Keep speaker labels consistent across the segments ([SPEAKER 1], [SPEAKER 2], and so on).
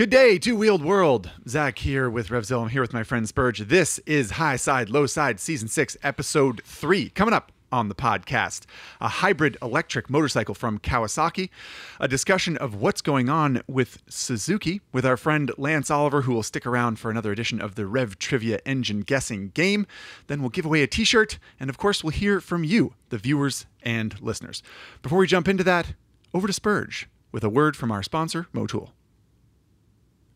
[SPEAKER 1] Good day, two wheeled world. Zack here with RevZilla. I'm here with my friend Spurge. This is High Side, Low Side, Season 6, Episode 3. Coming up on the podcast a hybrid electric motorcycle from Kawasaki, a discussion of what's going on with Suzuki with our friend Lance Oliver, who will stick around for another edition of the Rev Trivia Engine Guessing Game. Then we'll give away a t shirt, and of course, we'll hear from you, the viewers and listeners. Before we jump into that, over to Spurge with a word from our sponsor, Motul.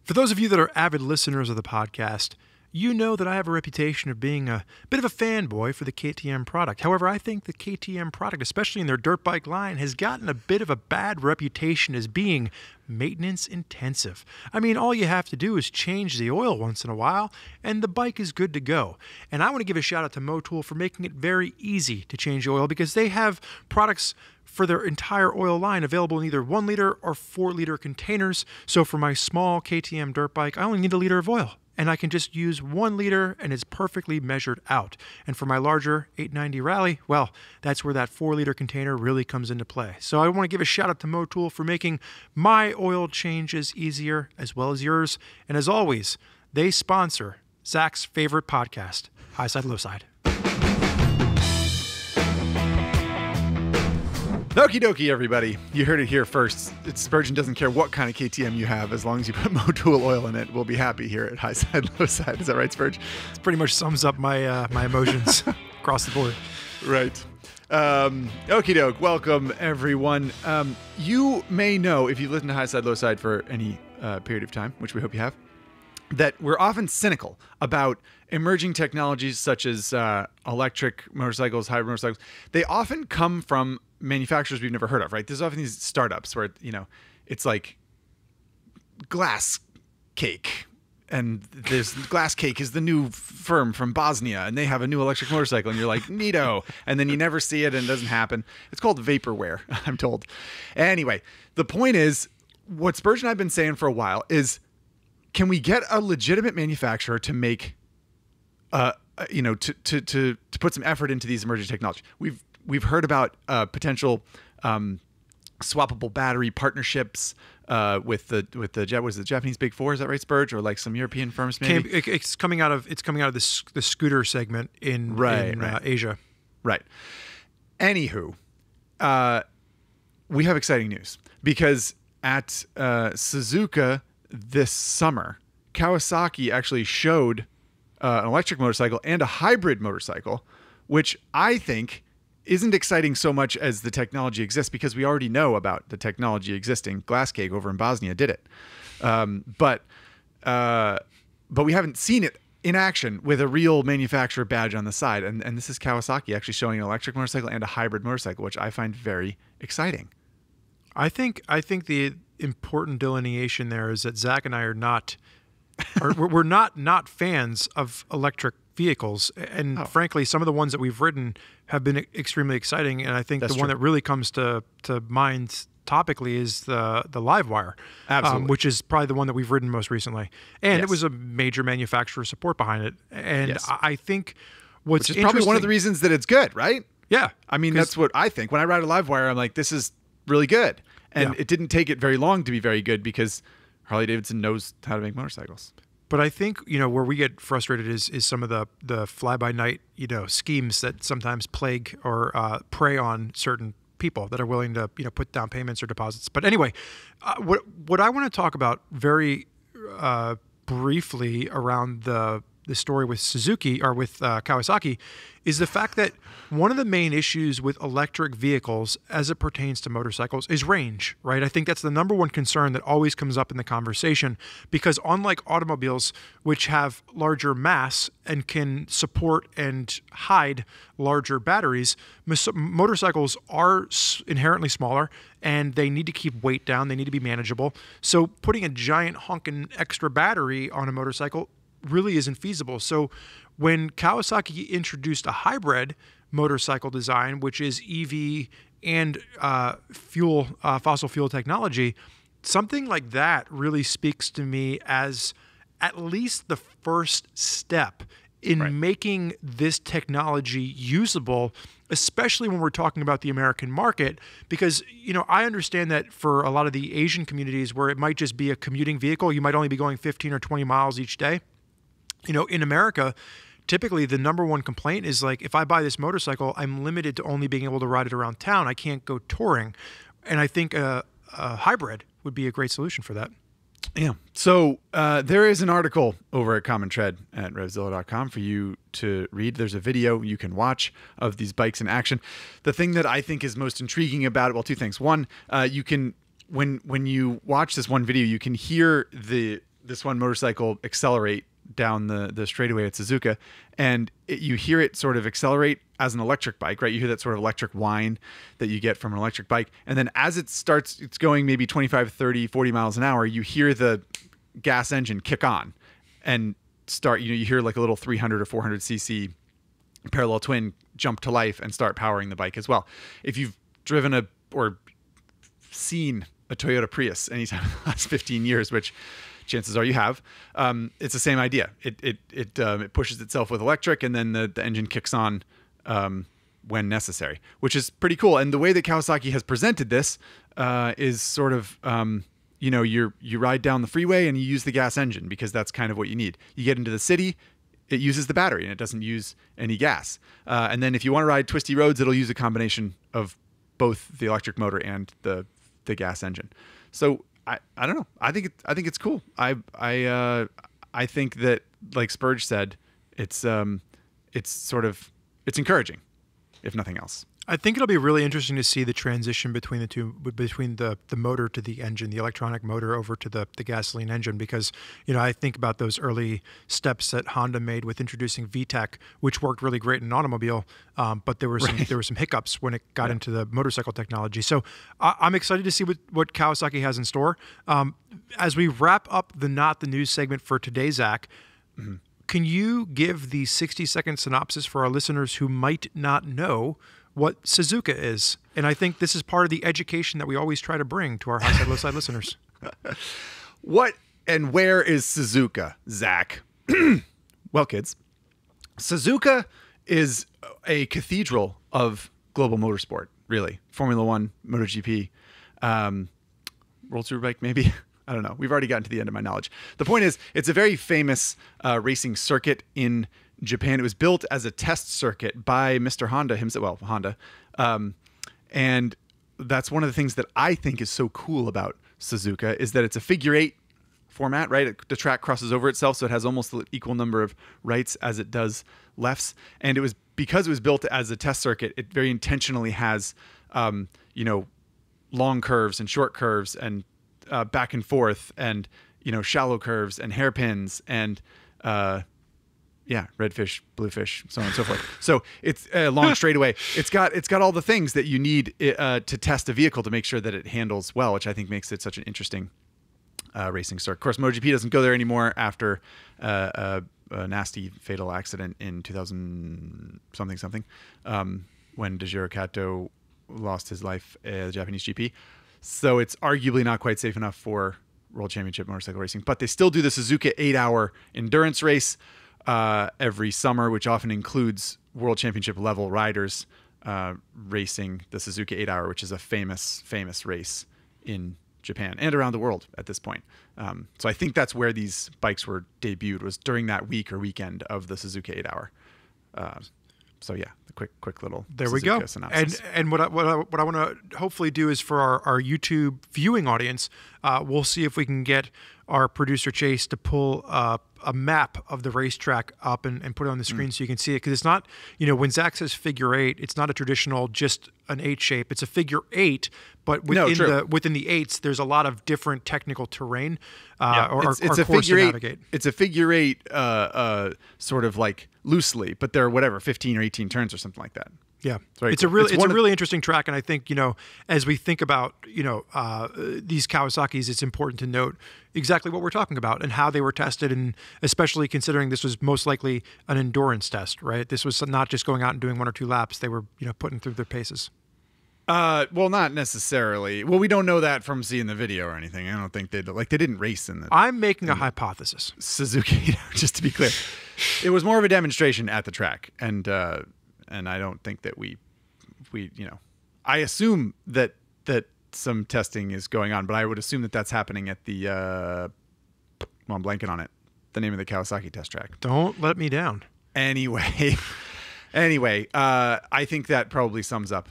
[SPEAKER 2] For those of you that are avid listeners of the podcast, you know that I have a reputation of being a bit of a fanboy for the KTM product. However, I think the KTM product, especially in their dirt bike line, has gotten a bit of a bad reputation as being maintenance intensive. I mean, all you have to do is change the oil once in a while, and the bike is good to go. And I want to give a shout out to Motul for making it very easy to change oil because they have products for their entire oil line available in either one liter or four liter containers. So for my small KTM dirt bike, I only need a liter of oil and I can just use one liter and it's perfectly measured out. And for my larger 890 Rally, well, that's where that four liter container really comes into play. So I want to give a shout out to Motul for making my oil changes easier as well as yours. And as always, they sponsor Zack's favorite podcast, High Side Low Side.
[SPEAKER 1] Okie dokie, everybody. You heard it here first. It's Spurgeon doesn't care what kind of KTM you have, as long as you put Motul oil in it. We'll be happy here at High Side, Low Side. Is that right, Spurge?
[SPEAKER 2] It pretty much sums up my uh, my emotions across the board.
[SPEAKER 1] Right. Um, okie doke. Welcome, everyone. Um, you may know, if you've listened to High Side, Low Side for any uh, period of time, which we hope you have, that we're often cynical about emerging technologies such as uh, electric motorcycles, hybrid motorcycles. They often come from manufacturers we've never heard of, right? There's often these startups where you know it's like glass cake and this glass cake is the new firm from Bosnia and they have a new electric motorcycle and you're like neato and then you never see it and it doesn't happen it's called vaporware I'm told anyway the point is what Spurgeon and I've been saying for a while is can we get a legitimate manufacturer to make uh you know to to to to put some effort into these emerging technologies. we've we've heard about uh, potential um, swappable battery partnerships uh, with the with the was the Japanese Big Four? Is that right, Spurge, or like some European firms? Maybe
[SPEAKER 2] Came, it's coming out of it's coming out of the the scooter segment in
[SPEAKER 1] right,
[SPEAKER 2] in,
[SPEAKER 1] right.
[SPEAKER 2] Uh, Asia.
[SPEAKER 1] Right. Anywho, uh, we have exciting news because at uh, Suzuka this summer, Kawasaki actually showed uh, an electric motorcycle and a hybrid motorcycle, which I think isn't exciting so much as the technology exists because we already know about the technology existing. Glasscake over in Bosnia did it, um, but uh, but we haven't seen it in action with a real manufacturer badge on the side. And and this is Kawasaki actually showing an electric motorcycle and a hybrid motorcycle, which I find very exciting.
[SPEAKER 2] I think I think the important delineation there is that Zack and I are not we're not not fans of electric vehicles. And oh. frankly, some of the ones that we've ridden have been extremely exciting. And I think
[SPEAKER 1] That's
[SPEAKER 2] the
[SPEAKER 1] true.
[SPEAKER 2] one that really comes to, to mind topically is the the Livewire,
[SPEAKER 1] um,
[SPEAKER 2] which is probably the one that we've ridden most recently. And
[SPEAKER 1] yes.
[SPEAKER 2] it was a major manufacturer support behind it. And
[SPEAKER 1] yes.
[SPEAKER 2] I think what's
[SPEAKER 1] which is probably one of the reasons that it's good, right?
[SPEAKER 2] Yeah,
[SPEAKER 1] I mean that's what I think. When I ride a Livewire, I'm like, this is really good. And
[SPEAKER 2] Yeah.
[SPEAKER 1] it didn't take it very long to be very good because Harley Davidson knows how to make motorcycles.
[SPEAKER 2] But I think you know where we get frustrated is is some of the the fly by night you know schemes that sometimes plague or uh, prey on certain people that are willing to you know put down payments or deposits. But anyway, uh, what what I want to talk about very uh, briefly around the the story with Suzuki or with uh, Kawasaki is the fact that one of the main issues with electric vehicles as it pertains to motorcycles is range, right? I think that's the number one concern that always comes up in the conversation because unlike automobiles which have larger mass and can support and hide larger batteries, motorcycles are inherently smaller and they need to keep weight down, they need to be manageable. So putting a giant honking extra battery on a motorcycle really isn't feasible. So when Kawasaki introduced a hybrid motorcycle design, which is EV and uh, fuel uh, fossil fuel technology, something like that really speaks to me as at least the first step in
[SPEAKER 1] Right.
[SPEAKER 2] making this technology usable, especially when we're talking about the American market. Because, you know, I understand that for a lot of the Asian communities where it might just be a commuting vehicle, you might only be going 15 or 20 miles each day. You know, in America, typically the number one complaint is like, if I buy this motorcycle, I'm limited to only being able to ride it around town. I can't go touring. And I think a, a hybrid would be a great solution for that.
[SPEAKER 1] Yeah. So uh, there is an article over at Common Tread at RevZilla.com for you to read. There's a video you can watch of these bikes in action. The thing that I think is most intriguing about it, well, two things. One, uh, you can when when you watch this one video, you can hear the this one motorcycle accelerate down the the straightaway at Suzuka, and it, you hear it sort of accelerate as an electric bike, right? You hear that sort of electric whine that you get from an electric bike, and then as it starts, it's going maybe 25, 30, 40 miles an hour. You hear the gas engine kick on and start. You know, you hear like a little 300 or 400 cc parallel twin jump to life and start powering the bike as well. If you've driven a or seen a Toyota Prius anytime in the last 15 years, which chances are you have, um, it's the same idea. It it it um, it pushes itself with electric, and then the, the engine kicks on um, when necessary, which is pretty cool. And the way that Kawasaki has presented this uh, is sort of um, you know you you ride down the freeway and you use the gas engine because that's kind of what you need. You get into the city, it uses the battery and it doesn't use any gas. Uh, and then if you want to ride twisty roads, it'll use a combination of both the electric motor and the the gas engine. So I, I don't know. I think it, I think it's cool. I I uh, I think that like Spurge said, it's um it's sort of it's encouraging, if nothing else.
[SPEAKER 2] I think it'll be really interesting to see the transition between the two, between the the motor to the engine, the electronic motor over to the the gasoline engine, because you know I think about those early steps that Honda made with introducing VTEC, which worked really great in an automobile, um, but there were some
[SPEAKER 1] Right.
[SPEAKER 2] there were some hiccups when it got into the motorcycle technology. So I, I'm excited to see what what Kawasaki has in store. Um, as we wrap up the not the news segment for today, Zack. Can you give the 60 second synopsis for our listeners who might not know what Suzuka is? And I think this is part of the education that we always try to bring to our high side, low side listeners.
[SPEAKER 1] What and where is Suzuka, Zack? well, kids, Suzuka is a cathedral of global motorsport, really. Formula One, MotoGP, um, World Superbike, maybe. I don't know. We've already gotten to the end of my knowledge. The point is, it's a very famous uh, racing circuit in Japan. It was built as a test circuit by Mr. Honda himself. Well, Honda. Um, and that's one of the things that I think is so cool about Suzuka is that it's a figure eight format, right? The track crosses over itself, so it has almost the equal number of rights as it does lefts. And it was because it was built as a test circuit, it very intentionally has, um, you know, long curves and short curves and uh, back and forth and you know shallow curves and hairpins and uh, yeah, redfish, bluefish, so on and so forth. So it's a long straightaway. It's got it's got all the things that you need uh, to test a vehicle to make sure that it handles well, which I think makes it such an interesting uh, racing circuit. Of course, MotoGP doesn't go there anymore after uh, a, a nasty fatal accident in 2000 something something um, when Daijiro Kato lost his life at the Japanese GP. So it's arguably not quite safe enough for World Championship motorcycle racing, but they still do the Suzuka eight-hour endurance race uh, every summer, which often includes World Championship level riders uh, racing the Suzuka eight hour, which is a famous, famous race in Japan and around the world at this point. Um, so I think that's where these bikes were debuted was during that week or weekend of the Suzuka eight hour. Uh, so yeah, the quick, quick little
[SPEAKER 2] There we go.
[SPEAKER 1] synopsis.
[SPEAKER 2] And and what I, what I, what I want to hopefully do is for our, our YouTube viewing audience, uh, we'll see if we can get our producer Chase to pull uh, a map of the racetrack up and, and put it on the
[SPEAKER 1] Mm.
[SPEAKER 2] screen so you can see it. Because it's not, you know, when Zack says figure eight, it's not a traditional just an eight shape. It's a figure eight, but within
[SPEAKER 1] true.
[SPEAKER 2] the within the eights, there's a lot of different technical terrain uh, or,
[SPEAKER 1] it's,
[SPEAKER 2] or,
[SPEAKER 1] it's
[SPEAKER 2] or
[SPEAKER 1] a
[SPEAKER 2] course
[SPEAKER 1] figure
[SPEAKER 2] to
[SPEAKER 1] eight.
[SPEAKER 2] navigate.
[SPEAKER 1] It's a figure eight, uh, uh, sort of like loosely, but there are whatever, 15 or 18 turns or something like that.
[SPEAKER 2] Yeah, it's a
[SPEAKER 1] cool.
[SPEAKER 2] really
[SPEAKER 1] It's
[SPEAKER 2] it's, a really interesting track, and I think you know as we think about you know uh, these Kawasaki's, it's important to note exactly what we're talking about and how they were tested, and especially considering this was most likely an endurance test, right? This was not just going out and doing one or two laps; they were you know putting through their paces.
[SPEAKER 1] Uh, well, not necessarily. Well, we don't know that from seeing the video or anything. I don't think they like they didn't race in the
[SPEAKER 2] I'm making a hypothesis.
[SPEAKER 1] Suzuki, just to be clear. it was more of a demonstration at the track, and uh, and I don't think that we we you know I assume that that some testing is going on, but I would assume that that's happening at the uh, well, I'm blanking on it, the name of the Kawasaki test track.
[SPEAKER 2] Don't let me down.
[SPEAKER 1] Anyway, anyway, uh, I think that probably sums up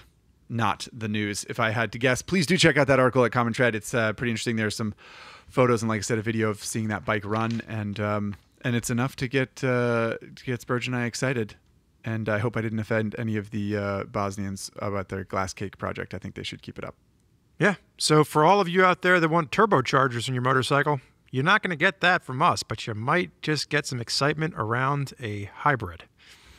[SPEAKER 1] not the news. If I had to guess, please do check out that article at Common Tread. It's uh, pretty interesting. There's some photos and, like I said, a video of seeing that bike run, and um, and it's enough to get uh, to get Spurge and I excited. And I hope I didn't offend any of the uh, Bosnians about their glass cake project. I think they should keep it up.
[SPEAKER 2] Yeah. So for all of you out there that want turbochargers in your motorcycle, you're not going to get that from us, but you might just get some excitement around a hybrid.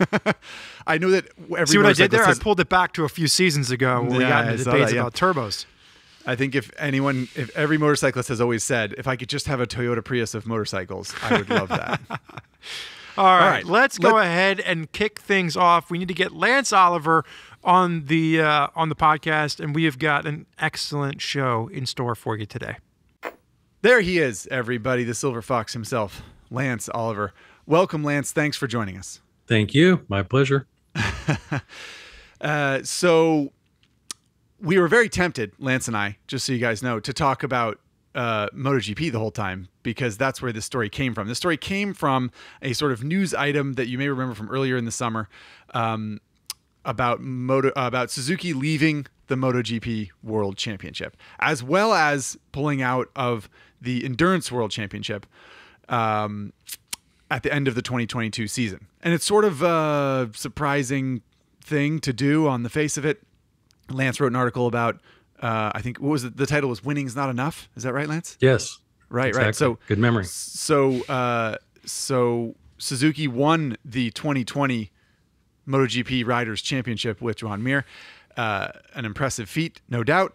[SPEAKER 1] I know that every
[SPEAKER 2] See what I did there?
[SPEAKER 1] says-
[SPEAKER 2] I pulled it back to a few seasons ago when we
[SPEAKER 1] Yeah,
[SPEAKER 2] got into debates
[SPEAKER 1] that, yeah.
[SPEAKER 2] about turbos.
[SPEAKER 1] I think if anyone, if every motorcyclist has always said, if I could just have a Toyota Prius of motorcycles, I would love that.
[SPEAKER 2] All right,
[SPEAKER 1] right,
[SPEAKER 2] let's go
[SPEAKER 1] let-
[SPEAKER 2] ahead and kick things off. We need to get Lance Oliver on the uh, on the podcast, and we have got an excellent show in store for you today.
[SPEAKER 1] there he is, everybody, the Silver Fox himself, Lance Oliver. Welcome, Lance. Thanks for joining us.
[SPEAKER 3] Thank you. My pleasure.
[SPEAKER 1] Uh, so we were very tempted, Lance and I, just so you guys know, to talk about uh, MotoGP the whole time because that's where this story came from. The story came from a sort of news item that you may remember from earlier in the summer um, about Moto about Suzuki leaving the MotoGP World Championship, as well as pulling out of the Endurance World Championship. Um, at the end of the 2022 season. And it's sort of a surprising thing to do on the face of it. Lance wrote an article about, uh, I think, what was it? The title was Winning's Not Enough. Is that right, Lance?
[SPEAKER 3] Yes.
[SPEAKER 1] Right, right. So,
[SPEAKER 3] good memory.
[SPEAKER 1] so, uh, so Suzuki won the 2020 MotoGP Riders Championship with Joan Mir. Uh, an impressive feat, no doubt.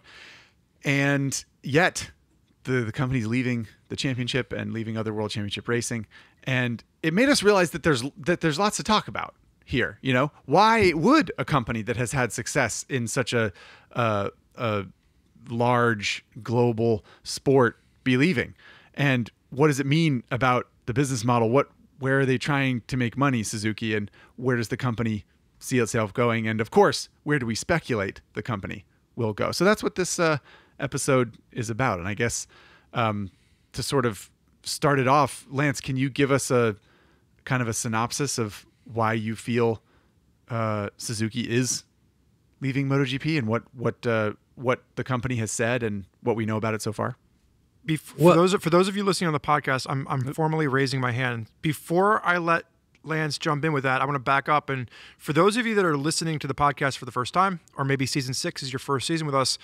[SPEAKER 1] And yet, the, the company's leaving the championship and leaving other world championship racing. And it made us realize that there's that there's lots to talk about here. You know, why would a company that has had success in such a uh, a large global sport be leaving? And what does it mean about the business model? What where are they trying to make money, Suzuki, and where does the company see itself going? And of course, where do we speculate the company will go? So that's what this uh, episode is about. And I guess um, to sort of start it off, Lance, can you give us a kind of a synopsis of why you feel uh, Suzuki is leaving MotoGP and what what uh, what the company has said and what we know about it so far?
[SPEAKER 2] Bef- for those for those of you listening on the podcast, I'm I'm formally raising my hand. Before I let Lance jump in with that, I want to back up and for those of you that are listening to the podcast for the first time, or maybe season six is your first season with us,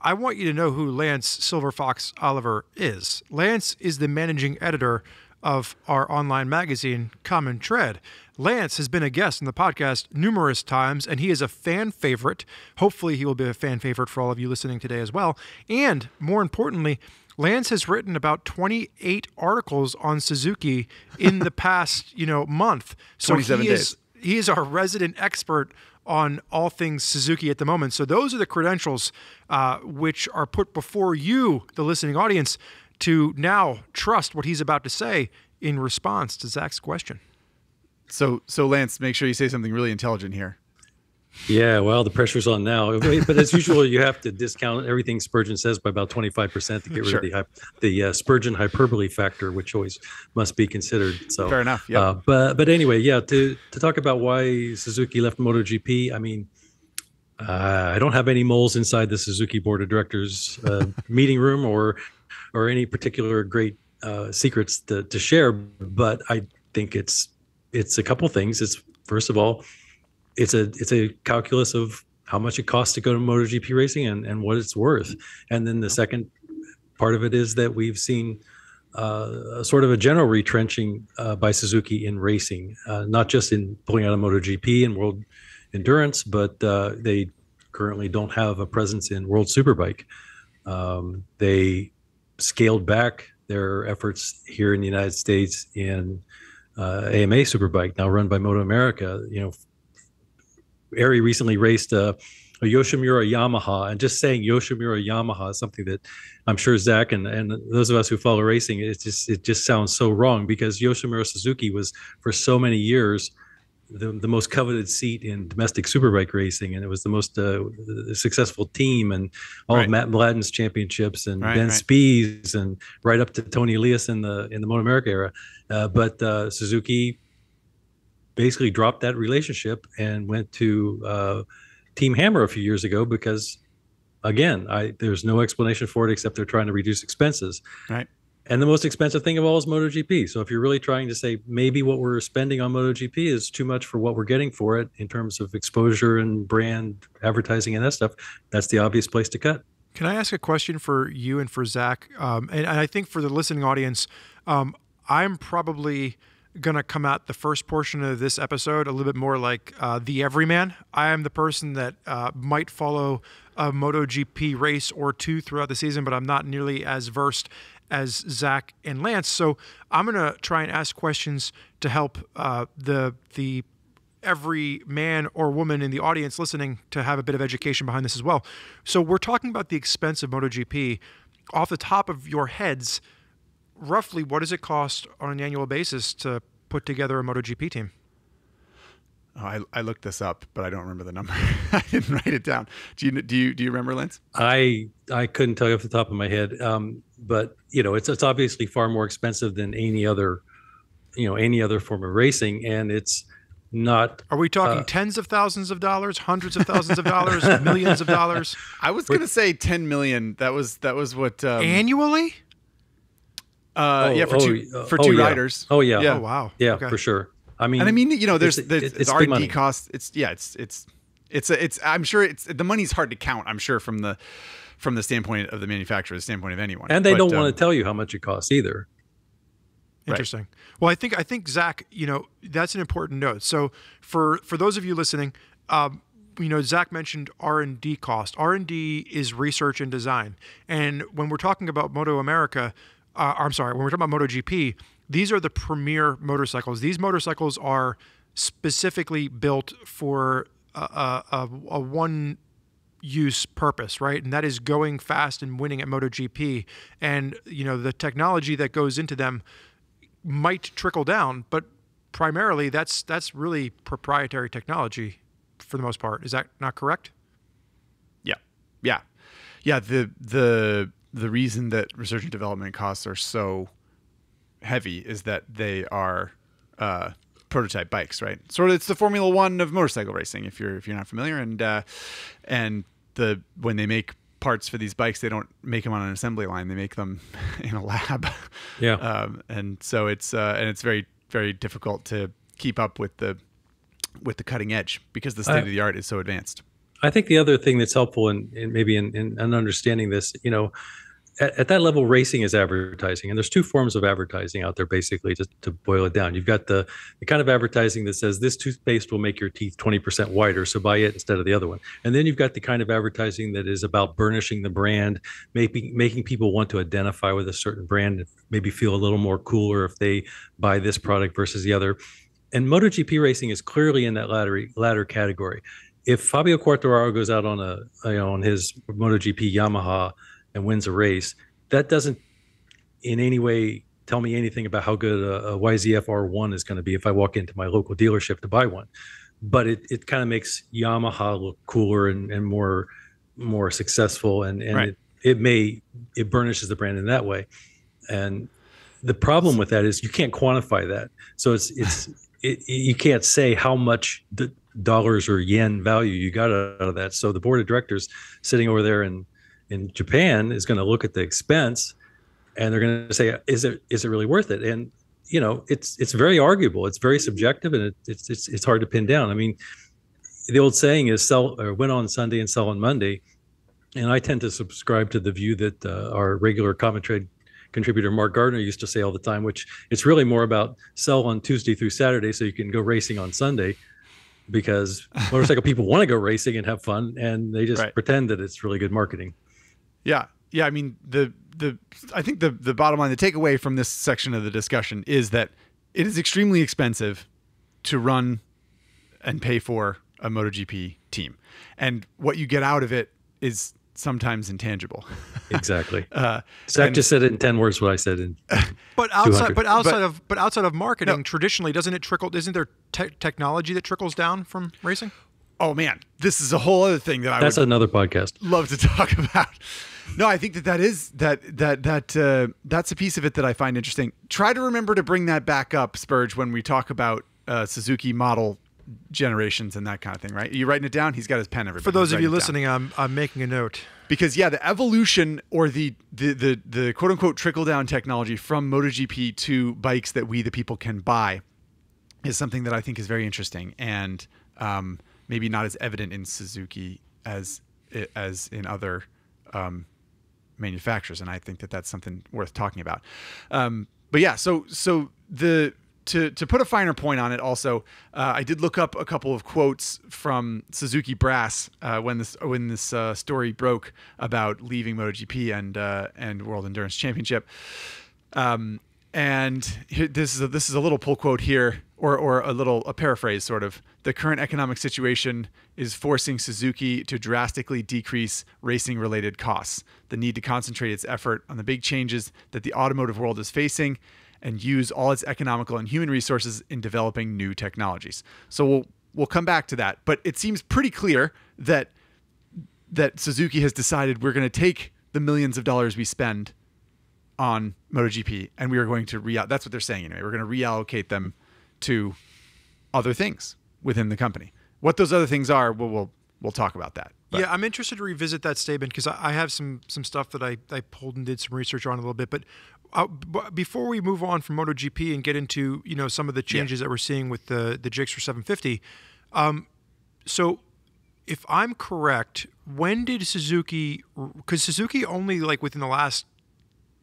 [SPEAKER 2] I want you to know who Lance Silver Fox Oliver is. Lance is the managing editor of our online magazine, Common Tread. Lance has been a guest in the podcast numerous times, and he is a fan favorite. Hopefully, he will be a fan favorite for all of you listening today as well. And more importantly, Lance has written about 28 articles on Suzuki in the past, you know, month. So
[SPEAKER 1] 27
[SPEAKER 2] he is he is our resident expert on all things Suzuki at the moment. So those are the credentials uh, which are put before you, the listening audience, to now trust what he's about to say in response to Zach's question.
[SPEAKER 1] So so Lance, make sure you say something really intelligent here.
[SPEAKER 3] Yeah, well, the pressure's on now. But as usual, you have to discount everything Spurgeon says by about 25% to get rid
[SPEAKER 1] Sure.
[SPEAKER 3] of the, the uh, Spurgeon hyperbole factor, which always must be considered. So
[SPEAKER 1] Fair enough. Yeah.
[SPEAKER 3] Uh, but but anyway, yeah. To to talk about why Suzuki left MotoGP, I mean, uh, I don't have any moles inside the Suzuki board of directors uh, meeting room or or any particular great uh, secrets to, to share. But I think it's it's a couple things. It's first of all, it's a it's a calculus of how much it costs to go to MotoGP racing and and what it's worth. And then the second part of it is that we've seen uh, sort of a general retrenching uh, by Suzuki in racing, uh, not just in pulling out of MotoGP and World Endurance, but uh, they currently don't have a presence in World Superbike. Um, they scaled back their efforts here in the United States in AMA Superbike, now run by Moto America. You know, Ari recently raced a, a Yoshimura Yamaha, and just saying Yoshimura Yamaha is something that I'm sure Zack and, and those of us who follow racing, it just it just sounds so wrong because Yoshimura Suzuki was for so many years the, the most coveted seat in domestic superbike racing, and it was the most uh, successful team, and all right. of Mat Mladin's championships, and right, Ben right. Spies, and right up to Toni Elias in the in the Moto America era. Uh, but uh, Suzuki basically dropped that relationship and went to uh, Team Hammer a few years ago because, again, I there's no explanation for it except they're trying to reduce expenses.
[SPEAKER 1] Right.
[SPEAKER 3] And the most expensive thing of all is MotoGP. So if you're really trying to say maybe what we're spending on MotoGP is too much for what we're getting for it in terms of exposure and brand advertising and that stuff, that's the obvious place to cut.
[SPEAKER 2] Can I ask a question for you and for Zach? Um, and, and, I think for the listening audience, um, I'm probably going to come out the first portion of this episode a little bit more like uh, the everyman. I am the person that uh, might follow a MotoGP race or two throughout the season, but I'm not nearly as versed as Zack and Lance. So I'm going to try and ask questions to help uh, the the every man or woman in the audience listening to have a bit of education behind this as well. So we're talking about the expense of MotoGP. Off the top of your heads, roughly what does it cost on an annual basis to put together a MotoGP team?
[SPEAKER 1] Oh, I, I looked this up, but I don't remember the number. I didn't write it down. Do you do you do you remember, Lance?
[SPEAKER 3] I I couldn't tell you off the top of my head. Um, but you know, it's it's obviously far more expensive than any other, you know, any other form of racing, and it's not.
[SPEAKER 2] Are we talking uh, tens of thousands of dollars, hundreds of thousands of dollars, millions of dollars?
[SPEAKER 1] I was going to say ten million. That was that was what um,
[SPEAKER 2] annually.
[SPEAKER 1] Uh, oh, yeah, for oh, two uh, for two
[SPEAKER 3] oh,
[SPEAKER 1] riders.
[SPEAKER 3] Oh yeah.
[SPEAKER 2] yeah. Oh wow.
[SPEAKER 3] Yeah, okay. for sure. I mean,
[SPEAKER 1] and I mean, you know, there's it's, it's, R and D costs. It's yeah, it's it's it's a, it's. I'm sure it's the money's hard to count. I'm sure from the from the standpoint of the manufacturer, the standpoint of anyone.
[SPEAKER 3] And they but, don't um, want to tell you how much it costs either.
[SPEAKER 2] Interesting. Right. Well, I think I think Zack, you know, that's an important note. So for for those of you listening, um, you know, Zack mentioned R and D cost. R and D is research and design. And when we're talking about Moto America, uh, I'm sorry, when we're talking about MotoGP, these are the premier motorcycles. These motorcycles are specifically built for a, a, a, one use purpose, right? And that is going fast and winning at MotoGP. And you know the technology that goes into them might trickle down, but primarily that's that's really proprietary technology for the most part. Is that not correct?
[SPEAKER 1] Yeah, yeah, yeah. The the the reason that research and development costs are so heavy is that they are uh, prototype bikes, right? Sort of, it's the Formula One of motorcycle racing. If you're if you're not familiar, and uh, and the when they make parts for these bikes, they don't make them on an assembly line; they make them in a lab.
[SPEAKER 3] Yeah,
[SPEAKER 1] um, and so it's uh, and it's very very difficult to keep up with the with the cutting edge because the state of the art is so advanced.
[SPEAKER 3] I think the other thing that's helpful in, in maybe in, in, in understanding this, you know, at, at, that level, racing is advertising, and there's two forms of advertising out there. Basically, just to boil it down, you've got the the kind of advertising that says this toothpaste will make your teeth 20% whiter, so buy it instead of the other one. And then you've got the kind of advertising that is about burnishing the brand, making making people want to identify with a certain brand, maybe feel a little more cooler if they buy this product versus the other. And MotoGP racing is clearly in that latter latter category. If Fabio Quartararo goes out on a you know, on his MotoGP Yamaha and wins a race, that doesn't in any way tell me anything about how good a, a YZF R1 is going to be if I walk into my local dealership to buy one. But it, it kind of makes Yamaha look cooler and, and more more successful, and and right. it, it may it burnishes the brand in that way. And the problem with that is you can't quantify that. So it's it's it, you can't say how much the dollars or yen value you got out of that. So the board of directors sitting over there and in Japan is going to look at the expense and they're going to say, is it is it really worth it? And you know, it's it's very arguable. It's very subjective, and it, it's it's it's hard to pin down. I mean, the old saying is sell or win on Sunday and sell on Monday, and I tend to subscribe to the view that uh, our regular commentary contributor Mark Gardiner used to say all the time, which it's really more about sell on Tuesday through Saturday so you can go racing on Sunday because motorcycle people want to go racing and have fun and they just right. pretend that it's really good marketing.
[SPEAKER 1] Yeah. Yeah. I mean, the, the, I think the, the bottom line, the takeaway from this section of the discussion is that it is extremely expensive to run and pay for a MotoGP team, and what you get out of it is sometimes intangible.
[SPEAKER 3] Exactly.
[SPEAKER 1] uh,
[SPEAKER 3] Zack
[SPEAKER 1] and-
[SPEAKER 3] just said it in ten words. What I said in
[SPEAKER 2] But outside, but outside
[SPEAKER 1] But-
[SPEAKER 2] of, but outside of marketing,
[SPEAKER 1] No.
[SPEAKER 2] traditionally, doesn't it trickle? Isn't there te- technology that trickles down from racing?
[SPEAKER 1] oh man, this is a whole other thing that I
[SPEAKER 3] that's
[SPEAKER 1] would
[SPEAKER 3] another podcast.
[SPEAKER 1] love to talk about. No, I think that that is that that that uh, that's a piece of it that I find interesting. Try to remember to bring that back up, Spurge, when we talk about uh, Suzuki model generations and that kind of thing. Right? You're writing it down? He's got his pen. Everybody.
[SPEAKER 2] For those of you
[SPEAKER 1] it down.
[SPEAKER 2] listening, I'm I'm making a note.
[SPEAKER 1] because yeah, the evolution or the the the, the quote unquote trickle down technology from MotoGP to bikes that we the people can buy is something that I think is very interesting and um, maybe not as evident in Suzuki as as in other um, manufacturers, and I think that that's something worth talking about. Um, but yeah, so so the to to put a finer point on it, also, uh, I did look up a couple of quotes from Suzuki Brass uh, when this when this uh, story broke about leaving MotoGP and uh, and World Endurance Championship. Um, and this is a, this is a little pull quote here, or or a little a paraphrase, sort of. The current economic situation is forcing Suzuki to drastically decrease racing-related costs. The need to concentrate its effort on the big changes that the automotive world is facing, and use all its economical and human resources in developing new technologies. So we'll we'll come back to that, but it seems pretty clear that that Suzuki has decided we're going to take the millions of dollars we spend on MotoGP, and we are going to re. That's what they're saying anyway. We're going to reallocate them to other things within the company. What those other things are, we'll we'll, we'll talk about that. But-
[SPEAKER 2] yeah, I'm interested to revisit that statement because I, I have some some stuff that I, I pulled and did some research on a little bit. But uh, b- before we move on from MotoGP and get into you know some of the changes that we're seeing with the the Gixxer 750, um, so if I'm correct, when did Suzuki? Because Suzuki only like within the last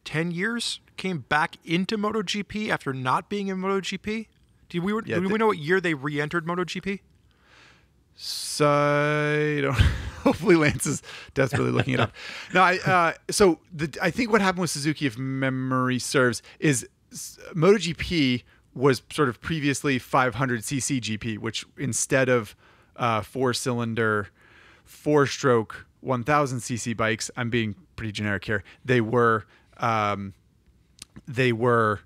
[SPEAKER 2] ten years came back into MotoGP after not being in MotoGP. Do we,
[SPEAKER 1] Yeah,
[SPEAKER 2] do we know what year they re-entered MotoGP?
[SPEAKER 1] So. Hopefully, Lance is desperately looking it up. No, I. Uh, so the I think what happened with Suzuki, if memory serves, is MotoGP was sort of previously 500cc GP, which instead of uh, four-cylinder, four-stroke 1000cc bikes, I'm being pretty generic here. They were um, they were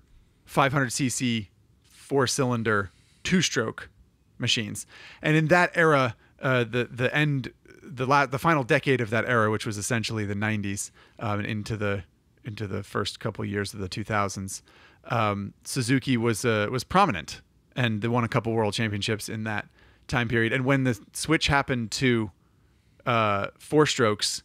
[SPEAKER 1] 500cc four-cylinder two-stroke machines. And in that era, uh, the the end, the la- the final decade of that era, which was essentially the 90s um, into the into the first couple years of the 2000s, um, Suzuki was uh, was prominent and they won a couple world championships in that time period. And when the switch happened to uh, four strokes,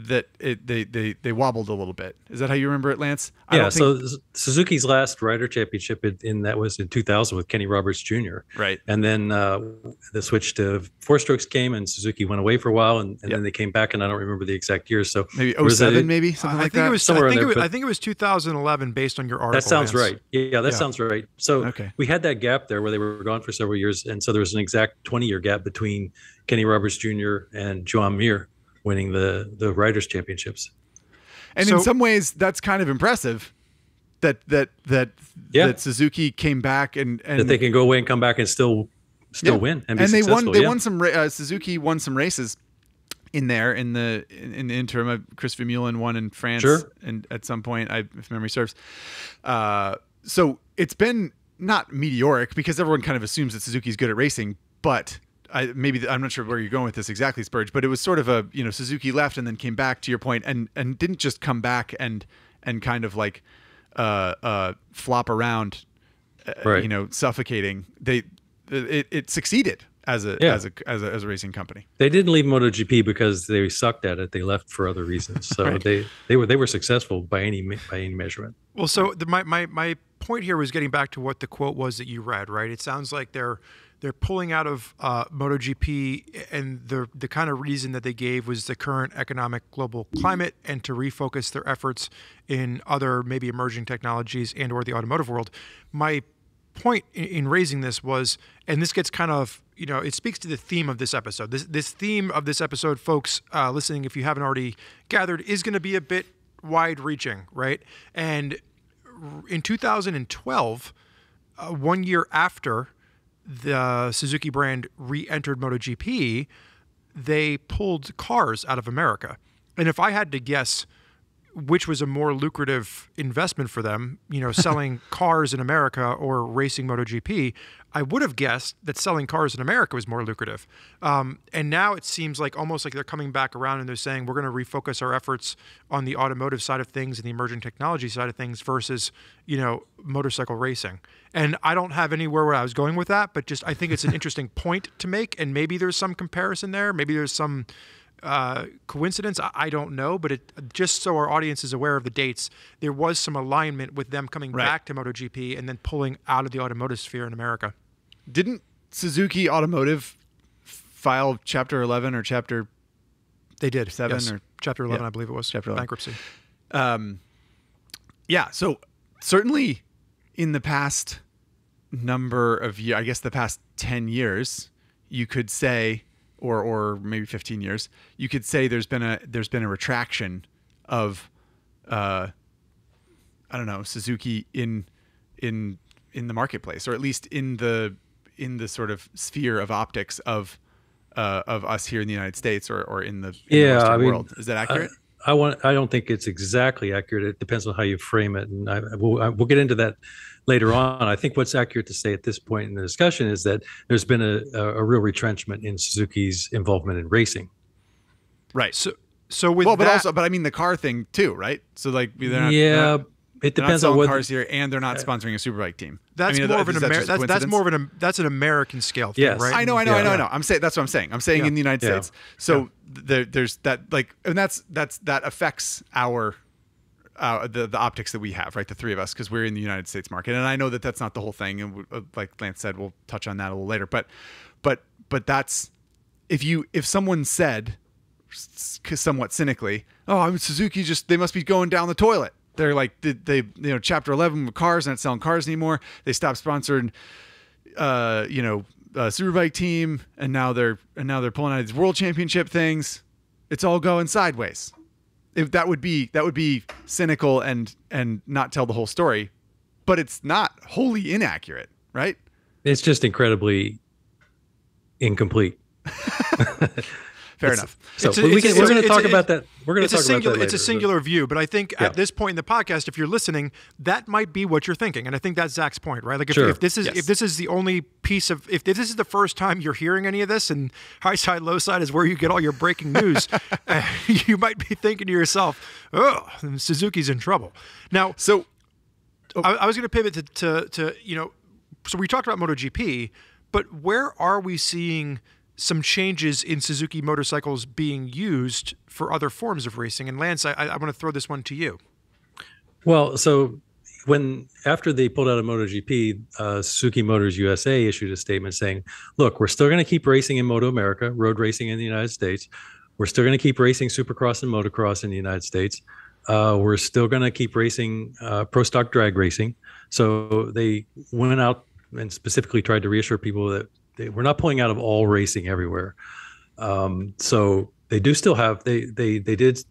[SPEAKER 1] that it they, they they wobbled a little bit. Is that how you remember it, Lance? I
[SPEAKER 3] yeah.
[SPEAKER 1] don't think-
[SPEAKER 3] So Suzuki's last rider championship in, in that was in 2000 with Kenny Roberts Jr.
[SPEAKER 1] right.
[SPEAKER 3] And then uh, the switch to four strokes came, and Suzuki went away for a while, and, and
[SPEAKER 1] Yep.
[SPEAKER 3] then they came back, and I don't remember the exact years. So
[SPEAKER 1] Maybe
[SPEAKER 3] was
[SPEAKER 1] 07, maybe something
[SPEAKER 2] I
[SPEAKER 1] like
[SPEAKER 2] think
[SPEAKER 1] that.
[SPEAKER 2] it was.
[SPEAKER 3] Somewhere
[SPEAKER 2] I think,
[SPEAKER 3] there,
[SPEAKER 2] it was
[SPEAKER 3] but-
[SPEAKER 2] I think it was 2011, based on your article.
[SPEAKER 3] that sounds
[SPEAKER 2] Lance.
[SPEAKER 3] right. Yeah, that
[SPEAKER 2] Yeah.
[SPEAKER 3] sounds right. So
[SPEAKER 1] Okay.
[SPEAKER 3] we had that gap there where they were gone for several years, and so there was an exact 20 year gap between Kenny Roberts Jr. and Joan Mir winning the the riders championships.
[SPEAKER 1] And in some ways, that's kind of impressive. That that that
[SPEAKER 3] Yeah.
[SPEAKER 1] that Suzuki came back and and
[SPEAKER 3] that they can go away and come back and still still
[SPEAKER 1] Yeah.
[SPEAKER 3] win and be
[SPEAKER 1] and they won. They
[SPEAKER 3] yeah.
[SPEAKER 1] won some. Uh, Suzuki won some races in there in the in, in the interim. Uh, Chris Vermeulen won in France,
[SPEAKER 3] Sure.
[SPEAKER 1] and at some point, I, if memory serves. Uh, so it's been not meteoric because everyone kind of assumes that Suzuki's good at racing, but. I, maybe I'm not sure where you're going with this exactly, Spurge, but it was sort of a you know Suzuki left and then came back to your point and and didn't just come back and and kind of like uh, uh, flop around uh,
[SPEAKER 3] Right.
[SPEAKER 1] you know, suffocating. They it, it succeeded as a
[SPEAKER 3] Yeah.
[SPEAKER 1] as a as a as a racing company.
[SPEAKER 3] They didn't leave MotoGP because they sucked at it. They left for other reasons. So
[SPEAKER 1] Right.
[SPEAKER 3] they they were they were successful by any by any measurement.
[SPEAKER 2] Well, so the, my, my my point here was getting back to what the quote was that you read, right? It sounds like they're they're pulling out of uh, MotoGP, and the the kind of reason that they gave was the current economic global climate, and to refocus their efforts in other maybe emerging technologies and or the automotive world. My point in, in raising this was, and this gets kind of you know it speaks to the theme of this episode. This this theme of this episode, folks uh, listening, if you haven't already gathered, is going to be a bit wide reaching, right? And in 2012, uh, one year after the Suzuki brand re-entered MotoGP, they pulled cars out of America. And if I had to guess which was a more lucrative investment for them, you know, selling cars in America or racing MotoGP, I would have guessed that selling cars in America was more lucrative. Um, and now it seems like almost like they're coming back around and they're saying we're going to refocus our efforts on the automotive side of things and the emerging technology side of things versus, you know, motorcycle racing. And I don't have anywhere where I was going with that, but just I think it's an interesting point to make. And maybe there's some comparison there. Maybe there's some uh, coincidence? I, I, don't know, but it, just so our audience is aware of the dates, there was some alignment with them coming right. back to MotoGP and then pulling out of the automotive sphere in America.
[SPEAKER 1] Didn't Suzuki Automotive file Chapter 11 or Chapter?
[SPEAKER 2] They did
[SPEAKER 1] seven
[SPEAKER 2] yes.
[SPEAKER 1] or
[SPEAKER 2] Chapter 11, yeah. I believe it was.
[SPEAKER 1] Chapter 11.
[SPEAKER 2] bankruptcy.
[SPEAKER 1] Um, yeah. So certainly in the past number of years, I guess the past 10 years, you could say or or maybe 15 years, you could say there's been a there's been a retraction of uh, I don't know Suzuki in in in the marketplace, or at least in the in the sort of sphere of optics of uh, of us here in the United States or, or in the, in
[SPEAKER 3] yeah,
[SPEAKER 1] the
[SPEAKER 3] I mean,
[SPEAKER 1] world. Is that accurate?
[SPEAKER 3] I, I, want. I don't think it's exactly accurate. It depends on how you frame it, and I, we'll, I, we'll get into that later on. I think what's accurate to say at this point in the discussion is that there's been a, a real retrenchment in Suzuki's involvement in racing.
[SPEAKER 1] Right.
[SPEAKER 2] So, so with
[SPEAKER 1] well,
[SPEAKER 2] that,
[SPEAKER 1] but also, but I mean the car thing too, right? So like, they're not,
[SPEAKER 3] yeah,
[SPEAKER 1] they're not,
[SPEAKER 3] it depends on
[SPEAKER 1] what cars here, and they're not sponsoring a superbike team.
[SPEAKER 2] That's
[SPEAKER 1] I mean,
[SPEAKER 2] more of an
[SPEAKER 1] that
[SPEAKER 2] Amer- that's, that's more of an that's an American scale thing,
[SPEAKER 3] yes.
[SPEAKER 2] right?
[SPEAKER 1] I know, I know,
[SPEAKER 3] yeah.
[SPEAKER 1] I know, I know. I'm saying that's what I'm saying. I'm saying
[SPEAKER 2] yeah.
[SPEAKER 1] in the United
[SPEAKER 3] yeah.
[SPEAKER 1] States. So there, there's that like, and that's that's that affects our uh, the the optics that we have, right? The three of us, because we're in the United States market, and I know that that's not the whole thing, and uh, like Lance said, we'll touch on that a little later. But, but, but that's if you if someone said, somewhat cynically, "Oh, I'm Suzuki, just they must be going down the toilet." They're like they, they you know Chapter 11 with cars, not selling cars anymore. They stopped sponsoring, uh, you know, uh, Superbike team, and now they're and now they're pulling out these World Championship things. It's all going sideways if that would be that would be cynical and and not tell the whole story but it's not wholly inaccurate right?
[SPEAKER 3] It's just incredibly incomplete
[SPEAKER 1] fair it's, enough
[SPEAKER 3] so a, we can, we're going to talk about that we're going to talk
[SPEAKER 2] singular,
[SPEAKER 3] about that
[SPEAKER 2] it's a singular view but i think
[SPEAKER 3] yeah.
[SPEAKER 2] at this point in the podcast if you're listening that might be what you're thinking and i think that's zack's point right like if,
[SPEAKER 3] sure.
[SPEAKER 2] if this is
[SPEAKER 1] yes.
[SPEAKER 2] if this is the only piece of if this is the first time you're hearing any of this and high side low side is where you get all your breaking news uh, you might be thinking to yourself oh suzuki's in trouble now
[SPEAKER 1] so
[SPEAKER 2] oh. I, I was going to pivot to, to to you know so we talked about MotoGP, but where are we seeing some changes in Suzuki motorcycles being used for other forms of racing? And Lance, I, I want to throw this one to you.
[SPEAKER 3] Well, so when after they pulled out of MotoGP, uh, Suzuki Motors USA issued a statement saying, "Look, we're still going to keep racing in Moto America, road racing in the United States. We're still going to keep racing Supercross and Motocross in the United States. Uh, we're still going to keep racing uh, pro stock drag racing." So they went out and specifically tried to reassure people that they, we're not pulling out of all racing everywhere. Um, so they do still have they they they did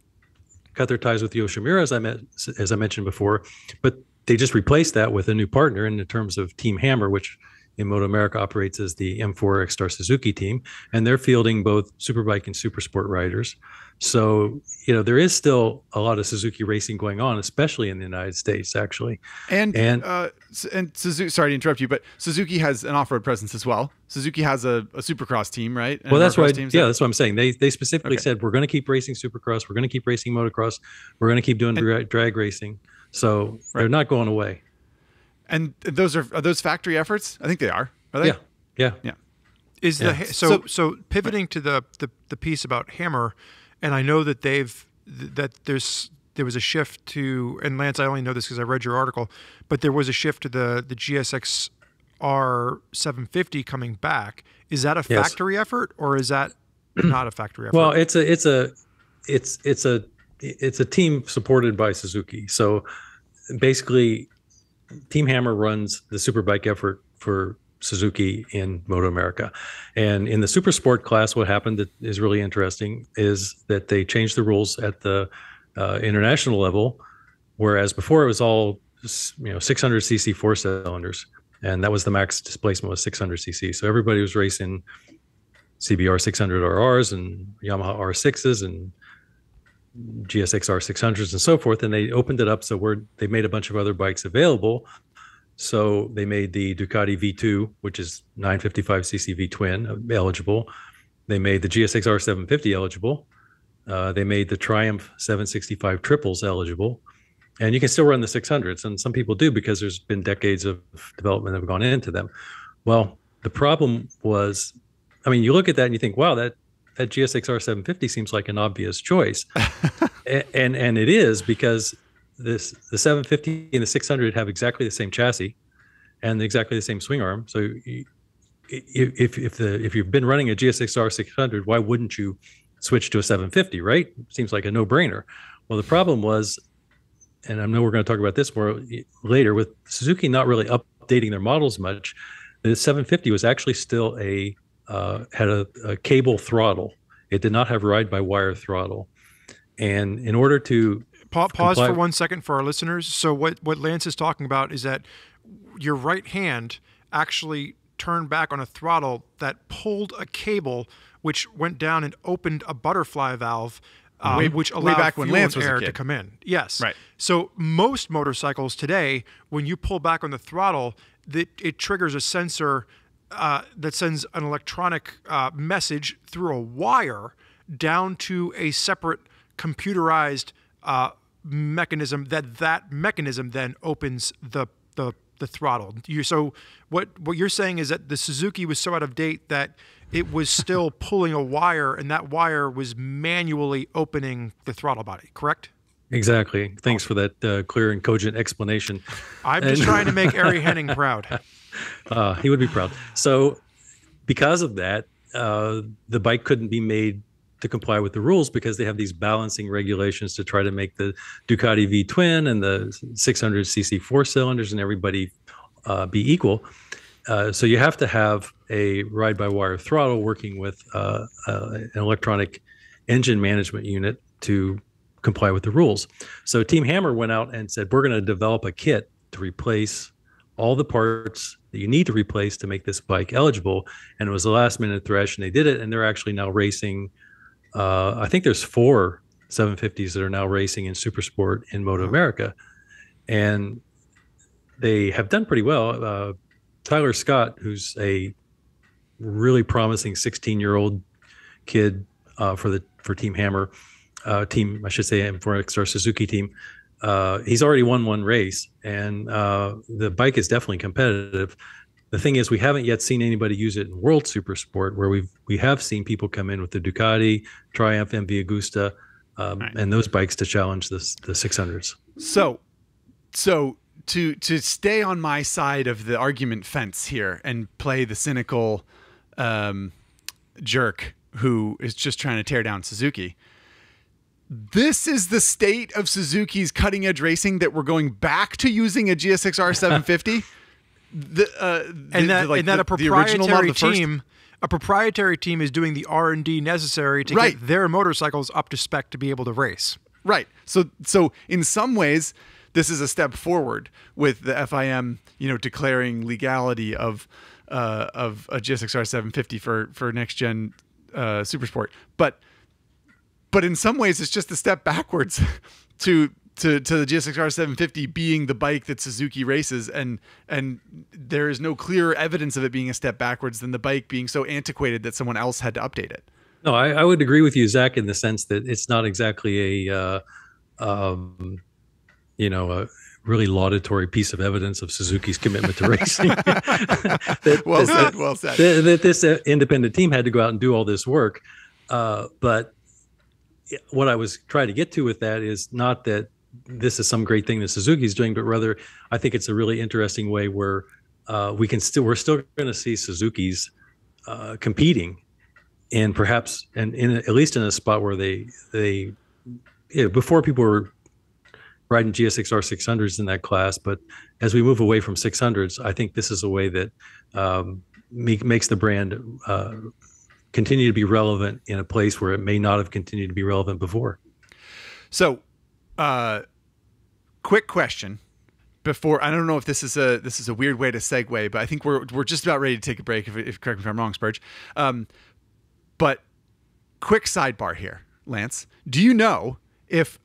[SPEAKER 3] cut their ties with Yoshimura as I met, as I mentioned before, but they just replaced that with a new partner in terms of Team Hammer, which Moto America operates as the M4 ECSTAR Suzuki team, and they're fielding both Superbike and Supersport riders. So, you know, there is still a lot of Suzuki racing going on, especially in the United States, actually.
[SPEAKER 1] And and uh, and Suzuki. Sorry to interrupt you, but Suzuki has an off-road presence as well. Suzuki has a, a Supercross team, right?
[SPEAKER 3] And well, that's right. Yeah, that's what I'm saying. They they specifically okay. said we're going to keep racing Supercross, we're going to keep racing motocross, we're going to keep doing and, drag racing. So right. they're not going away.
[SPEAKER 1] And those are are those factory efforts? I think they are. Are they?
[SPEAKER 3] Yeah. Yeah.
[SPEAKER 1] Yeah.
[SPEAKER 2] Is yeah. the so, so so pivoting right. to the, the the piece about Hammer and I know that they've that there's there was a shift to and Lance I only know this because I read your article but there was a shift to the the GSX R 750 coming back is that a
[SPEAKER 3] yes.
[SPEAKER 2] factory effort or is that not a factory effort
[SPEAKER 3] well it's a it's a it's it's a it's a team supported by Suzuki so basically Team Hammer runs the superbike effort for Suzuki in Moto America. And in the super sport class, what happened that is really interesting is that they changed the rules at the uh, international level, whereas before it was all you know 600 cc four cylinders. and that was the max displacement was 600 cc. So everybody was racing CBR 600 RRs and Yamaha R6s and GSX R600s and so forth. And they opened it up so we're, they made a bunch of other bikes available. So they made the Ducati V2, which is 955cc V twin uh, eligible. They made the GSX R750 eligible. Uh, they made the Triumph 765 triples eligible. And you can still run the 600s. And some people do because there's been decades of development that have gone into them. Well, the problem was, I mean, you look at that and you think, wow, that that GSX R750 seems like an obvious choice, and and it is because this the 750 and the 600 have exactly the same chassis and exactly the same swing arm. So if if the if you've been running a GSX R600, why wouldn't you switch to a 750? Right? Seems like a no brainer. Well, the problem was, and I know we're going to talk about this more later, with Suzuki not really updating their models much. The 750 was actually still a uh, had a, a, cable throttle. It did not have ride by wire throttle. And in order to
[SPEAKER 2] pa- pause comply- for one second for our listeners. So what what Lance is talking about is that your right hand actually turned back on a throttle that pulled a cable which went down and opened a butterfly valve um, way, which allowed way back when Lance was air to come in. Yes.
[SPEAKER 1] Right.
[SPEAKER 2] So most motorcycles today, when you pull back on the throttle, that it triggers a sensor uh, that sends an electronic uh, message through a wire down to a separate computerized uh, mechanism. That that mechanism then opens the the the throttle. You, so what what you're saying is that the Suzuki was so out of date that it was still pulling a wire, and that wire was manually opening the throttle body. Correct?
[SPEAKER 3] Exactly. Thanks for that uh, clear and cogent explanation.
[SPEAKER 2] I'm and just trying to make Ari Henning proud.
[SPEAKER 3] Uh, he would be proud. So, because of that, uh, the bike couldn't be made to comply with the rules because they have these balancing regulations to try to make the Ducati V twin and the 600cc four cylinders and everybody uh, be equal. Uh, so you have to have a ride-by-wire throttle working with uh, uh, an electronic engine management unit to comply with the rules. So Team Hammer went out and said, "We're going to develop a kit to replace all the parts that you need to replace to make this bike eligible." And it was a last-minute thresh, and they did it, and they're actually now racing uh, I think there's four 750s that are now racing in Super Sport in MotoAmerica, and they have done pretty well. Uh, Tyler Scott, who's a really promising 16 year old kid uh, for the for Team Hammer, uh, team I should say and for our Suzuki team. Uh, he's already won one race, and uh, the bike is definitely competitive the thing is we haven't yet seen anybody use it in world super sport where we've we have seen people come in with the ducati triumph mv agusta um, right. and those bikes to challenge this the 600s
[SPEAKER 1] so so to to stay on my side of the argument fence here and play the cynical um, jerk who is just trying to tear down suzuki this is the state of Suzuki's cutting edge racing that we're going back to using a GSX R 750
[SPEAKER 2] the, uh, and that, like and that the, a proprietary team a proprietary team is doing the r&d necessary to right. get their motorcycles up to spec to be able to race.
[SPEAKER 1] Right. So so in some ways this is a step forward with the fim you know declaring legality of uh, of a gsxr 750 for for next gen uh, supersport. But but in some ways it's just a step backwards to to to the GSXR 750 being the bike that Suzuki races, and and there is no clearer evidence of it being a step backwards than the bike being so antiquated that someone else had to update it.
[SPEAKER 3] No, I, I would agree with you, Zack, in the sense that it's not exactly a, uh, um, you know, a really laudatory piece of evidence of Suzuki's commitment to racing.
[SPEAKER 1] that, well that, said. Well said.
[SPEAKER 3] That, that, this uh, independent team had to go out and do all this work, uh, but what I was trying to get to with that is not that this is some great thing that Suzuki's doing, but rather I think it's a really interesting way where uh, we can still we're still going to see Suzuki's uh, competing, and perhaps and in at least in a spot where they they you know, before people were riding GSXR 600s in that class, but as we move away from 600s, I think this is a way that um, make, makes the brand uh, continue to be relevant in a place where it may not have continued to be relevant before.
[SPEAKER 1] So uh, quick question before I don't know if this is a this is a weird way to segue, but I think we're we're just about ready to take a break. If, if correct me if I'm wrong, Spurge. Um, but quick sidebar here, Lance. Do you know if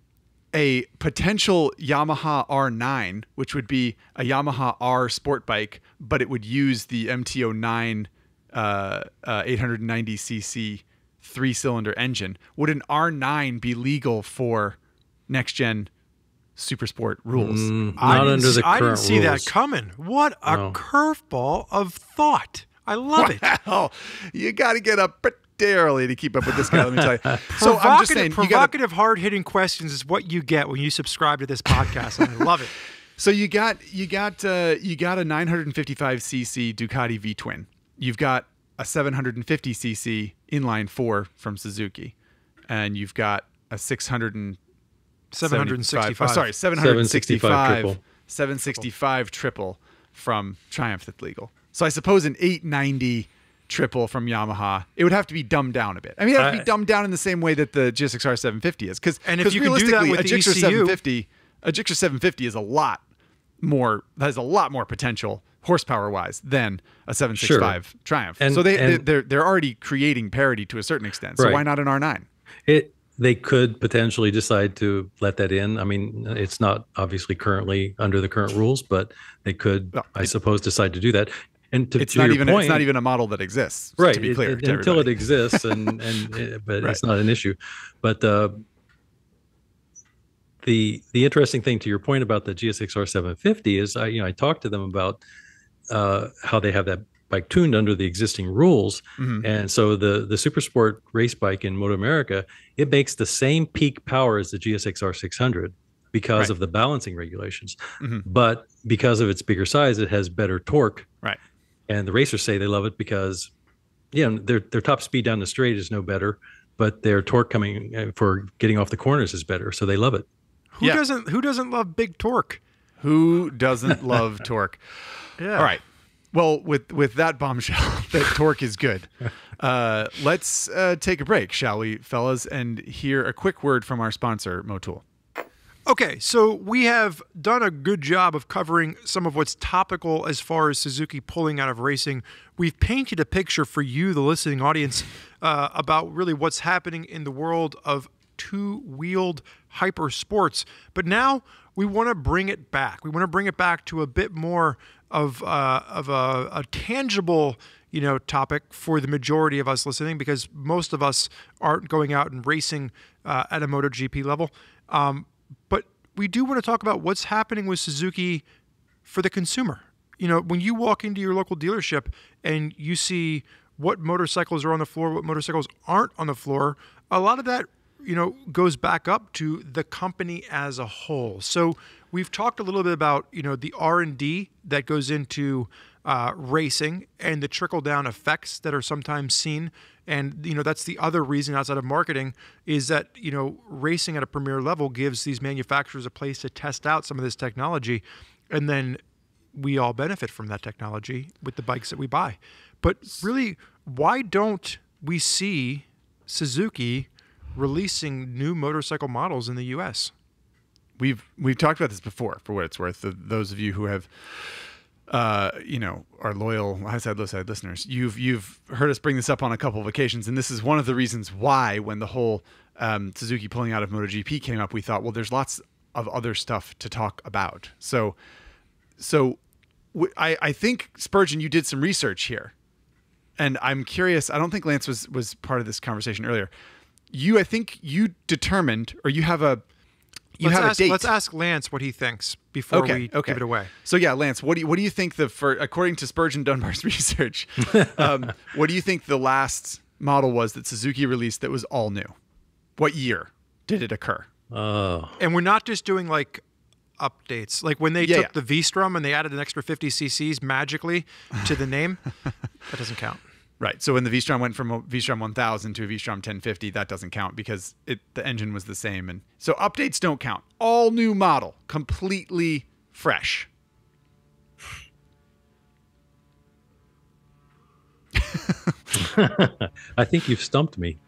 [SPEAKER 1] a potential Yamaha R9, which would be a Yamaha R sport bike, but it would use the MT09 uh, uh, 890cc three cylinder engine, would an R9 be legal for next gen super sport rules?
[SPEAKER 3] Mm,
[SPEAKER 2] I
[SPEAKER 3] not
[SPEAKER 2] didn't
[SPEAKER 3] under the
[SPEAKER 2] I didn't see that coming. What a
[SPEAKER 3] No.
[SPEAKER 2] curveball of thought. I love it.
[SPEAKER 1] Wow, you got to get up pretty early to keep up with this guy. Let me tell you. So I'm just saying,
[SPEAKER 2] provocative, hard-hitting questions is what you get when you subscribe to this podcast, I love it.
[SPEAKER 1] so you got you got uh, you got a 955cc Ducati V twin. You've got a 750cc inline four from Suzuki, and you've got a 600 and
[SPEAKER 2] 765.
[SPEAKER 1] Oh, sorry,
[SPEAKER 3] 765
[SPEAKER 1] 765
[SPEAKER 3] triple.
[SPEAKER 1] 765 triple from Triumph that's legal. So I suppose an 890 triple from Yamaha, it would have to be dumbed down a bit. I mean, it would have to be dumbed down in the same way that the GSXR 750 is. Because
[SPEAKER 2] And if you could do that with
[SPEAKER 1] a
[SPEAKER 2] the
[SPEAKER 1] Gixxer
[SPEAKER 2] ECU
[SPEAKER 1] 750, a Gixxer 750 is a lot more has a lot more potential horsepower wise than a 765 Triumph.
[SPEAKER 3] And-
[SPEAKER 1] so they, they
[SPEAKER 3] and-
[SPEAKER 1] they're they're already creating parity to a certain extent. So
[SPEAKER 3] Right.
[SPEAKER 1] why not an R9?
[SPEAKER 3] It they could potentially decide to let that in. I mean, it's not obviously currently under the current rules, but they could,
[SPEAKER 1] Well,
[SPEAKER 3] I suppose, decide to do that. And to,
[SPEAKER 1] It's
[SPEAKER 3] to
[SPEAKER 1] not
[SPEAKER 3] your
[SPEAKER 1] even
[SPEAKER 3] point,
[SPEAKER 1] it's not even a model that exists.
[SPEAKER 3] right
[SPEAKER 1] To be clear,
[SPEAKER 3] it-
[SPEAKER 1] to
[SPEAKER 3] until it exists, and and uh, but
[SPEAKER 1] Right.
[SPEAKER 3] it's not an issue. But uh, the the interesting thing to your point about the GSXR 750 is, I you know I talked to them about uh, how they have that bike tuned under the existing rules,
[SPEAKER 1] Mhm.
[SPEAKER 3] and so the the Super Sport race bike in MotoAmerica it makes the same peak power as the GSXR 600 because
[SPEAKER 1] Right.
[SPEAKER 3] of the balancing regulations,
[SPEAKER 1] Mhm.
[SPEAKER 3] but because of its bigger size, it has better torque
[SPEAKER 1] Right.
[SPEAKER 3] and the racers say they love it because yeah their their top speed down the straight is no better but their torque coming uh, for getting off the corners is better so they love it
[SPEAKER 2] Who
[SPEAKER 1] Yeah.
[SPEAKER 2] doesn't? Who doesn't love big torque?
[SPEAKER 1] Who doesn't love torque?
[SPEAKER 2] Yeah.
[SPEAKER 1] All right. Well, with with that bombshell that torque is good, uh, let's uh, take a break, shall we, fellas, and hear a quick word from our sponsor, Motul.
[SPEAKER 2] Okay, so we have done a good job of covering some of what's topical as far as Suzuki pulling out of racing. We've painted a picture for you, the listening audience, uh, about really what's happening in the world of two wheeled hyper sports. But now we want to bring it back. We want to bring it back to a bit more of, uh, of a, a tangible you know topic for the majority of us listening because most of us aren't going out and racing uh, at a MotoGP level. Um, but we do want to talk about what's happening with Suzuki for the consumer. You know, when you walk into your local dealership and you see what motorcycles are on the floor, what motorcycles aren't on the floor, a lot of that, you know, goes back up to the company as a whole. So we've talked a little bit about, you know, the R&D that goes into uh, racing and the trickle down effects that are sometimes seen. And you know that's the other reason outside of marketing is that you know racing at a premier level gives these manufacturers a place to test out some of this technology, and then we all benefit from that technology with the bikes that we buy. But really, why don't we see Suzuki releasing new motorcycle models in the U.S.?
[SPEAKER 1] We've we've talked about this before, for what it's worth. The, those of you who have, uh, you know, are loyal high side, low side listeners, you've you've heard us bring this up on a couple of occasions, and this is one of the reasons why, when the whole um, Suzuki pulling out of MotoGP came up, we thought, well, there's lots of other stuff to talk about. So, so I I think Spurgeon, you did some research here, and I'm curious. I don't think Lance was was part of this conversation earlier. You, I think you determined, or you have a you
[SPEAKER 2] let's
[SPEAKER 1] have
[SPEAKER 2] ask,
[SPEAKER 1] a date.
[SPEAKER 2] Let's ask Lance what he thinks before
[SPEAKER 1] okay,
[SPEAKER 2] we
[SPEAKER 1] okay.
[SPEAKER 2] give it away.
[SPEAKER 1] So yeah, Lance, what do you what do you think the for according to Spurgeon Dunbar's research, um, what do you think the last model was that Suzuki released that was all new? What year did it occur?
[SPEAKER 3] oh
[SPEAKER 2] And we're not just doing like updates. Like when they
[SPEAKER 1] Yeah,
[SPEAKER 2] took
[SPEAKER 1] yeah.
[SPEAKER 2] the V Strom and they added an extra 50 cc's magically to the name, that doesn't count.
[SPEAKER 1] Right. So when the V-Strom went from a V-Strom 1000 to a V-Strom 1050, that doesn't count because it the engine was the same and so updates don't count. All new model, completely fresh.
[SPEAKER 3] i think you've stumped me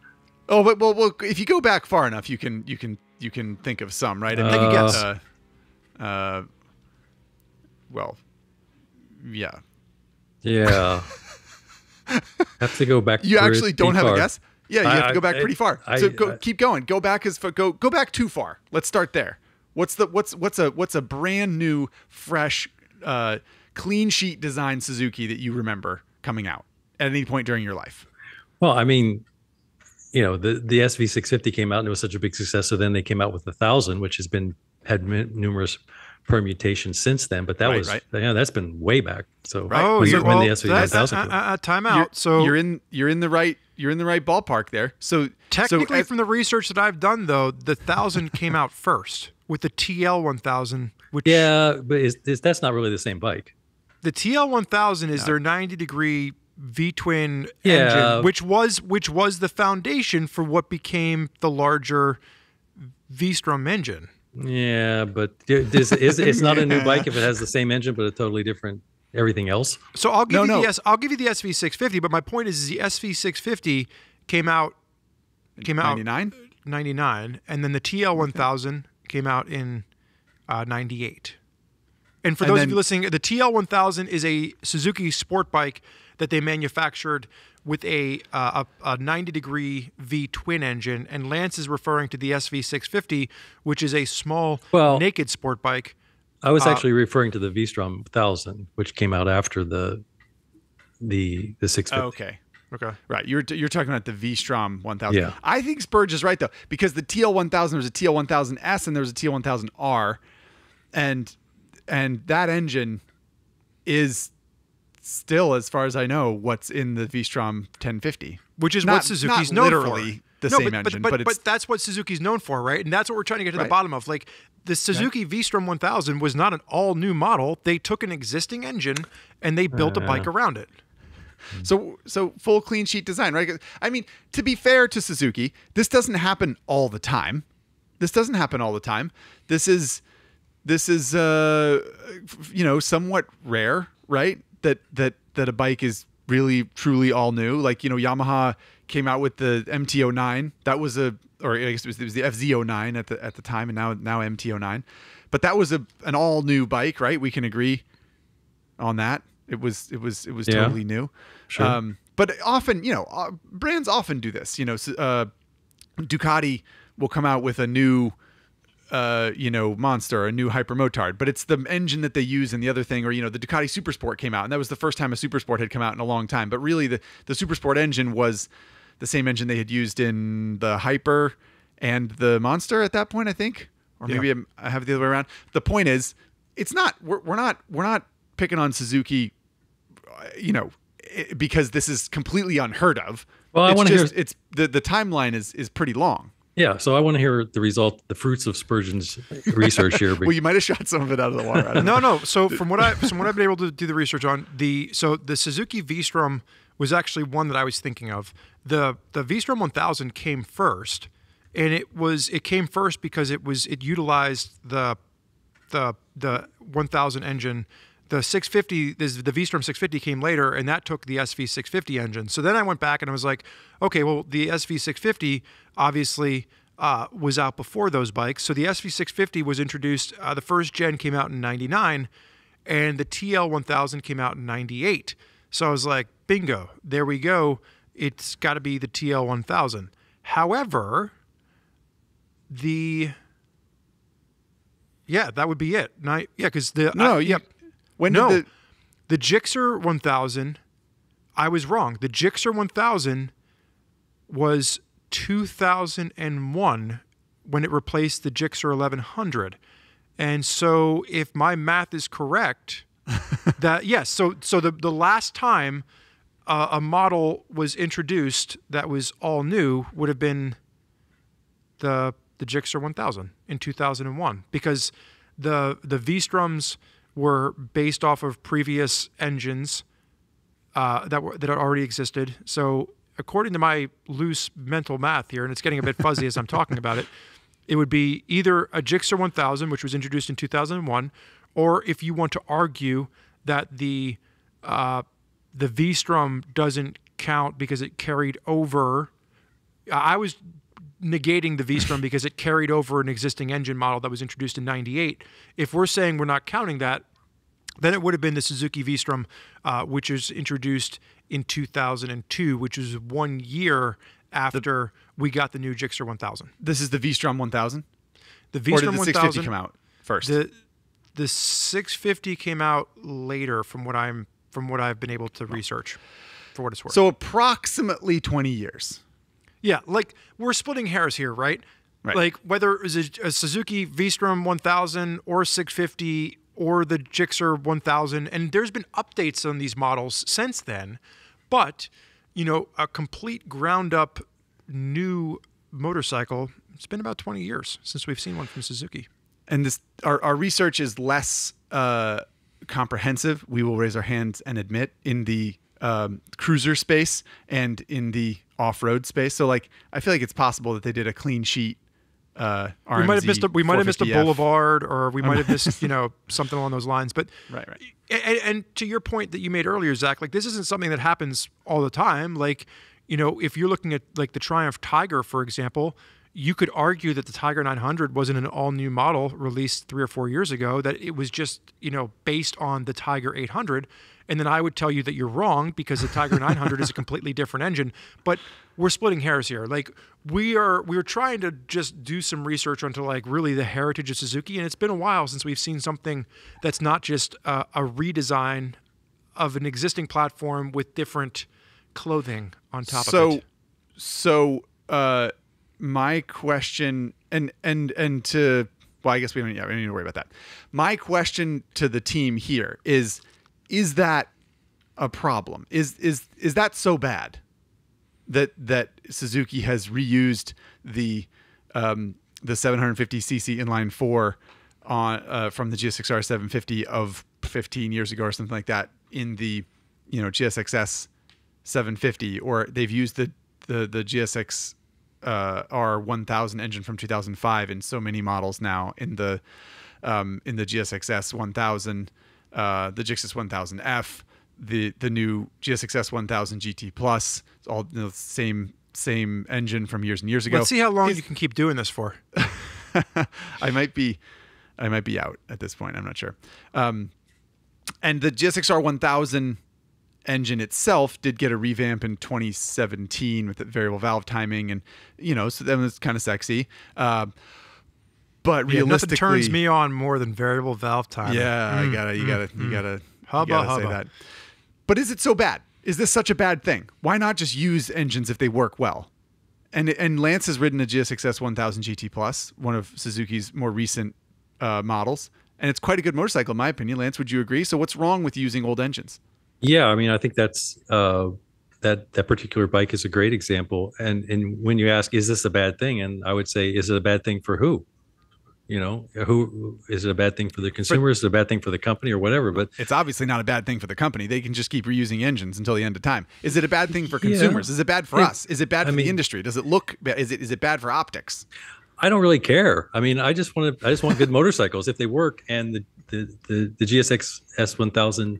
[SPEAKER 1] Oh, but well, well, if you go back far enough, you can you can you can think of some, right? I
[SPEAKER 3] a
[SPEAKER 2] guess.
[SPEAKER 1] Uh, uh, well, yeah.
[SPEAKER 3] Yeah. have to go back.
[SPEAKER 1] You actually don't have
[SPEAKER 3] far.
[SPEAKER 1] a guess. Yeah, you
[SPEAKER 3] I-
[SPEAKER 1] have to go back
[SPEAKER 3] I-
[SPEAKER 1] pretty far.
[SPEAKER 3] I-
[SPEAKER 1] so go,
[SPEAKER 3] I-
[SPEAKER 1] keep going. Go back as. Go go back too far. Let's start there. What's the what's what's a what's a brand new, fresh, uh, clean sheet design Suzuki that you remember coming out at any point during your life?
[SPEAKER 3] Well, I mean, you know, the the SV650 came out and it was such a big success. So then they came out with the thousand, which has been had numerous permutations since then. But that
[SPEAKER 1] Right,
[SPEAKER 3] was
[SPEAKER 1] right.
[SPEAKER 3] yeah, that's been way back. So
[SPEAKER 1] Right.
[SPEAKER 2] Oh,
[SPEAKER 3] when,
[SPEAKER 2] so,
[SPEAKER 3] when
[SPEAKER 2] well,
[SPEAKER 3] the SV1000
[SPEAKER 2] that-
[SPEAKER 3] came
[SPEAKER 2] uh, uh, uh, time
[SPEAKER 1] You're-
[SPEAKER 2] out. So
[SPEAKER 1] you're in you're in the right you're in the right ballpark there. So
[SPEAKER 2] technically,
[SPEAKER 1] so
[SPEAKER 2] from the research that I've done, though, the thousand came out first with the TL 1000, which
[SPEAKER 3] Yeah, but is, is that's not really the same bike.
[SPEAKER 2] the TL 1000 is their 90 degree V twin
[SPEAKER 3] Yeah.
[SPEAKER 2] engine, which was which was the foundation for what became the larger V Strom engine.
[SPEAKER 3] Yeah, but it- this is it's not a new bike if it has the same engine but a totally different everything else.
[SPEAKER 2] So I'll give
[SPEAKER 1] No,
[SPEAKER 2] you
[SPEAKER 1] no.
[SPEAKER 2] the S, I'll give you the SV650, but my point is, is the SV650 came out came out
[SPEAKER 1] 99?
[SPEAKER 2] 99 and then the TL1000 came out in uh, 98. And for
[SPEAKER 1] And
[SPEAKER 2] those
[SPEAKER 1] then-
[SPEAKER 2] of you listening, the TL1000 is a Suzuki sport bike that they manufactured with a uh, a, a 90 degree V twin engine and Lance is referring to the SV650 which is a small
[SPEAKER 3] Well-
[SPEAKER 2] naked sport bike.
[SPEAKER 3] I
[SPEAKER 2] Uh,
[SPEAKER 3] was actually referring to the V-Strom 1000, which came out after the the the 650.
[SPEAKER 1] Okay.
[SPEAKER 2] Okay.
[SPEAKER 1] Right, you're you're talking about the V Strom 1000.
[SPEAKER 3] Yeah.
[SPEAKER 1] I think Spurge is right though because the TL 1000 there was a TL 1000S and there was a TL 1000R, and and that engine is still, as far as I know, what's in the V Strom 1050.
[SPEAKER 2] which is
[SPEAKER 1] Not-
[SPEAKER 2] what Suzuki's
[SPEAKER 1] not
[SPEAKER 2] known
[SPEAKER 1] literally
[SPEAKER 2] for.
[SPEAKER 1] the
[SPEAKER 2] no,
[SPEAKER 1] same
[SPEAKER 2] but,
[SPEAKER 1] engine,
[SPEAKER 2] but,
[SPEAKER 1] but it's-
[SPEAKER 2] that's what Suzuki's known for, right? And that's what we're trying to get to the bottom of. Like the Suzuki V-Strom 1000 was not an all-new model. They took an existing engine and they built a bike around it.
[SPEAKER 1] So so full clean sheet design, right? I mean, to be fair to Suzuki, this doesn't happen all the time. This doesn't happen all the time. This is this is uh you know, somewhat rare, right? That that that a bike is really truly all new. Like, you know, Yamaha came out with the MT09. That was a or I guess it was, it was the FZ09 at the at the time and now now MT09. But that was a an all new bike, right? We can agree on that. It was it was it was
[SPEAKER 3] Yeah.
[SPEAKER 1] totally new.
[SPEAKER 3] Sure.
[SPEAKER 1] Um, but often, you know, uh, brands often do this. You know, uh, Ducati will come out with a new, uh, you know, monster, a new hypermotard, but it's the engine that they use in the other thing. Or you know, the Ducati Supersport came out, and that was the first time a Supersport had come out in a long time. But really, the the Supersport engine was the same engine they had used in the Hyper and the Monster at that point, I think, or maybe I'm, I have it the other way around. The point is, it's not we're, we're not we're not picking on Suzuki you know, because this is completely unheard of.
[SPEAKER 3] Well, I
[SPEAKER 1] It's
[SPEAKER 3] wanna hear-
[SPEAKER 1] just- It's the the timeline is is pretty long.
[SPEAKER 3] Yeah, so I want to hear the result, the fruits of Spurgeon's research here.
[SPEAKER 1] Well, you might have shot some of it out of the water. I don't know.
[SPEAKER 2] No, no. So from what I from what I've been able to do the research on the so the Suzuki V-Strom was actually one that I was thinking of. The the V-Strom 1000 came first, and it was it came first because it was it utilized the the the 1000 engine. The 650, this, the V-Strom 650 came later, and that took the SV 650 engine. So then I went back and I was like, okay, well the SV 650 obviously uh, was out before those bikes. So the SV 650 was introduced. Uh, the first gen came out in '99, and the TL 1000 came out in '98. So I was like, bingo, there we go. It's got to be the TL 1000. However, the yeah, that would be it. Not, yeah, because the
[SPEAKER 1] No,
[SPEAKER 2] I- yeah,
[SPEAKER 1] when
[SPEAKER 2] no.
[SPEAKER 1] did the
[SPEAKER 2] the Gixxer 1000, I was wrong. The Gixxer 1000 was 2001 when it replaced the Gixxer 1100. And so if my math is correct, that yes, so so the the last time uh, a model was introduced that was all new would have been the the Gixxer 1000 in 2001 because the the V-Stroms were based off of previous engines uh, that were that already existed. So according to my loose mental math here, and it's getting a bit fuzzy as I'm talking about it, it would be either a Gixxer 1000, which was introduced in 2001, or if you want to argue that the uh, the V-Strom doesn't count because it carried over. I was negating the V-Strom because it carried over an existing engine model that was introduced in 98. If we're saying we're not counting that, Then it would have been the Suzuki V-Strom, uh, which was introduced in 2002, which was one year after we got the new Gixxer 1000.
[SPEAKER 1] This is the V-Strom 1000?
[SPEAKER 2] The
[SPEAKER 1] Or did
[SPEAKER 2] V-Strom
[SPEAKER 1] the 650
[SPEAKER 2] 1000
[SPEAKER 1] come out first?
[SPEAKER 2] The the 650 came out later, from what I'm from what I've been able to research, for what it's worth.
[SPEAKER 1] so approximately 20 years.
[SPEAKER 2] Yeah, like we're splitting hairs here, right?
[SPEAKER 1] Right.
[SPEAKER 2] Like whether it was a, a Suzuki V-Strom 1000 or 650 or the Gixxer 1000, and there's been updates on these models since then, but you know, a complete ground-up new motorcycle. It's been about 20 years since we've seen one from Suzuki.
[SPEAKER 1] and this our, our research is less uh, comprehensive we will raise our hands and admit in the um, cruiser space and in the off-road space. So like i feel like it's possible that they did a clean sheet uh,
[SPEAKER 2] we might have missed a, we might have missed a boulevard or we might have missed you know something along those lines. But
[SPEAKER 1] Right, right.
[SPEAKER 2] and, and to your point that you made earlier zack like this isn't something that happens all the time. Like you know if you're looking at like the triumph tiger for example you could argue that the tiger 900 wasn't an all new model released three or four years ago that it was just you know based on the tiger 800 and then i would tell you that you're wrong because the tiger 900 is a completely different engine but we're splitting hairs here. Like we are we are trying to just do some research onto like really the heritage of suzuki and it's been a while since we've seen something that's not just uh, a redesign of an existing platform with different clothing on top
[SPEAKER 1] so
[SPEAKER 2] of it.
[SPEAKER 1] so uh my question and and and to well i guess we don't yeah we don't need to worry about that. My question to the team here is is that a problem? Is is is that so bad that that suzuki has reused the um the 750cc inline 4 on uh, from the gsxr 750 of 15 years ago or something like that in the you know gsxs 750 or they've used the the the GSX uh, R1000 engine from 2005 in so many models now in the um, in the GSXS 1000 uh, the Gixxus 1000F the the new GSXS 1000 GT Plus it's all you know, same same engine from years and years ago
[SPEAKER 2] let's see how long
[SPEAKER 1] Is-
[SPEAKER 2] you can keep doing this for
[SPEAKER 1] I might be, I might be out at this point. I'm not sure. Um, and the GSXR 1000 engine itself did get a revamp in 2017 with the variable valve timing, and you know, so that was kind of sexy. Uh, but
[SPEAKER 2] yeah, nothing turns me on more than variable valve time
[SPEAKER 1] yeah, I gotta, you gotta, you gotta, you
[SPEAKER 2] Hubba
[SPEAKER 1] gotta say that. But is it so bad? Is this such a bad thing? Why not just use engines if they work well? And and Lance has ridden a GSXS 1000 GT Plus, one of Suzuki's more recent uh, models, and it's quite a good motorcycle in my opinion. Lance, would you agree? So what's wrong with using old engines?
[SPEAKER 3] Yeah, I mean, I think that's uh, that that particular bike is a great example. And and when you ask, is this a bad thing? And I would say, is it a bad thing for who? You know, who is it a bad thing for the consumer? Is it a bad thing for the company or whatever? But
[SPEAKER 1] It's obviously not a bad thing for the company. They can just keep reusing engines until the end of time. Is it a bad thing for
[SPEAKER 3] Yeah.
[SPEAKER 1] consumers? Is it bad for
[SPEAKER 3] It-
[SPEAKER 1] us? Is it bad
[SPEAKER 3] I
[SPEAKER 1] for the
[SPEAKER 3] mean-
[SPEAKER 1] industry? Does it look? Is it is it bad for optics?
[SPEAKER 3] I don't really care. I mean, I just want to. I just want good motorcycles if they work. And the the the, the GSX S1000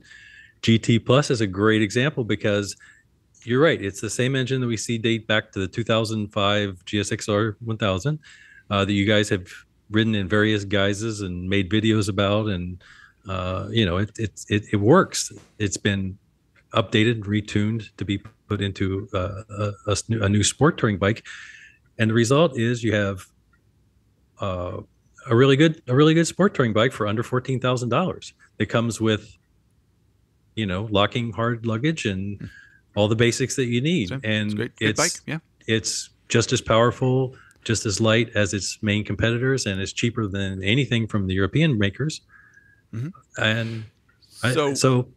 [SPEAKER 3] GT Plus is a great example because you're right. It's the same engine that we see date back to the 2005 GSXR 1000 uh, that you guys have ridden in various guises and made videos about, and uh, you know, it, it it it works. It's been updated, retuned to be put into uh, a, a new sport touring bike, and the result is you have uh, a really good a really good sport touring bike for under fourteen thousand dollars. It comes with, you know, locking hard luggage and all the basics that you need,
[SPEAKER 1] So,
[SPEAKER 3] and
[SPEAKER 1] it's great, great bike. Yeah.
[SPEAKER 3] it's just as powerful, just as light as its main competitors, and it's cheaper than anything from the European makers.
[SPEAKER 1] Mhm.
[SPEAKER 3] And
[SPEAKER 1] So-
[SPEAKER 3] so,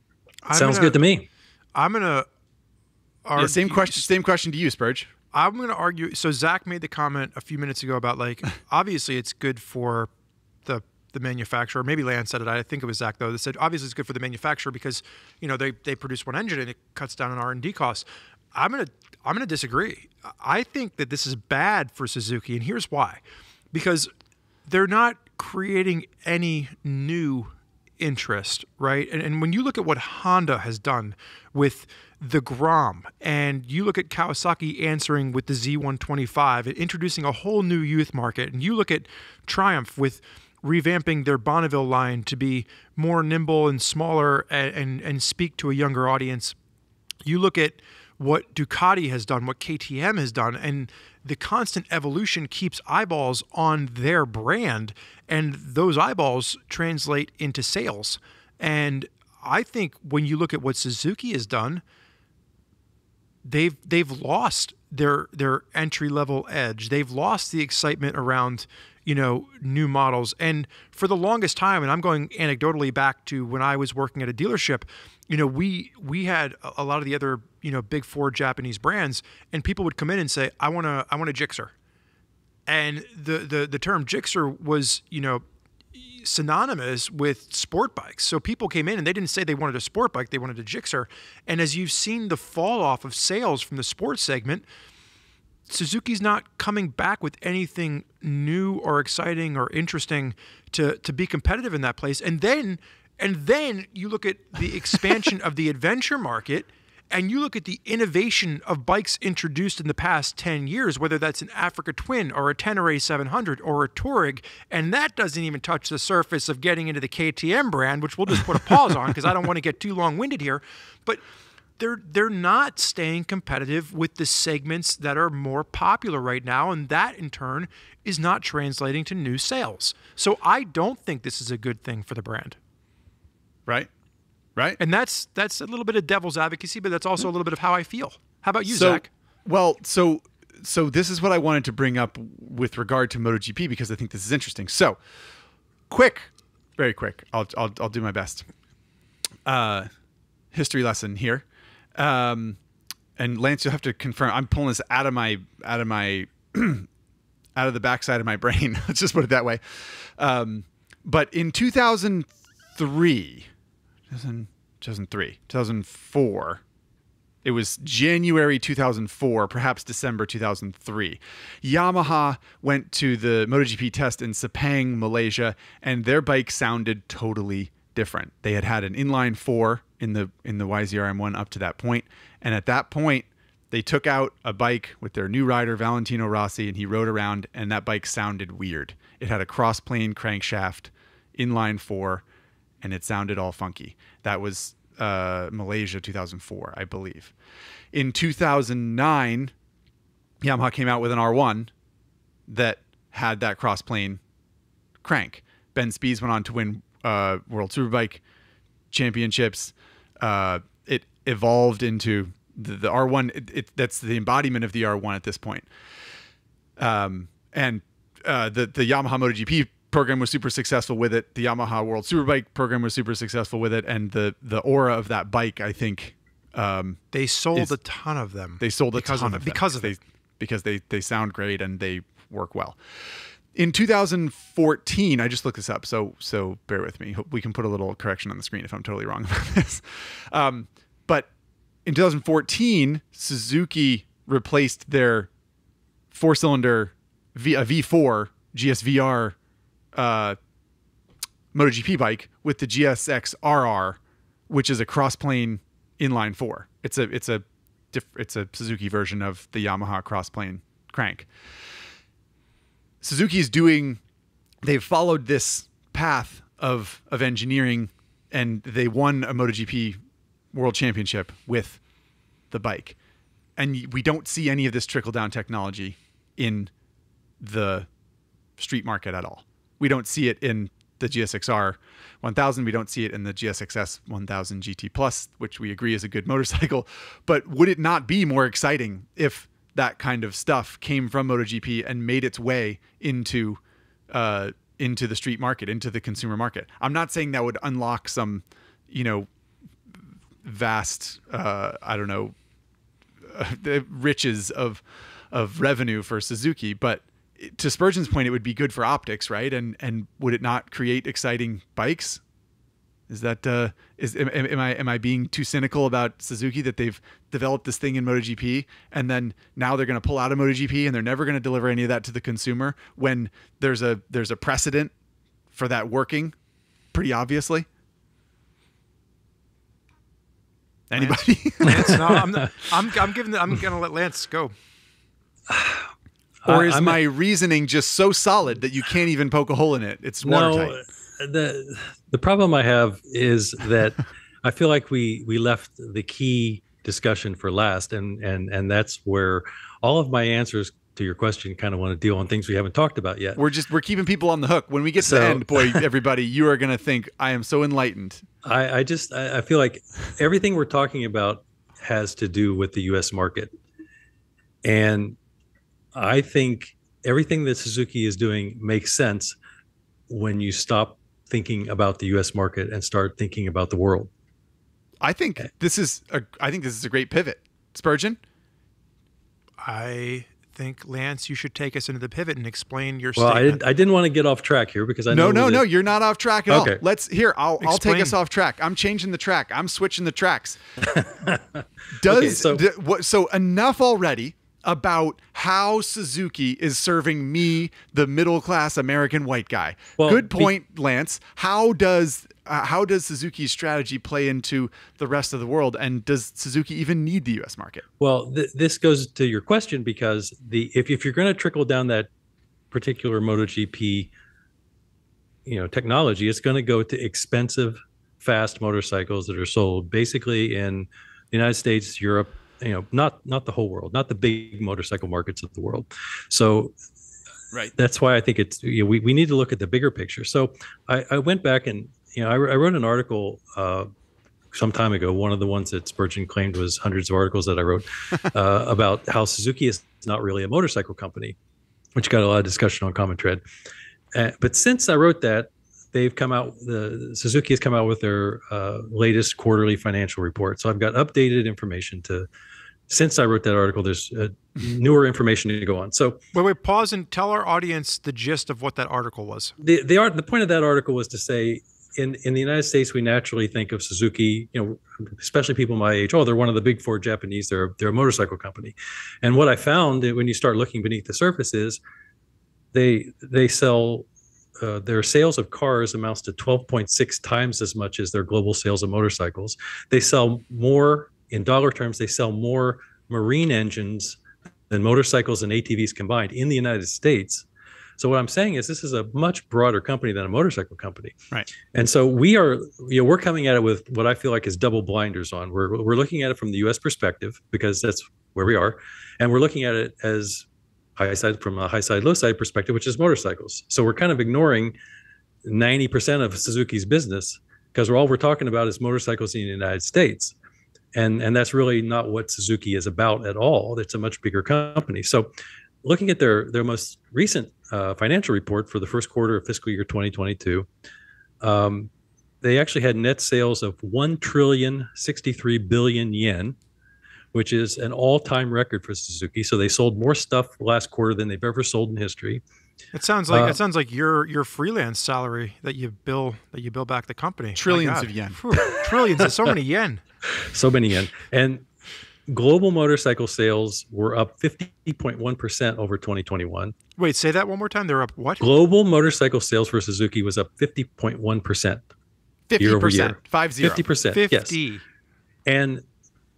[SPEAKER 2] I'm
[SPEAKER 3] sounds
[SPEAKER 2] gonna-
[SPEAKER 3] good to me.
[SPEAKER 2] i'm gonna
[SPEAKER 1] Yeah, same question. Same question to you, Spurge.
[SPEAKER 2] I'm going to argue. So Zack made the comment a few minutes ago about like obviously it's good for the the manufacturer. Maybe Lance said it. I think it was Zack though. That said obviously it's good for the manufacturer because you know they they produce one engine and it cuts down on R and D costs. I'm gonna I'm gonna disagree. I think that this is bad for Suzuki, and here's why: because they're not creating any new interest, right? And, and when you look at what Honda has done with the Grom, and you look at Kawasaki answering with the Z125 and introducing a whole new youth market, and you look at Triumph with revamping their Bonneville line to be more nimble and smaller and, and, and speak to a younger audience. You look at what Ducati has done, what KTM has done, and the constant evolution keeps eyeballs on their brand, and those eyeballs translate into sales. And I think when you look at what Suzuki has done, they've they've lost their their entry level edge. They've lost the excitement around you know new models. And for the longest time, and I'm going anecdotally back to when I was working at a dealership, you know we we had a lot of the other you know big four Japanese brands, and people would come in and say, I want to I want a Gixxer. And the, the the term Gixxer was, you know, synonymous with sport bikes. So people came in and they didn't say they wanted a sport bike, they wanted a Gixxer. And as you've seen the fall off of sales from the sports segment, Suzuki's not coming back with anything new or exciting or interesting to to be competitive in that place. And then and then you look at the expansion of the adventure market and you look at the innovation of bikes introduced in the past 10 years, whether that's an Africa Twin or a Tenere 700 or a Tuareg, and that doesn't even touch the surface of getting into the KTM brand, which we'll just put a pause on because I don't want to get too long-winded here. But they're they're not staying competitive with the segments that are more popular right now, and that in turn is not translating to new sales. So I don't think this is a good thing for the brand.
[SPEAKER 1] Right. Right.
[SPEAKER 2] And that's that's a little bit of devil's advocacy, but that's also a little bit of how I feel. How about you,
[SPEAKER 1] so,
[SPEAKER 2] Zack?
[SPEAKER 1] Well, so so this is what I wanted to bring up with regard to MotoGP because I think this is interesting. So, quick, very quick. I'll I'll, I'll do my best. Uh, history lesson here. Um, and Lance, you'll have to confirm. I'm pulling this out of my out of my out of the backside of my brain. Let's just put it that way. Um, but in 2003, 2003, 2004. It was January 2004, perhaps December 2003. Yamaha went to the MotoGP test in Sepang, Malaysia, and their bike sounded totally different. They had had an inline four in the in the YZR-M1 up to that point, and at that point, they took out a bike with their new rider Valentino Rossi, and he rode around, and that bike sounded weird. It had a cross-plane crankshaft, inline four, and it sounded all funky. That was uh, Malaysia 2004, I believe. In 2009, Yamaha came out with an R1 that had that crossplane crank. Ben Spies went on to win uh, World Superbike championships. Uh, it evolved into the, the R1. It, it, that's the embodiment of the R1 at this point. Um, and uh, the the Yamaha MotoGP program was super successful with it. The Yamaha World Superbike program was super successful with it, and the the aura of that bike, I think, um,
[SPEAKER 2] they sold is, a ton of them.
[SPEAKER 1] They sold a ton
[SPEAKER 2] of,
[SPEAKER 1] of
[SPEAKER 2] them because of
[SPEAKER 1] they,
[SPEAKER 2] it.
[SPEAKER 1] because they they sound great and they work well. In 2014, I just looked this up, so so bear with me. We can put a little correction on the screen if I'm totally wrong about this. Um, but in 2014, Suzuki replaced their four-cylinder v, a V4 GSVR uh, MotoGP bike with the GSX RR, which is a crossplane inline four. It's a it's a it's a Suzuki version of the Yamaha crossplane crank. Suzuki is doing. They've followed this path of of engineering, and they won a MotoGP World Championship with the bike. And we don't see any of this trickle down technology in the street market at all. We don't see it in the GSXR 1000. We don't see it in the GSXS 1000 GT Plus, which we agree is a good motorcycle. But would it not be more exciting if that kind of stuff came from MotoGP and made its way into uh, into the street market, into the consumer market? I'm not saying that would unlock some, you know, vast, uh, I don't know, uh, riches of of revenue for Suzuki, but to Spurgeon's point, it would be good for optics, right? And and would it not create exciting bikes? Is that uh, is am, am, I am I being too cynical about Suzuki that they've developed this thing in MotoGP and then now they're going to pull out of MotoGP and they're never going to deliver any of that to the consumer when there's a there's a precedent for that working, pretty obviously. Anybody?
[SPEAKER 2] Lance, no, I'm, I'm I'm giving the, I'm going to let Lance go.
[SPEAKER 1] Or is
[SPEAKER 3] I'm-
[SPEAKER 1] my reasoning just so solid that you can't even poke a hole in it? It's watertight.
[SPEAKER 3] No, the the problem I have is that I feel like we we left the key discussion for last, and and and that's where all of my answers to your question kind of want to deal on things we haven't talked about yet.
[SPEAKER 1] We're just we're keeping people on the hook. When we get to
[SPEAKER 3] So-
[SPEAKER 1] the end, boy, everybody, you are gonna think I am so enlightened.
[SPEAKER 3] I, I just I, I feel like everything we're talking about has to do with the U.S. market, and I think everything that Suzuki is doing makes sense when you stop thinking about the U.S. market and start thinking about the world.
[SPEAKER 1] I think eh. this is a I think this is a great pivot. Spurgeon?
[SPEAKER 2] I think Lance, you should take us into the pivot and explain your
[SPEAKER 3] Well, I
[SPEAKER 2] statement.
[SPEAKER 3] didn't, I didn't want to get off track here because I
[SPEAKER 1] No,
[SPEAKER 3] know
[SPEAKER 1] no,
[SPEAKER 3] that-
[SPEAKER 1] no, you're not off track at
[SPEAKER 3] Okay.
[SPEAKER 1] all. Let's here, I'll I'll take us off track. I'm changing the track. I'm switching the tracks. Does
[SPEAKER 3] Okay, so-
[SPEAKER 1] d- what so enough already about how Suzuki is serving me, the middle class American white guy.
[SPEAKER 3] Well,
[SPEAKER 1] Good
[SPEAKER 3] be-
[SPEAKER 1] point, Lance. How does uh, how does Suzuki's strategy play into the rest of the world, and does Suzuki even need the U.S. market?
[SPEAKER 3] Well, th- this goes to your question because the if, if you're going to trickle down that particular MotoGP, you know, technology, it's going to go to expensive, fast motorcycles that are sold basically in the United States, Europe, you know, not not the whole world, not the big motorcycle markets of the world. So
[SPEAKER 1] Right.
[SPEAKER 3] that's why I think it's you know, we, we need to look at the bigger picture. So I, I went back and you know I, I wrote an article uh, some time ago. One of the ones that Spurgeon claimed was hundreds of articles that I wrote uh, about how Suzuki is not really a motorcycle company, which got a lot of discussion on Common Tread. Uh, but since I wrote that, they've come out. The Suzuki has come out with their uh, latest quarterly financial report. So I've got updated information to. Since I wrote that article, there's uh, newer information to go on. So
[SPEAKER 2] wait, wait, pause and tell our audience the gist of what that article was.
[SPEAKER 3] the the art the point of that article was to say in in the United States we naturally think of Suzuki, you know, especially people my age. Oh, they're one of the big four Japanese. They're they're a motorcycle company, and what I found when you start looking beneath the surface is they they sell. Uh, their sales of cars amounts to 12.6 times as much as their global sales of motorcycles. They sell more in dollar terms. They sell more marine engines than motorcycles and ATVs combined in the United States. So what I'm saying is this is a much broader company than a motorcycle company.
[SPEAKER 1] Right.
[SPEAKER 3] And so we are, you know, we're coming at it with what I feel like is double blinders on. We're we're looking at it from the US perspective because that's where we are. And we're looking at it as high side from a high side, low side perspective, which is motorcycles. So we're kind of ignoring 90% of Suzuki's business because all we're talking about is motorcycles in the United States. And and that's really not what Suzuki is about at all. It's a much bigger company. So looking at their their most recent uh, financial report for the first quarter of fiscal year 2022, um, they actually had net sales of 1 trillion 63 billion yen, which is an all-time record for Suzuki. So they sold more stuff last quarter than they've ever sold in history.
[SPEAKER 2] It sounds like
[SPEAKER 3] Uh,
[SPEAKER 2] it sounds like your your freelance salary that you bill that you bill back the company.
[SPEAKER 1] Trillions of yen.
[SPEAKER 2] Phew, trillions. There's so many yen.
[SPEAKER 3] So many yen. And global motorcycle sales were up 50.1% over 2021.
[SPEAKER 2] Wait, say that one more time. They're up what?
[SPEAKER 3] Global motorcycle sales for Suzuki was up 50.1%.
[SPEAKER 1] Fifty
[SPEAKER 3] Year over
[SPEAKER 1] percent.
[SPEAKER 3] year.
[SPEAKER 1] Five zero.
[SPEAKER 3] 50%. Yes.
[SPEAKER 2] Fifty.
[SPEAKER 3] And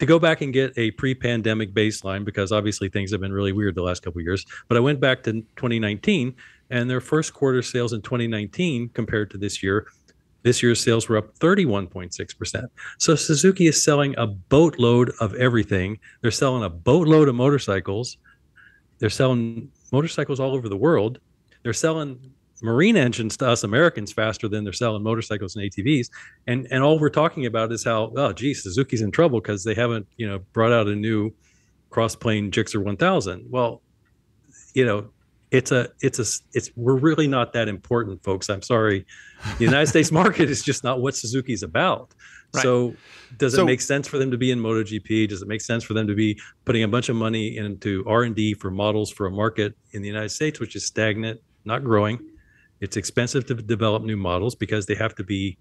[SPEAKER 3] to go back and get a pre-pandemic baseline, because obviously things have been really weird the last couple of years. But I went back to 2019, and their first quarter sales in 2019 compared to this year, this year's sales were up 31.6%. So Suzuki is selling a boatload of everything. They're selling a boatload of motorcycles. They're selling motorcycles all over the world. They're selling marine engines to us Americans faster than they're selling motorcycles and ATVs and and all we're talking about is how oh gee Suzuki's in trouble because they haven't you know brought out a new cross plane Gixxer 1000 well you know it's a it's a it's we're really not that important folks i'm sorry the united states market is just not what suzuki's about
[SPEAKER 1] Right.
[SPEAKER 3] so does
[SPEAKER 1] So-
[SPEAKER 3] it make sense for them to be in MotoGP? Does it make sense for them to be putting a bunch of money into R and D for models for a market in the United States, which is stagnant, not growing? It's expensive to develop new models because they have to be,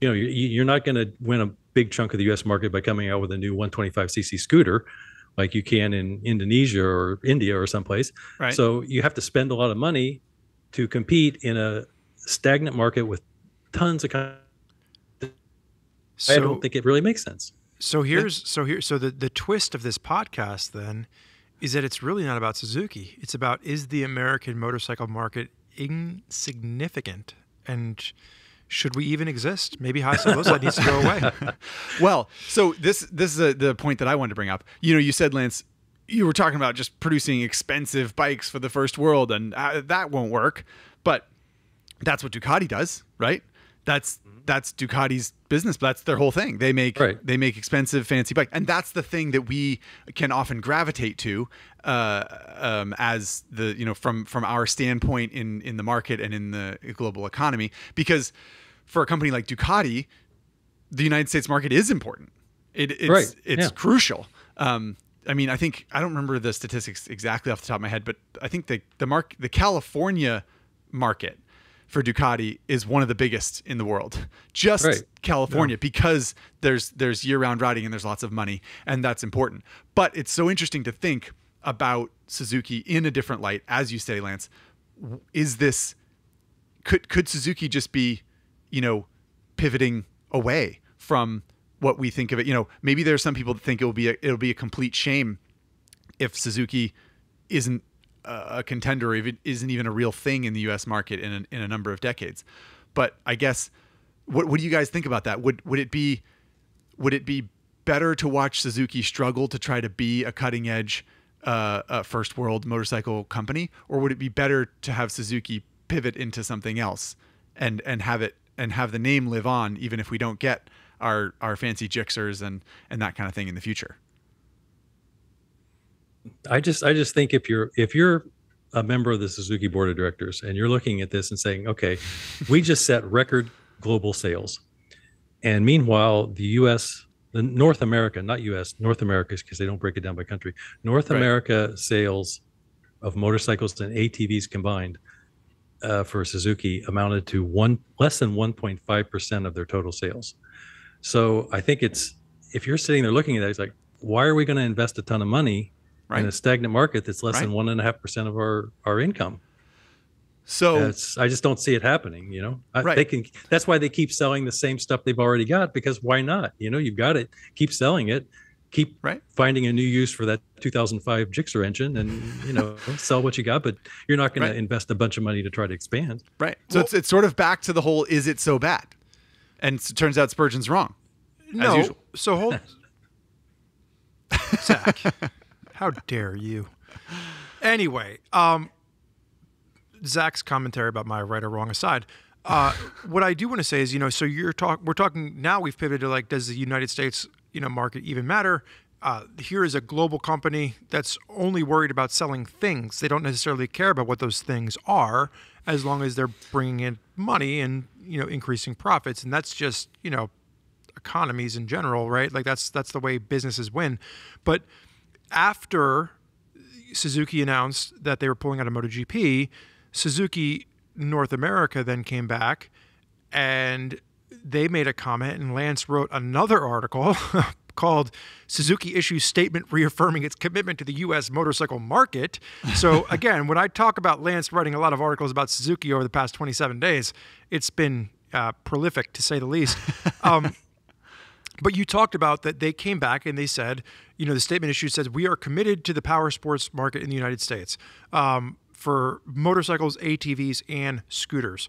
[SPEAKER 3] you know, you- you're not going to win a big chunk of the U.S. market by coming out with a new 125cc scooter, like you can in Indonesia or India or someplace.
[SPEAKER 1] Right.
[SPEAKER 3] So you have to spend a lot of money to compete in a stagnant market with tons of. Con-
[SPEAKER 2] So,
[SPEAKER 3] I don't think it really makes sense.
[SPEAKER 2] so here's so here so the the twist of this podcast then is that it's really not about Suzuki. It's about is the American motorcycle market insignificant and should we even exist? Maybe high side needs to go away.
[SPEAKER 1] well, so this this is a, the point that I wanted to bring up. You know, you said Lance, you were talking about just producing expensive bikes for the first world, and uh, that won't work. But that's what Ducati does, right? That's that's Ducati's business. That's their whole thing. They make
[SPEAKER 3] Right.
[SPEAKER 1] they make expensive, fancy bikes, and that's the thing that we can often gravitate to uh, um, as the you know from from our standpoint in in the market and in the global economy. Because for a company like Ducati, the United States market is important. It, it's
[SPEAKER 3] Right,
[SPEAKER 1] it's
[SPEAKER 3] yeah.
[SPEAKER 1] crucial. Um, I mean, I think I don't remember the statistics exactly off the top of my head, but I think the the mark the California market for Ducati is one of the biggest in the world. Just
[SPEAKER 3] Right.
[SPEAKER 1] California because there's there's year-round riding and there's lots of money and that's important. But it's so interesting to think about Suzuki in a different light as you say Lance. Is this could could Suzuki just be, you know, pivoting away from what we think of it? You know, maybe there's some people that think it will be a, it'll be a complete shame if Suzuki isn't a contender if it isn't even a real thing in the U.S. market in a, in a number of decades. But I guess what what do you guys think about that? Would would it be would it be better to watch Suzuki struggle to try to be a cutting edge uh, uh, first world motorcycle company, or would it be better to have Suzuki pivot into something else and and have it and have the name live on, even if we don't get our our fancy Gixxers and and that kind of thing in the future?
[SPEAKER 3] I just I just think if you're if you're a member of the Suzuki board of directors and you're looking at this and saying, okay, we just set record global sales. And meanwhile, the US, the North America, not US, North America, because they don't break it down by country. North
[SPEAKER 1] Right.
[SPEAKER 3] America sales of motorcycles and ATVs combined uh, for Suzuki amounted to one less than 1.5% of their total sales. So I think it's if you're sitting there looking at that, it's like, why are we going to invest a ton of money in a stagnant market that's less than one and a half percent of our our income?
[SPEAKER 1] So
[SPEAKER 3] That's I just don't see it happening. You know, I,
[SPEAKER 1] Right.
[SPEAKER 3] they can. That's why they keep selling the same stuff they've already got because why not? You know, you've got it. Keep selling it. Keep
[SPEAKER 1] Right.
[SPEAKER 3] finding a new use for that 2005 Gixxer engine, and you know, sell what you got. But you're not going
[SPEAKER 1] Right.
[SPEAKER 3] to invest a bunch of money to try to expand.
[SPEAKER 1] right, so it's it's sort of back to the whole is it so bad? And it turns out Spurgeon's wrong.
[SPEAKER 2] no.
[SPEAKER 1] usual.
[SPEAKER 2] So hold Zach. How dare you? Anyway, um Zach's commentary about my right or wrong aside. Uh, what I do want to say is, you know, so you're talk we're talking now we've pivoted to like, does the United States, you know, market even matter? Uh, here is a global company that's only worried about selling things. They don't necessarily care about what those things are, as long as they're bringing in money and you know increasing profits. And that's just you know economies in general, right? Like that's that's the way businesses win. But after Suzuki announced that they were pulling out of MotoGP, Suzuki North America then came back and they made a comment, and Lance wrote another article called Suzuki Issues Statement Reaffirming Its Commitment to the U.S. Motorcycle Market. So, again, when I talk about Lance writing a lot of articles about Suzuki over the past 27 days, it's been uh, prolific to say the least. Um, but you talked about that they came back and they said, you know, the statement issued says we are committed to the power sports market in the United States um, for motorcycles, ATVs, and scooters.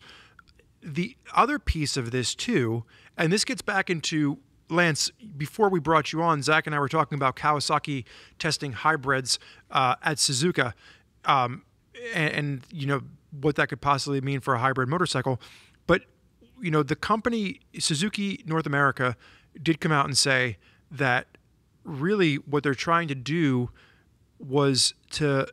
[SPEAKER 2] The other piece of this too, and this gets back into Lance. Before we brought you on, Zach and I were talking about Kawasaki testing hybrids uh, at Suzuka, um, and, and you know what that could possibly mean for a hybrid motorcycle. But you know, the company Suzuki North America did come out and say that really what they're trying to do was to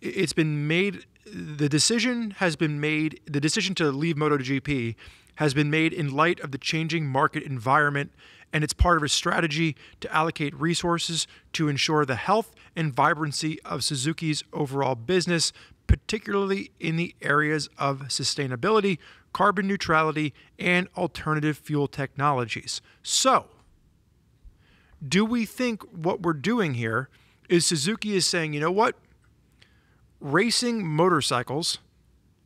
[SPEAKER 2] it's been made the decision has been made the decision to leave MotoGP has been made in light of the changing market environment and it's part of a strategy to allocate resources to ensure the health and vibrancy of Suzuki's overall business particularly in the areas of sustainability, carbon neutrality, and alternative fuel technologies. So, do we think what we're doing here is Suzuki is saying, you know what? Racing motorcycles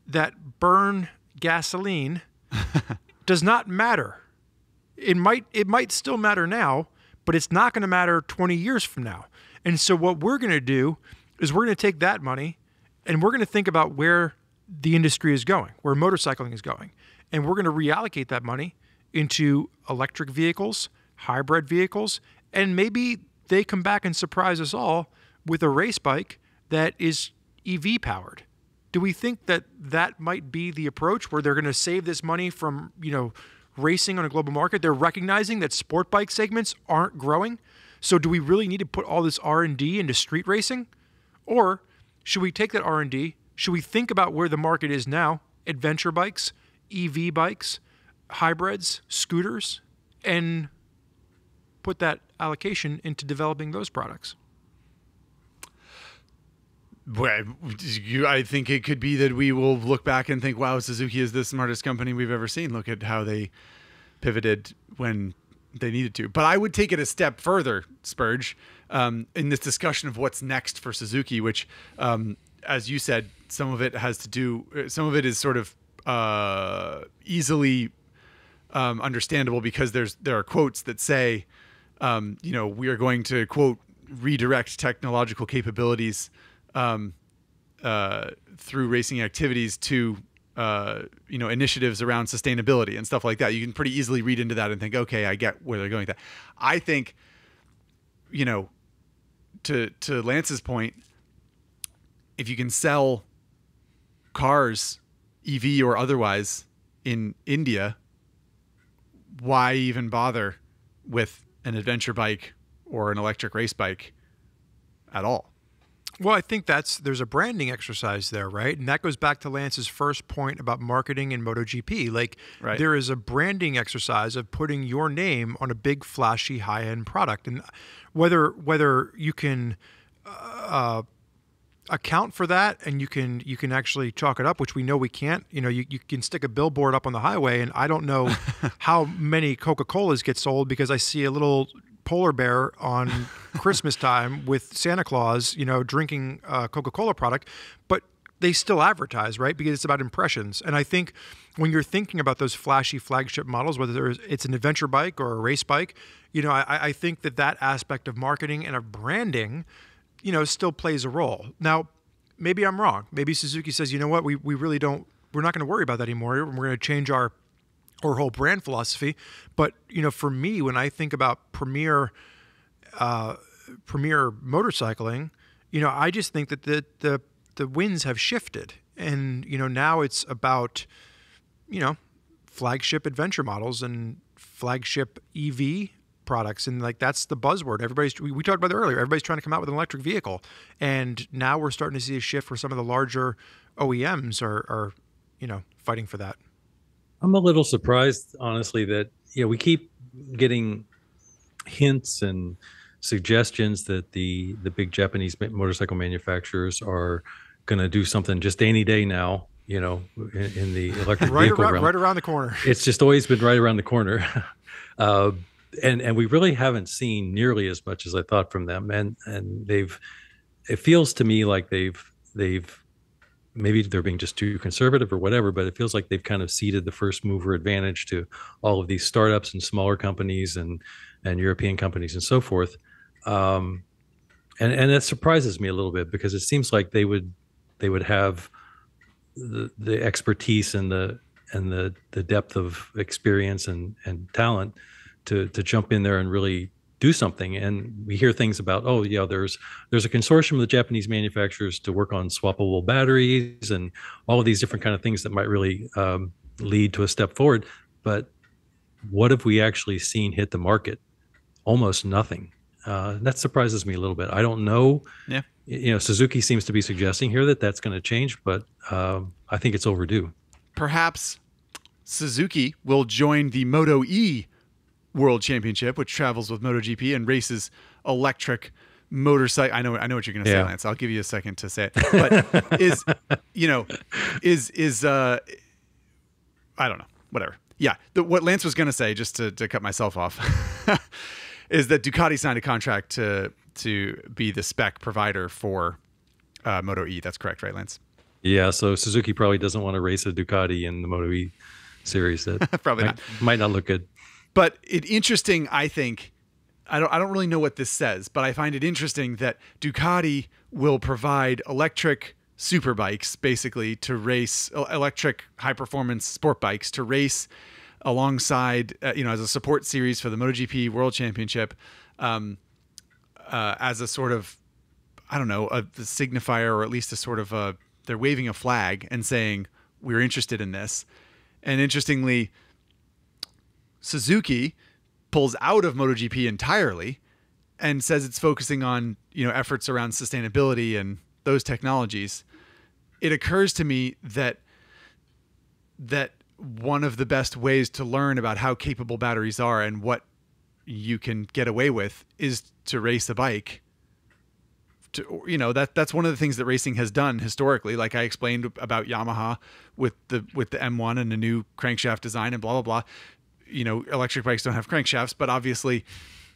[SPEAKER 2] that burn gasoline does not matter. It might it might still matter now, but it's not going to matter 20 years from now. And so what we're going to do is we're going to take that money and we're going to think about where the industry is going, where motorcycling is going, and we're going to reallocate that money into electric vehicles, hybrid vehicles, and maybe they come back and surprise us all with a race bike that is EV powered. Do we think that that might be the approach where they're going to save this money from, you know, racing on a global market? They're recognizing that sport bike segments aren't growing. So do we really need to put all this R&D into street racing? Or should we take that R&D, should we think about where the market is now, adventure bikes, EV bikes, hybrids, scooters, and put that allocation into developing those products?
[SPEAKER 1] Well, I think it could be that we will look back and think, "Wow, Suzuki is the smartest company we've ever seen." Look at how they pivoted when they needed to. But I would take it a step further, Spurge, um, in this discussion of what's next for Suzuki, which, um, as you said, some of it has to do, some of it is sort of uh, easily um, understandable because there's there are quotes that say, um, you know, we are going to quote redirect technological capabilities um, uh, through racing activities to uh, you know initiatives around sustainability and stuff like that. You can pretty easily read into that and think, okay, I get where they're going with that. I think, you know, to to Lance's point, if you can sell cars, EV or otherwise, in India, why even bother with an adventure bike or an electric race bike at all?
[SPEAKER 2] Well, I think that's there's a branding exercise there, right? And that goes back to Lance's first point about marketing and MotoGP. Like
[SPEAKER 1] Right.
[SPEAKER 2] there is a branding exercise of putting your name on a big, flashy, high-end product, and whether whether you can uh, account for that and you can you can actually chalk it up, which we know we can't. You know, you, you can stick a billboard up on the highway, and I don't know how many Coca Colas get sold because I see a little polar bear on Christmas time with Santa Claus, you know, drinking a Coca Cola product, but they still advertise, right? Because it's about impressions. And I think when you're thinking about those flashy flagship models, whether it's an adventure bike or a race bike, you know, I, I think that that aspect of marketing and of branding, you know, still plays a role. Now, maybe I'm wrong. Maybe Suzuki says, you know what, we, we really don't, we're not going to worry about that anymore. We're going to change our our whole brand philosophy. But you know, for me, when I think about premier uh, premier motorcycling, you know, I just think that the the the winds have shifted, and you know, now it's about you know flagship adventure models and flagship EV products and like that's the buzzword everybody's we, we talked about it earlier everybody's trying to come out with an electric vehicle and now we're starting to see a shift where some of the larger OEMs are, are you know fighting for that
[SPEAKER 3] I'm a little surprised, honestly, that you know we keep getting hints and suggestions that the the big Japanese motorcycle manufacturers are going to do something just any day now. You know, in, in the electric
[SPEAKER 2] right
[SPEAKER 3] vehicle
[SPEAKER 2] around,
[SPEAKER 3] realm.
[SPEAKER 2] right around the corner
[SPEAKER 3] It's just always been right around the corner. uh, and and we really haven't seen nearly as much as I thought from them. And and they've it feels to me like they've they've maybe they're being just too conservative or whatever, but it feels like they've kind of ceded the first mover advantage to all of these startups and smaller companies and and European companies and so forth. Um, and and it surprises me a little bit because it seems like they would they would have the the expertise and the and the the depth of experience and and talent to to jump in there and really do something. And we hear things about oh yeah there's there's a consortium of the japanese manufacturers to work on swappable batteries and all of these different kind of things that might really um, lead to a step forward. But what have we actually seen hit the market? Almost nothing. Uh, that surprises me a little bit. I don't know.
[SPEAKER 1] Yeah.
[SPEAKER 3] you know suzuki seems to be suggesting here that that's going to change but um, i think it's overdue.
[SPEAKER 1] Perhaps Suzuki will join the Moto E World Championship, which travels with MotoGP and races electric motorcycle. I know, I know what you're going to say, Lance. I'll give you a second to say it. But is you know, is is uh, I don't know, whatever. Yeah, the, what Lance was going to say, just to, to cut myself off, is that Ducati signed a contract to to be the spec provider for uh, Moto E. That's correct, right, Lance?
[SPEAKER 3] Yeah, so Suzuki probably doesn't want to race a Ducati in the Moto E series. That
[SPEAKER 1] Probably
[SPEAKER 3] might, might not look good.
[SPEAKER 1] But it interesting i think I don't I don't really know what this says, but I find it interesting that Ducati will provide electric super bikes basically to race electric high performance sport bikes to race alongside uh, you know as a support series for the MotoGP World Championship um, uh, as a sort of I don't know a, signifier or at least a sort of a they're waving a flag and saying we're interested in this. And interestingly Suzuki pulls out of MotoGP entirely and says it's focusing on you know efforts around sustainability and those technologies. It occurs to me that that one of the best ways to learn about how capable batteries are and what you can get away with is to race a bike. To, you know that that's one of the things that racing has done historically. Like i explained about yamaha with the with the m1 and the new crankshaft design and blah blah blah you know electric bikes don't have crankshafts but obviously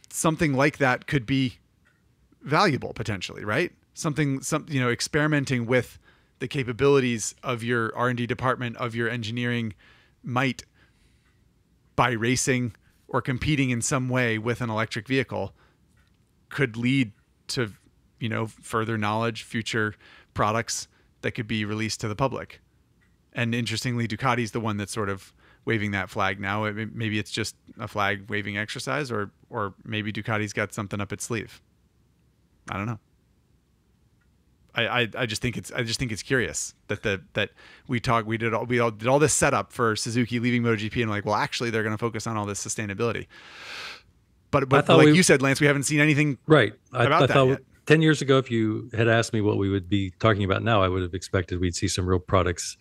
[SPEAKER 1] something like that could be valuable potentially right? Something some you know experimenting with the capabilities of your r&d department of your engineering might by racing or competing in some way with an electric vehicle could lead to you know further knowledge future products that could be released to the public. And interestingly ducati's the one that's sort of waving that flag now. maybe it's just a flag waving exercise, or or maybe Ducati's got something up its sleeve. I don't know. I, I, I just think it's I just think it's curious that the that we talk we did all we all did all this setup for Suzuki leaving MotoGP and like well actually they're going to focus on all this sustainability. But but like we, you said, Lance, we haven't seen anything
[SPEAKER 3] right. I, about I that thought yet. ten years ago, if you had asked me what we would be talking about now, I would have expected we'd see some real products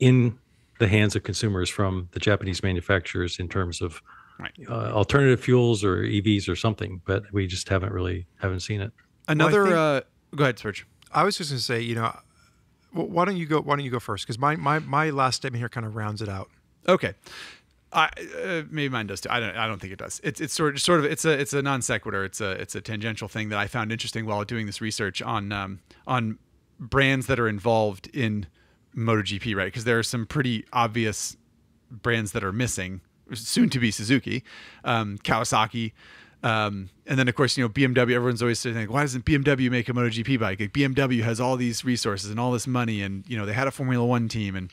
[SPEAKER 3] in the hands of consumers from the Japanese manufacturers in terms of right. uh, alternative fuels or EVs or something, but we just haven't really haven't seen it.
[SPEAKER 1] Another, well, think, uh, go ahead, Spurge.
[SPEAKER 2] I was just going to say, you know, why don't you go? Why don't you go first? Because my, my my last statement here kind of rounds it out.
[SPEAKER 1] Okay. I, uh, maybe mine does too. I don't. I don't think it does. It's it's sort of sort of it's a it's a non sequitur. It's a it's a tangential thing that I found interesting while doing this research on um, on brands that are involved in MotoGP, right? Because there are some pretty obvious brands that are missing, soon to be Suzuki, um, Kawasaki, um, and then of course you know BMW. Everyone's always saying, why doesn't BMW make a MotoGP bike? Like BMW has all these resources and all this money, and you know they had a Formula One team, and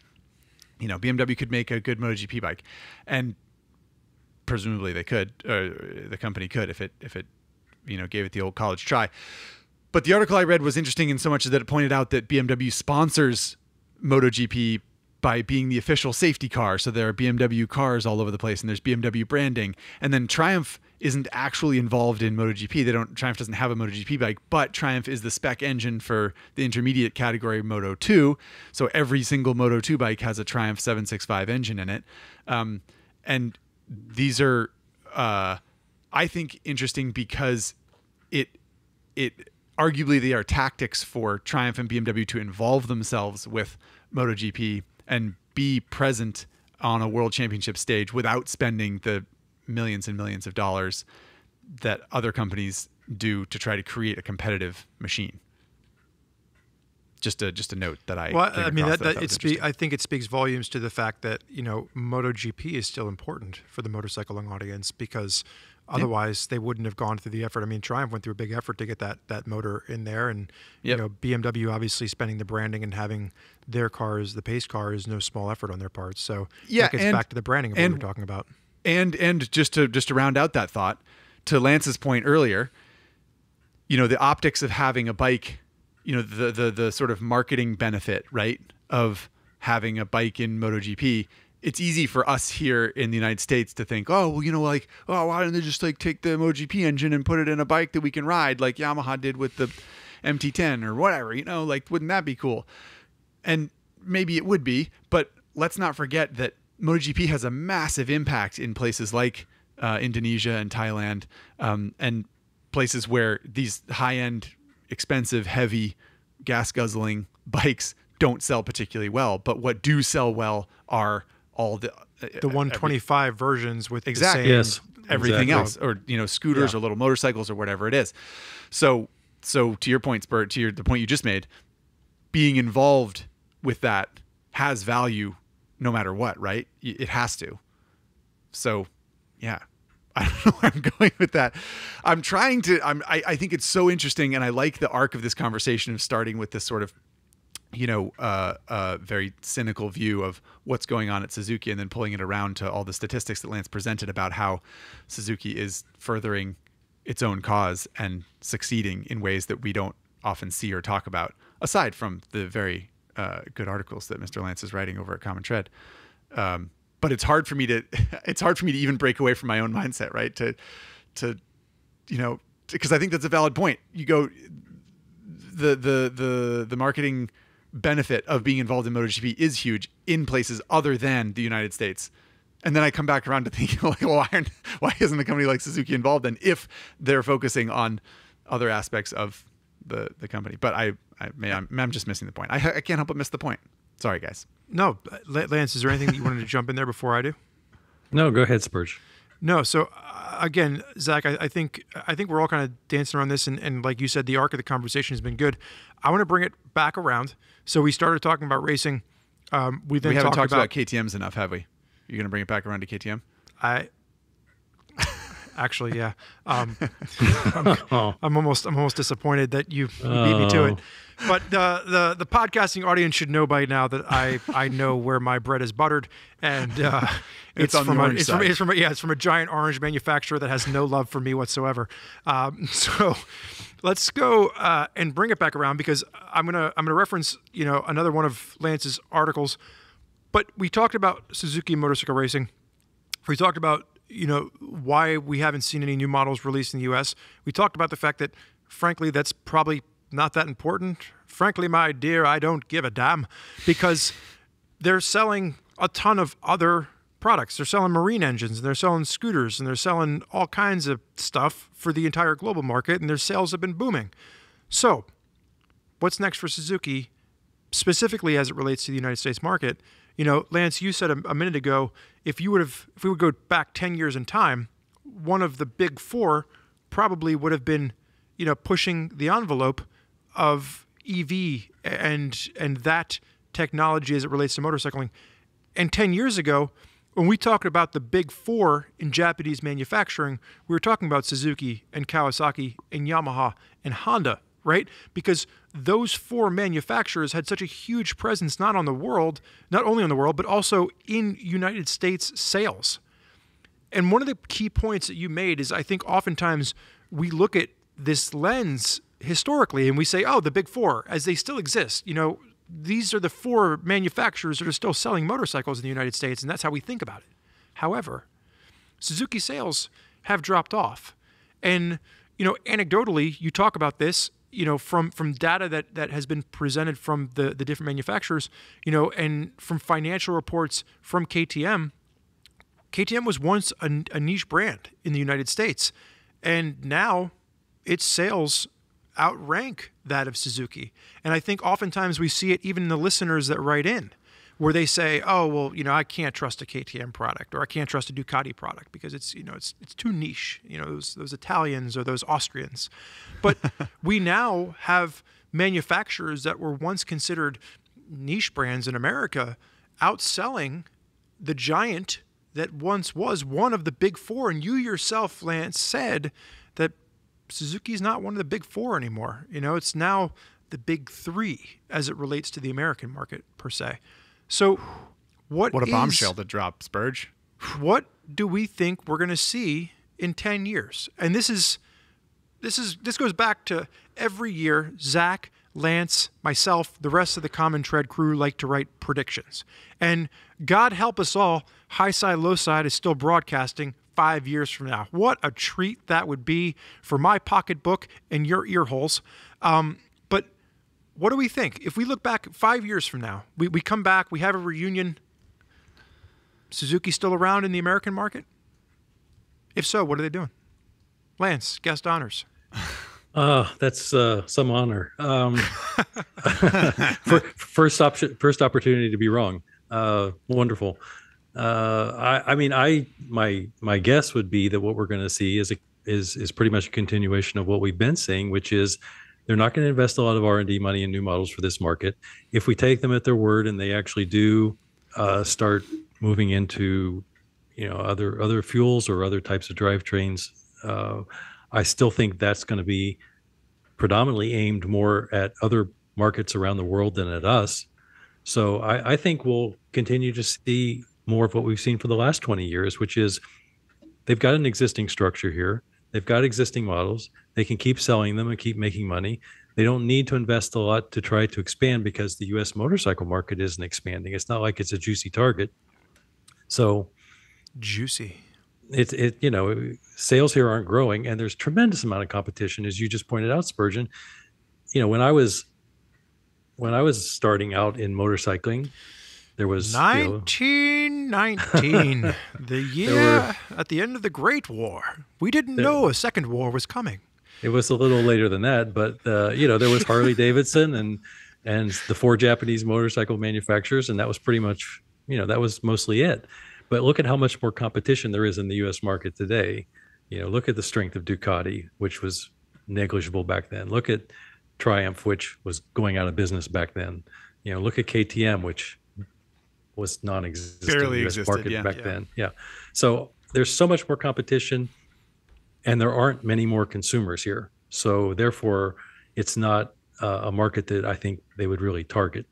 [SPEAKER 1] you know BMW could make a good MotoGP bike, and presumably they could, uh, the company could if it if it you know gave it the old college try. But the article I read was interesting in so much that it pointed out that BMW sponsors MotoGP by being the official safety car. So there are BMW cars all over the place and there's BMW branding. And then Triumph isn't actually involved in MotoGP. They don't Triumph doesn't have a MotoGP bike, but Triumph is the spec engine for the intermediate category Moto 2. So every single Moto 2 bike has a Triumph 765 engine in it. Um, and these are uh, I think interesting because it it arguably they are tactics for Triumph and BMW to involve themselves with MotoGP and be present on a world championship stage without spending the millions and millions of dollars that other companies do to try to create a competitive machine. Just a just a note that I
[SPEAKER 2] well, I mean that, that, that it spe- I think it speaks volumes to the fact that you know MotoGP is still important for the motorcycling audience because Otherwise, yeah. they wouldn't have gone through the effort. I mean, Triumph went through a big effort to get that that motor in there, and yep. you know, BMW obviously spending the branding and having their cars, the pace car, is no small effort on their parts. So yeah, that gets and, back to the branding of and, what we are talking about.
[SPEAKER 1] And and just to just to round out that thought, to Lance's point earlier, you know, the optics of having a bike, you know, the the the sort of marketing benefit, right, of having a bike in MotoGP it's easy for us here in the United States to think, oh, well, you know, like, oh, why don't they just like take the MotoGP engine and put it in a bike that we can ride, like Yamaha did with the MT10 or whatever, you know, like, wouldn't that be cool? And maybe it would be, but let's not forget that MotoGP has a massive impact in places like uh, Indonesia and Thailand, um, and places where these high-end, expensive, heavy, gas guzzling bikes don't sell particularly well. But what do sell well are all the
[SPEAKER 2] uh, the 125 every, versions with
[SPEAKER 1] exactly yes everything exactly. else or you know scooters yeah. or little motorcycles or whatever it is so so to your point Spurge to your the point you just made being involved with that has value no matter what right it has to so yeah I don't know where I'm going with that. I'm trying to. I'm. I, I think it's so interesting, and I like the arc of this conversation of starting with this sort of, you know, uh, very cynical view of what's going on at Suzuki, and then pulling it around to all the statistics that Lance presented about how Suzuki is furthering its own cause and succeeding in ways that we don't often see or talk about, aside from the very uh, good articles that Mr. Lance is writing over at Common Tread. Um, but it's hard for me to it's hard for me to even break away from my own mindset, right? To to you know because I think that's a valid point. You go the the the the marketing benefit of being involved in MotoGP is huge in places other than the United States. And then I come back around to thinking like, well, why, aren't, why isn't a company like Suzuki involved then if they're focusing on other aspects of the the company? But I I may I'm, I'm just missing the point. I, I can't help but miss the point. Sorry, guys.
[SPEAKER 2] No, Lance, is there anything that you wanted to jump in there before I do?
[SPEAKER 3] No, go ahead, Spurge.
[SPEAKER 2] No, so uh, again, Zach, I, I, think I think we're all kind of dancing around this, and, and like you said, the arc of the conversation has been good. I want to bring it back around. So we started talking about racing. Um, we then
[SPEAKER 1] we haven't
[SPEAKER 2] talked,
[SPEAKER 1] talked about, about KTM's enough, have we? You're going to bring it back around to KTM?
[SPEAKER 2] I actually, yeah. Um, I'm, oh. I'm, almost I'm almost disappointed that you, you beat me to it. Oh. But the, the the podcasting audience should know by now that I I know where my bread is buttered, and uh,
[SPEAKER 1] it's, it's from a,
[SPEAKER 2] it's from, it's from a, yeah it's from a giant orange manufacturer that has no love for me whatsoever. Um, so let's go uh, and bring it back around because I'm gonna I'm gonna reference you know another one of Lance's articles, but we talked about Suzuki motorcycle racing. We talked about you know why we haven't seen any new models released in the U.S. We talked about the fact that, frankly, that's probably not that important. Frankly, my dear, I don't give a damn because they're selling a ton of other products. They're selling marine engines, and they're selling scooters, and they're selling all kinds of stuff for the entire global market, and their sales have been booming. So, what's next for Suzuki, specifically as it relates to the United States market? You know, Lance, you said a, a minute ago, if you would have, if we would go back 10 years in time, one of the big four probably would have been, you know, pushing the envelope of EV and and that technology as it relates to motorcycling. And 10 years ago, when we talked about the big four in Japanese manufacturing, we were talking about Suzuki and Kawasaki and Yamaha and Honda right? Because those four manufacturers had such a huge presence not on the world, not only on the world, but also in United States sales. And one of the key points that you made is I think oftentimes we look at this lens historically and we say, oh, the big four, as they still exist. You know, these are the four manufacturers that are still selling motorcycles in the United States, and that's how we think about it. However, Suzuki sales have dropped off. And, you know, anecdotally, you talk about this you know, from from data that that has been presented from the the different manufacturers, you know, and from financial reports from KTM, KTM was once a, a niche brand in the United States, and now its sales outrank that of Suzuki. And I think oftentimes we see it even in the listeners that write in where they say, "Oh, well, you know, I can't trust a KTM product or I can't trust a Ducati product because it's, you know, it's it's too niche, you know, those those Italians or those Austrians." But we now have manufacturers that were once considered niche brands in America outselling the giant that once was one of the big 4 and you yourself Lance said that Suzuki's not one of the big 4 anymore. You know, it's now the big 3 as it relates to the American market per se. So, what
[SPEAKER 1] what a
[SPEAKER 2] is,
[SPEAKER 1] bombshell to drop, Spurge.
[SPEAKER 2] What do we think we're going to see in ten years? And this is this is this goes back to every year. Zach, Lance, myself, the rest of the Common Tread crew like to write predictions. And God help us all, High Side Low Side is still broadcasting five years from now. What a treat that would be for my pocketbook and your ear holes. Um, but what do we think? If we look back five years from now, we, we come back, we have a reunion. Suzuki still around in the American market? If so, what are they doing? Lance, guest honors.
[SPEAKER 3] Uh, that's uh, some honor. Um, first option, first opportunity to be wrong. Uh, wonderful. Uh, I, I mean, I my my guess would be that what we're going to see is a, is is pretty much a continuation of what we've been seeing, which is they're not going to invest a lot of R&D money in new models for this market. If we take them at their word and they actually do uh, start moving into, you know other other fuels or other types of drivetrains. Uh, I still think that's going to be predominantly aimed more at other markets around the world than at us. So I, I think we'll continue to see more of what we've seen for the last 20 years, which is they've got an existing structure here. They've got existing models. They can keep selling them and keep making money. They don't need to invest a lot to try to expand because the US motorcycle market isn't expanding. It's not like it's a juicy target. So
[SPEAKER 2] Juicy.
[SPEAKER 3] it's it you know sales here aren't growing and there's tremendous amount of competition as you just pointed out Spurgeon. You know, when I was when I was starting out in motorcycling, there was you know,
[SPEAKER 2] 1919, the year at the end of the Great War. We didn't know a second war was coming.
[SPEAKER 3] It was a little later than that, but uh, you know there was Harley Davidson and and the four Japanese motorcycle manufacturers, and that was pretty much you know that was mostly it. But look at how much more competition there is in the U.S. market today. You know, look at the strength of Ducati, which was negligible back then. Look at Triumph, which was going out of business back then. You know, look at KTM, which was non-existent
[SPEAKER 1] Barely
[SPEAKER 3] US
[SPEAKER 1] existed,
[SPEAKER 3] market
[SPEAKER 1] yeah.
[SPEAKER 3] back
[SPEAKER 2] Yeah.
[SPEAKER 3] then. Yeah. So there's so much more competition and there aren't many more consumers here. So therefore, it's not uh, a market that I think they would really target.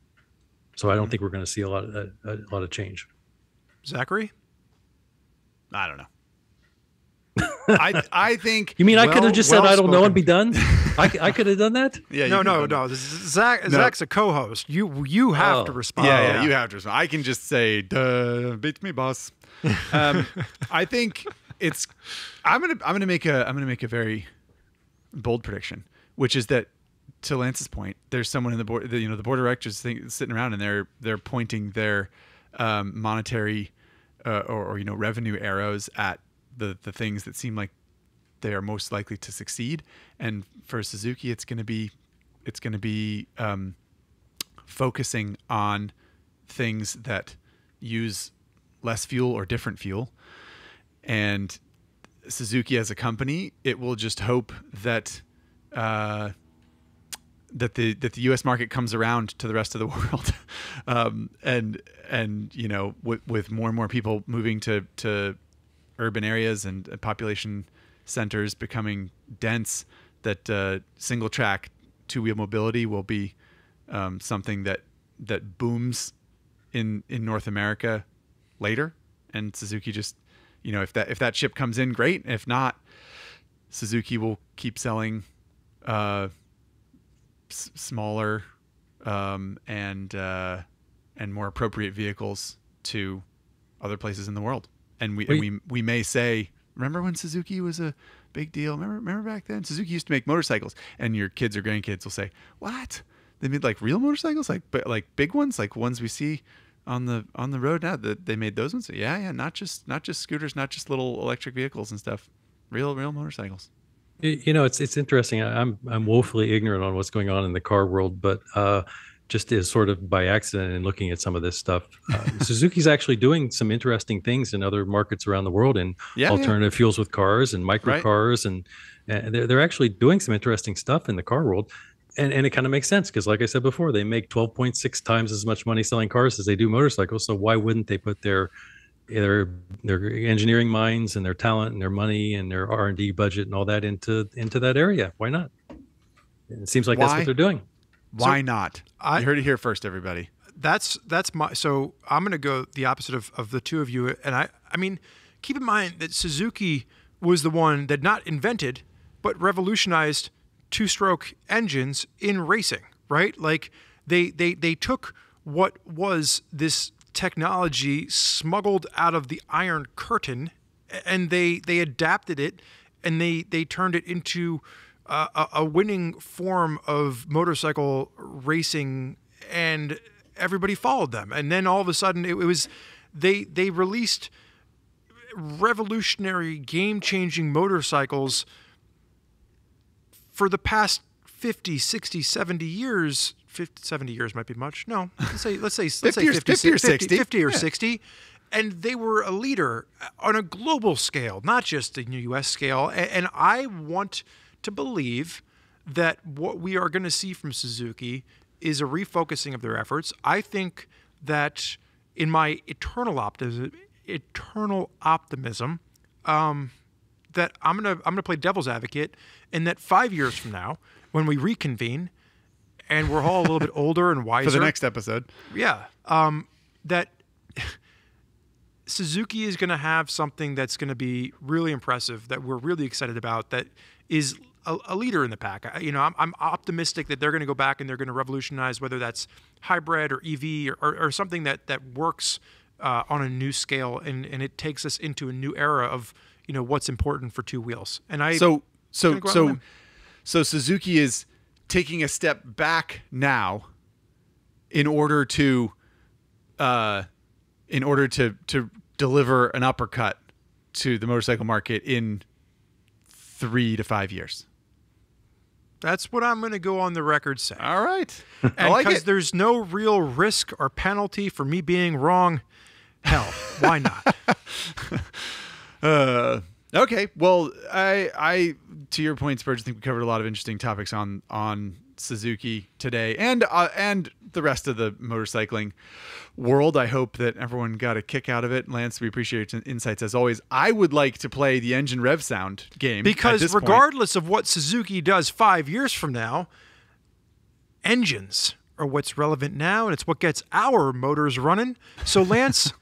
[SPEAKER 3] So
[SPEAKER 1] Mm-hmm.
[SPEAKER 3] I don't think we're going to see a lot of a, a lot of change.
[SPEAKER 2] Zachary?
[SPEAKER 1] I don't know. I I think.
[SPEAKER 3] You mean I could have just said
[SPEAKER 1] well
[SPEAKER 3] I don't know and be done? I, I could have done that.
[SPEAKER 1] Yeah.
[SPEAKER 2] no,
[SPEAKER 1] you
[SPEAKER 2] no,
[SPEAKER 1] can go.
[SPEAKER 2] no. Zach, Zach's a co-host. You you have to
[SPEAKER 3] Oh.
[SPEAKER 2] respond.
[SPEAKER 1] Yeah, yeah, you have to respond. I can just say, "Duh, beat me, boss." Um, I think it's. I'm gonna. I'm gonna make a. I'm gonna make a very bold prediction, which is that, to Lance's point, there's someone in the board. The, you know, the board of directors think, sitting around and they're they're pointing their um, monetary uh, or, or you know revenue arrows at the the things that seem like they are most likely to succeed. And for Suzuki, it's going to be it's going to be um, focusing on things that use less fuel or different fuel. And Suzuki as a company, it will just hope that uh, that the that the U.S. market comes around to the rest of the world, um, and and you know with, with more and more people moving to to urban areas and uh, population centers becoming dense, that uh, single track two wheel mobility will be um, something that that booms in in North America later, and Suzuki just you know if that if that ship comes in, great. If not, Suzuki will keep selling uh, smaller um, and uh, and more appropriate vehicles to other places in the world. And we and we we may say, remember when Suzuki was a big deal? Remember remember back then? Suzuki used to make motorcycles, and your kids or grandkids will say, "What? They made like real motorcycles, like but like big ones, like ones we see." on the on the road now that they made those ones yeah yeah not just not just scooters not just little electric vehicles and stuff real real motorcycles
[SPEAKER 3] You know, it's it's interesting. I'm I'm woefully ignorant on what's going on in the car world, but uh, just as sort of by accident and looking at some of this stuff, uh, Suzuki's actually doing some interesting things in other markets around the world in
[SPEAKER 1] Yeah, yeah.
[SPEAKER 3] alternative fuels with cars and microcars,
[SPEAKER 1] Right.
[SPEAKER 3] and, and they're they're actually doing some interesting stuff in the car world. And, and it kind of makes sense because, like I said before, they make 12.6 times as much money selling cars as they do motorcycles. So why wouldn't they put their their their engineering minds and their talent and their money and their R and D budget and all that into into that area. Why not? It seems like that's what they're doing.
[SPEAKER 1] Why not?
[SPEAKER 2] I-
[SPEAKER 1] you heard it here first everybody.
[SPEAKER 2] That's that's my so I'm going to go the opposite of, of the two of you and I I mean keep in mind that Suzuki was the one that not invented but revolutionized two-stroke engines in racing right? Like they they they took what was this technology smuggled out of the iron curtain and they they adapted it and they they turned it into uh, a, a winning form of motorcycle racing and everybody followed them. And then all of a sudden it, it was they they released revolutionary game-changing motorcycles for the past 50 60 70 years. 50 70 years might be much. No let's say let's say let's
[SPEAKER 1] 50
[SPEAKER 2] say
[SPEAKER 1] or-
[SPEAKER 2] 50,
[SPEAKER 1] 50 or 60.
[SPEAKER 2] 50 or
[SPEAKER 1] Yeah.
[SPEAKER 2] 60 and they were a leader on a global scale not just the US scale. And I want to believe that what we are going to see from Suzuki is a refocusing of their efforts I think that in my eternal optimism eternal optimism um, that I'm gonna I'm gonna play devil's advocate, and that five years from now, when we reconvene, and we're all a little bit older and wiser
[SPEAKER 1] For the next episode.
[SPEAKER 2] yeah. Um, that Suzuki is going to have something that's going to be really impressive that we're really excited about that is a, a leader in the pack. I, you know, I'm, I'm optimistic that they're going to go back and they're going to revolutionize whether that's hybrid or EV or, or, or something that, that works uh, on a new scale and, and it takes us into a new era of, you know, what's important for two wheels. And I,
[SPEAKER 1] So so
[SPEAKER 2] go out on a
[SPEAKER 1] so so Suzuki is taking a step back now in order to uh in order to to deliver an uppercut to the motorcycle market in 3 to 5 years.
[SPEAKER 2] That's what I'm going to go on the record saying.
[SPEAKER 1] All right. I like
[SPEAKER 2] because
[SPEAKER 1] it.
[SPEAKER 2] there's no real risk or penalty for me being wrong, hell, why not?
[SPEAKER 1] Uh, okay. Well, I, I, to your point, Spurge, I think we covered a lot of interesting topics on on Suzuki today, and uh, and the rest of the motorcycling world. I hope that everyone got a kick out of it. Lance, we appreciate your insights as always. I would like to play the engine rev sound game
[SPEAKER 2] Because
[SPEAKER 1] this point.
[SPEAKER 2] regardless of what Suzuki does five years from now, engines are what's relevant now, and it's what gets our motors running. So, Lance,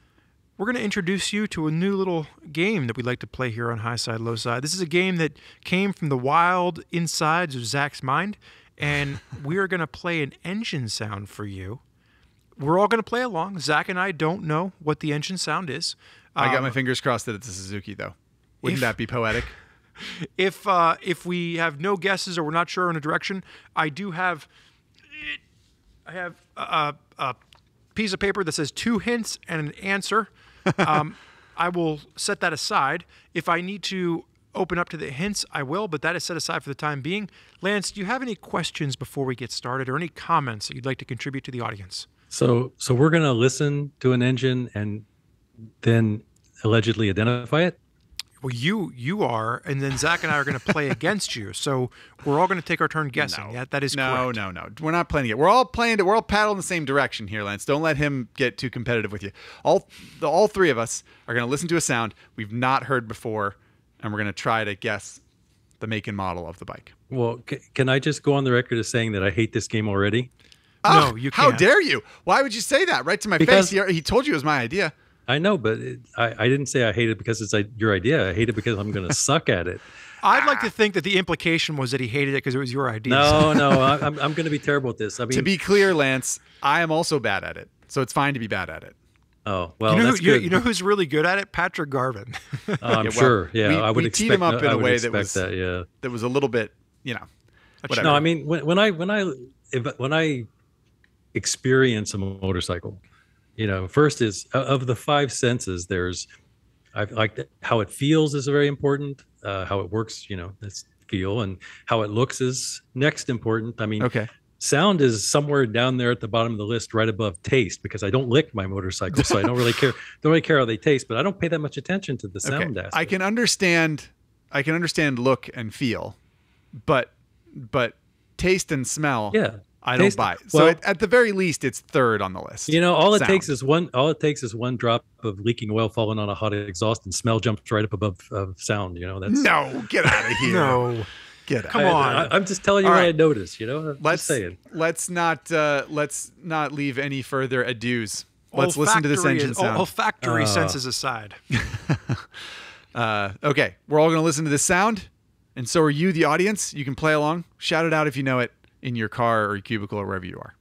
[SPEAKER 2] we're going to introduce you to a new little game that we like to play here on High Side, Low Side. This is a game that came from the wild insides of Zach's mind, and we are going to play an engine sound for you. We're all going to play along. Zach and I don't know what the engine sound is.
[SPEAKER 1] I got
[SPEAKER 2] Um,
[SPEAKER 1] my fingers crossed that it's a Suzuki, though. Wouldn't
[SPEAKER 2] if-
[SPEAKER 1] that be poetic?
[SPEAKER 2] if uh, if we have no guesses or we're not sure in a direction, I do have I have a, a piece of paper that says two hints and an answer. Um, I will set that aside. If I need to open up to the hints, I will, but that is set aside for the time being. Lance, do you have any questions before we get started or any comments that you'd like to contribute to the audience?
[SPEAKER 3] So so we're gonna listen to an engine and then allegedly identify it.
[SPEAKER 2] Well, you you are, and then Zach and I are going to play against you. So we're all going to take our turn guessing. Yeah, that is
[SPEAKER 1] no,
[SPEAKER 2] correct.
[SPEAKER 1] no, no. We're not playing it. We're all playing it. We're all paddling the same direction here, Lance. Don't let him get too competitive with you. All the all three of us are going to listen to a sound we've not heard before, and we're going to try to guess the make and model of the bike.
[SPEAKER 3] Well, c- can I just go on the record as saying that I hate this game already?
[SPEAKER 2] Ah, no, you
[SPEAKER 1] How
[SPEAKER 2] can't.
[SPEAKER 1] dare you? Why would you say that right to my
[SPEAKER 3] Because-
[SPEAKER 1] face? He, he told you it was my idea.
[SPEAKER 3] I know, but it, I, I didn't say I hate it because it's like your idea. I hate it because I'm going to suck at it.
[SPEAKER 2] I'd like to think that the implication was that he hated it because it was your idea.
[SPEAKER 3] No, no, I, I'm, I'm going to be terrible at this. I mean,
[SPEAKER 1] To be clear, Lance, I am also bad at it, so it's fine to be bad at it.
[SPEAKER 3] Oh well,
[SPEAKER 2] you know,
[SPEAKER 3] that's
[SPEAKER 2] who, you,
[SPEAKER 3] good.
[SPEAKER 2] you know who's really good at it? Patrick Garvin.
[SPEAKER 3] Oh, I'm
[SPEAKER 1] well,
[SPEAKER 3] sure. Yeah,
[SPEAKER 1] we-
[SPEAKER 3] I would
[SPEAKER 1] we
[SPEAKER 3] expect.
[SPEAKER 1] teed him up in
[SPEAKER 3] I
[SPEAKER 1] a
[SPEAKER 3] would
[SPEAKER 1] way that was-
[SPEAKER 3] that. Yeah.
[SPEAKER 1] That was a little bit, you know, whatever.
[SPEAKER 3] No, I mean when, when I when I if, when I experience a motorcycle, you know, first is of the five senses. There's I like how it feels is very important. Uh, how it works, you know, that's feel, and how it looks is next important. I mean,
[SPEAKER 1] okay.
[SPEAKER 3] Sound is somewhere down there at the bottom of the list, right above taste, because I don't lick my motorcycle, so I don't really care. Don't really care how they taste, but I don't pay that much attention to the sound
[SPEAKER 1] okay. I can understand I can understand look and feel, but but taste and smell
[SPEAKER 3] Yeah.
[SPEAKER 1] I don't
[SPEAKER 3] Taste-
[SPEAKER 1] buy. So
[SPEAKER 3] well-
[SPEAKER 1] at, at the very least it's third on the list.
[SPEAKER 3] You know, all it
[SPEAKER 1] Sound.
[SPEAKER 3] takes is one. All it takes is one drop of leaking oil falling on a hot exhaust, and smell jumps right up above uh, sound. You know, that's.
[SPEAKER 1] No, get out of here.
[SPEAKER 2] no.
[SPEAKER 1] Get out.
[SPEAKER 2] Come on.
[SPEAKER 3] I,
[SPEAKER 2] on.
[SPEAKER 3] am just telling you
[SPEAKER 1] All
[SPEAKER 3] what
[SPEAKER 1] right.
[SPEAKER 3] I noticed. You know, I'm
[SPEAKER 1] Let's
[SPEAKER 3] just saying.
[SPEAKER 1] let's not uh, let's not leave any further adieus. Let's listen to this
[SPEAKER 2] Olfactory
[SPEAKER 1] engine sound.
[SPEAKER 2] Olfactory
[SPEAKER 3] Uh.
[SPEAKER 2] senses aside.
[SPEAKER 1] Uh, okay, we're all going to listen to this sound, and so are you, the audience. You can play along. Shout it out if you know it in your car or your cubicle or wherever you are.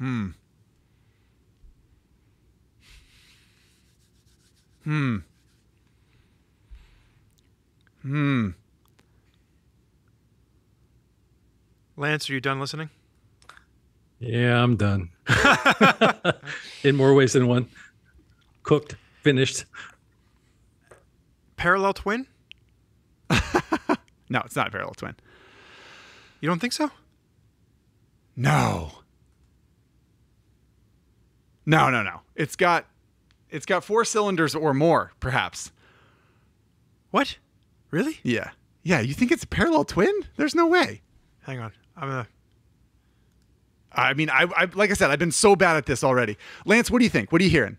[SPEAKER 1] Hmm. Hmm. Hmm.
[SPEAKER 2] Lance, are you done listening?
[SPEAKER 3] Yeah, I'm done. In more ways than one. Cooked, finished.
[SPEAKER 2] Parallel twin?
[SPEAKER 1] No, it's not parallel twin.
[SPEAKER 2] You don't think so?
[SPEAKER 1] No. No, no, no. It's got it's got four cylinders or more, perhaps.
[SPEAKER 2] What? Really?
[SPEAKER 1] Yeah. Yeah, you think it's a parallel twin? There's no way.
[SPEAKER 2] Hang on. I'm gonna.
[SPEAKER 1] I mean, I, I like I said, I've been so bad at this already. Lance, what do you think? What are you hearing?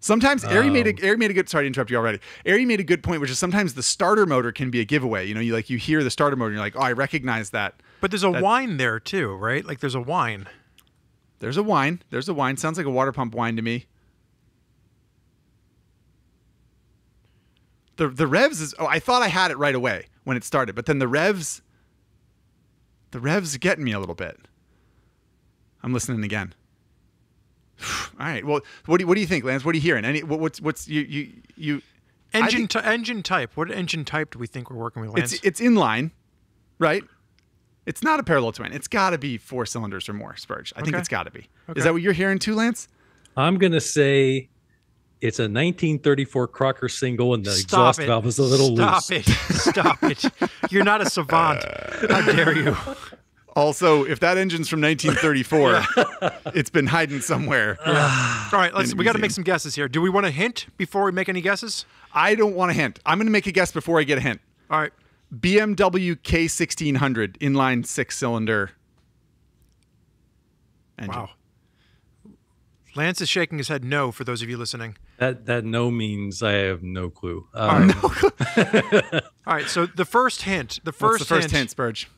[SPEAKER 1] Sometimes Ari made a um. Ari made a good. Sorry to interrupt you already. Ari made a good point, which is sometimes the starter motor can be a giveaway. You know, you like you hear the starter motor, and you're like, oh, I recognize that.
[SPEAKER 2] But there's a whine there too, right? Like there's a whine.
[SPEAKER 1] There's a whine. There's a whine. Sounds like a water pump whine to me. The the revs is. Oh, I thought I had it right away when it started, but then the revs. The revs getting me a little bit. I'm listening again. All right. Well, what do you, what do you think, Lance? What are you hearing? Any what, what's what's you you you?
[SPEAKER 2] Engine
[SPEAKER 1] think
[SPEAKER 2] engine type. What engine type do we think we're working with, Lance?
[SPEAKER 1] it's it's inline, right? It's not a parallel twin. It's got to be four cylinders or more, Spurge. I think it's got to be.
[SPEAKER 2] Okay.
[SPEAKER 1] Is that what you're hearing too, Lance?
[SPEAKER 3] I'm gonna say it's a 1934 Crocker single, and the
[SPEAKER 2] Stop
[SPEAKER 3] exhaust
[SPEAKER 2] it.
[SPEAKER 3] valve is a little
[SPEAKER 2] Stop
[SPEAKER 3] loose.
[SPEAKER 2] Stop it. Stop it. You're not a savant. How dare you?
[SPEAKER 1] Also, if that engine's from 1934, it's been hiding somewhere.
[SPEAKER 2] All right, let's. We got to make some guesses here. Do we want a hint before we make any guesses?
[SPEAKER 1] I don't want a hint. I'm going to make a guess before I get a hint.
[SPEAKER 2] All right.
[SPEAKER 1] BMW K1600 inline six cylinder engine.
[SPEAKER 2] Wow. Lance is shaking his head no for those of you listening.
[SPEAKER 3] That that no means I have no clue. Um,
[SPEAKER 2] All right, so the first hint, the
[SPEAKER 1] What's
[SPEAKER 2] first,
[SPEAKER 1] the first hint, Spurge?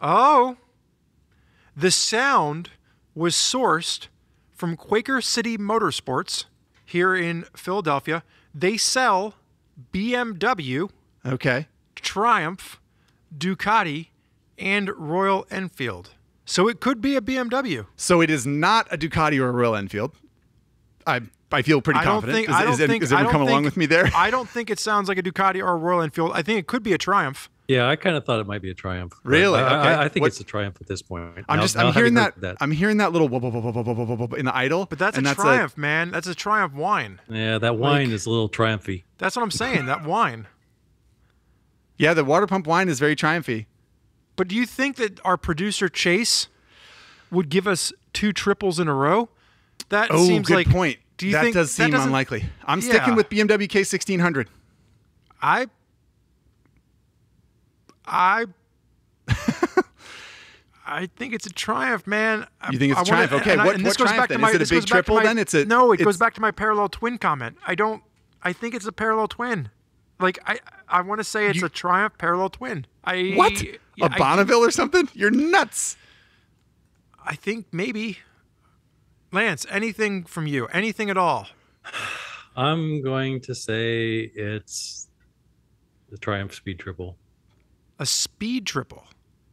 [SPEAKER 2] Oh, the sound was sourced from Quaker City Motorsports here in Philadelphia. They sell BMW,
[SPEAKER 1] Okay.
[SPEAKER 2] Triumph, Ducati, and Royal Enfield. So it could be a BMW.
[SPEAKER 1] So it is not a Ducati or a Royal Enfield. I I feel pretty
[SPEAKER 2] I don't
[SPEAKER 1] confident.
[SPEAKER 2] think.
[SPEAKER 1] is,
[SPEAKER 2] I don't
[SPEAKER 1] is, it-
[SPEAKER 2] think.
[SPEAKER 1] is everyone
[SPEAKER 2] don't
[SPEAKER 1] come along with me there?
[SPEAKER 2] I don't think it sounds like a Ducati or a Royal Enfield. I think it could be a Triumph.
[SPEAKER 3] yeah, I kind of thought it might be a Triumph.
[SPEAKER 1] Really?
[SPEAKER 3] I,
[SPEAKER 1] Okay.
[SPEAKER 3] I, I think
[SPEAKER 1] What-
[SPEAKER 3] it's a Triumph at this point.
[SPEAKER 1] I'm
[SPEAKER 3] Now-
[SPEAKER 1] just
[SPEAKER 3] now
[SPEAKER 1] I'm hearing
[SPEAKER 3] having
[SPEAKER 1] that,
[SPEAKER 3] heard
[SPEAKER 1] I'm hearing that little in the idle.
[SPEAKER 2] But that's a
[SPEAKER 1] that's
[SPEAKER 2] Triumph, man. That's a Triumph whine.
[SPEAKER 3] yeah, that whine is a little triumphy.
[SPEAKER 2] That's what I'm saying. that whine.
[SPEAKER 1] Yeah, the water pump whine is very triumphy.
[SPEAKER 2] But do you think that our producer Chase would give us two triples in a row? That
[SPEAKER 1] Oh,
[SPEAKER 2] seems
[SPEAKER 1] good
[SPEAKER 2] like
[SPEAKER 1] point.
[SPEAKER 2] Do you
[SPEAKER 1] that
[SPEAKER 2] think
[SPEAKER 1] does seem
[SPEAKER 2] doesn't-
[SPEAKER 1] unlikely. I'm
[SPEAKER 2] Yeah.
[SPEAKER 1] sticking with BMW K1600.
[SPEAKER 2] I I I think it's a triumph, man.
[SPEAKER 1] You think it's
[SPEAKER 2] I
[SPEAKER 1] a Triumph?
[SPEAKER 2] wanna-
[SPEAKER 1] Okay,
[SPEAKER 2] I-
[SPEAKER 1] what-
[SPEAKER 2] this
[SPEAKER 1] what
[SPEAKER 2] goes
[SPEAKER 1] Triumph
[SPEAKER 2] back to
[SPEAKER 1] then?
[SPEAKER 2] my-
[SPEAKER 1] Is it a big
[SPEAKER 2] goes back to
[SPEAKER 1] triple
[SPEAKER 2] my-
[SPEAKER 1] then? It's a-
[SPEAKER 2] no. It goes back to my parallel twin comment. I don't. I think it's a parallel twin. Like I, I want to say it's
[SPEAKER 1] You-
[SPEAKER 2] a Triumph parallel twin. I
[SPEAKER 1] What?
[SPEAKER 2] yeah,
[SPEAKER 1] a
[SPEAKER 2] I-
[SPEAKER 1] Bonneville or something? You're nuts.
[SPEAKER 2] I think maybe. Lance, anything from you? Anything at all?
[SPEAKER 3] I'm going to say it's the Triumph Speed Triple.
[SPEAKER 2] A speed triple.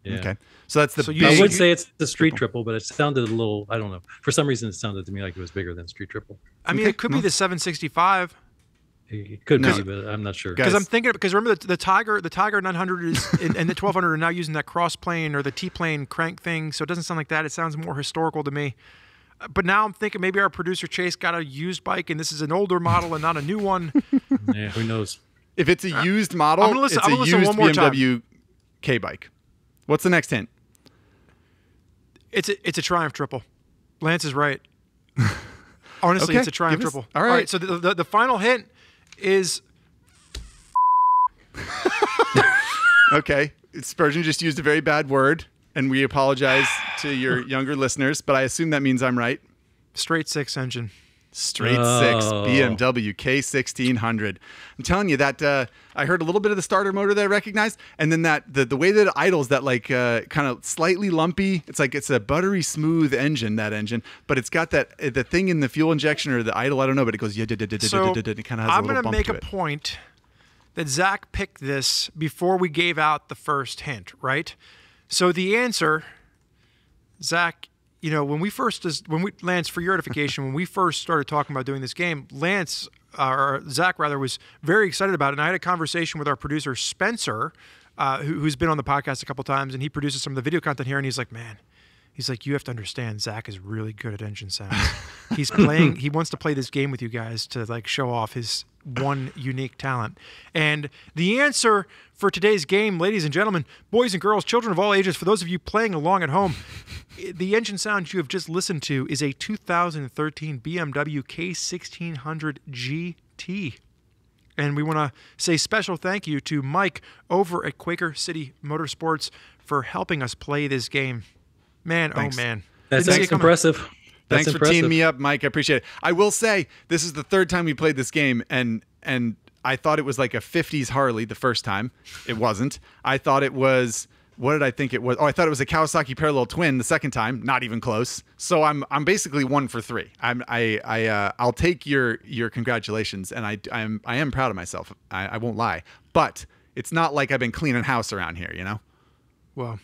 [SPEAKER 3] Yeah.
[SPEAKER 1] Okay. So that's the
[SPEAKER 2] So you-
[SPEAKER 3] I
[SPEAKER 1] big-
[SPEAKER 3] would say it's the Street Triple, but it sounded a little. I don't know. For some reason, it sounded to me like it was bigger than Street Triple.
[SPEAKER 2] I mean,
[SPEAKER 1] Okay,
[SPEAKER 2] it could
[SPEAKER 1] well-
[SPEAKER 2] be the 765.
[SPEAKER 3] It could
[SPEAKER 1] No.
[SPEAKER 3] be, but I'm not sure.
[SPEAKER 2] Because I'm thinking, because remember the, the Tiger, the Tiger 900 is, and, and the 1200 are now using that cross plane or the T plane crank thing. So it doesn't sound like that. It sounds more historical to me. Uh, But now I'm thinking maybe our producer Chase got a used bike and this is an older model and not a new one.
[SPEAKER 3] yeah, who knows?
[SPEAKER 1] if it's a used model,
[SPEAKER 2] I'm gonna listen-
[SPEAKER 1] it's
[SPEAKER 2] I'm
[SPEAKER 1] a
[SPEAKER 2] gonna listen
[SPEAKER 1] used
[SPEAKER 2] one more time.
[SPEAKER 1] BMW K bike. What's the next hint?
[SPEAKER 2] It's a, it's a Triumph triple. Lance is right. Honestly,
[SPEAKER 1] Okay,
[SPEAKER 2] it's a Triumph
[SPEAKER 1] give us-
[SPEAKER 2] triple.
[SPEAKER 1] all right.
[SPEAKER 2] So the, the, the final hint is
[SPEAKER 1] Okay. Spurgeon just used a very bad word, and we apologize to your younger listeners, but I assume that means I'm right.
[SPEAKER 2] straight six engine.
[SPEAKER 1] Straight six
[SPEAKER 3] Oh.
[SPEAKER 1] BMW K1600. I'm telling you that uh, I heard a little bit of the starter motor that I recognized, and then that the, the way that it idles, that like uh, kind of slightly lumpy. It's like it's a buttery smooth engine, that engine, but it's got that uh, the thing in the fuel injection or the idle. I don't know, but it goes yeah,
[SPEAKER 2] So
[SPEAKER 1] it kind of has a
[SPEAKER 2] I'm gonna make a point that Zack picked this before we gave out the first hint, right? So the answer, Zack, you know, when we first when we Lance for your edification, when we first started talking about doing this game, Lance uh, or Zack rather was very excited about it, and I had a conversation with our producer Spencer. Uh, who, who's been on the podcast a couple times, and he produces some of the video content here. And he's like, "Man, He's like, you have to understand, Zack is really good at engine sounds. He's playing. He wants to play this game with you guys to like show off his one unique talent. And the answer for today's game, ladies and gentlemen, boys and girls, children of all ages, for those of you playing along at home, the engine sound you have just listened to is a 2013 BMW K1600 GT. And we want to say special thank you to Mike over at Quaker City Motorsports for helping us play this game. Man, oh
[SPEAKER 1] Thanks.
[SPEAKER 2] oh man.
[SPEAKER 3] That's,
[SPEAKER 2] it
[SPEAKER 3] that's
[SPEAKER 2] coming.
[SPEAKER 3] impressive.
[SPEAKER 1] Thanks for
[SPEAKER 3] impressive.
[SPEAKER 1] teaming me up, Mike. I appreciate it. I will say this is the third time we played this game, and and I thought it was like a '50s Harley the first time. It wasn't. I thought it was. What did I think it was? Oh, I thought it was a Kawasaki Parallel Twin the second time. Not even close. So I'm I'm basically one for three. I'm I I uh, I'll take your your congratulations, and I I'm I am proud of myself. I, I won't lie, but it's not like I've been cleaning house around here, you know.
[SPEAKER 2] Well,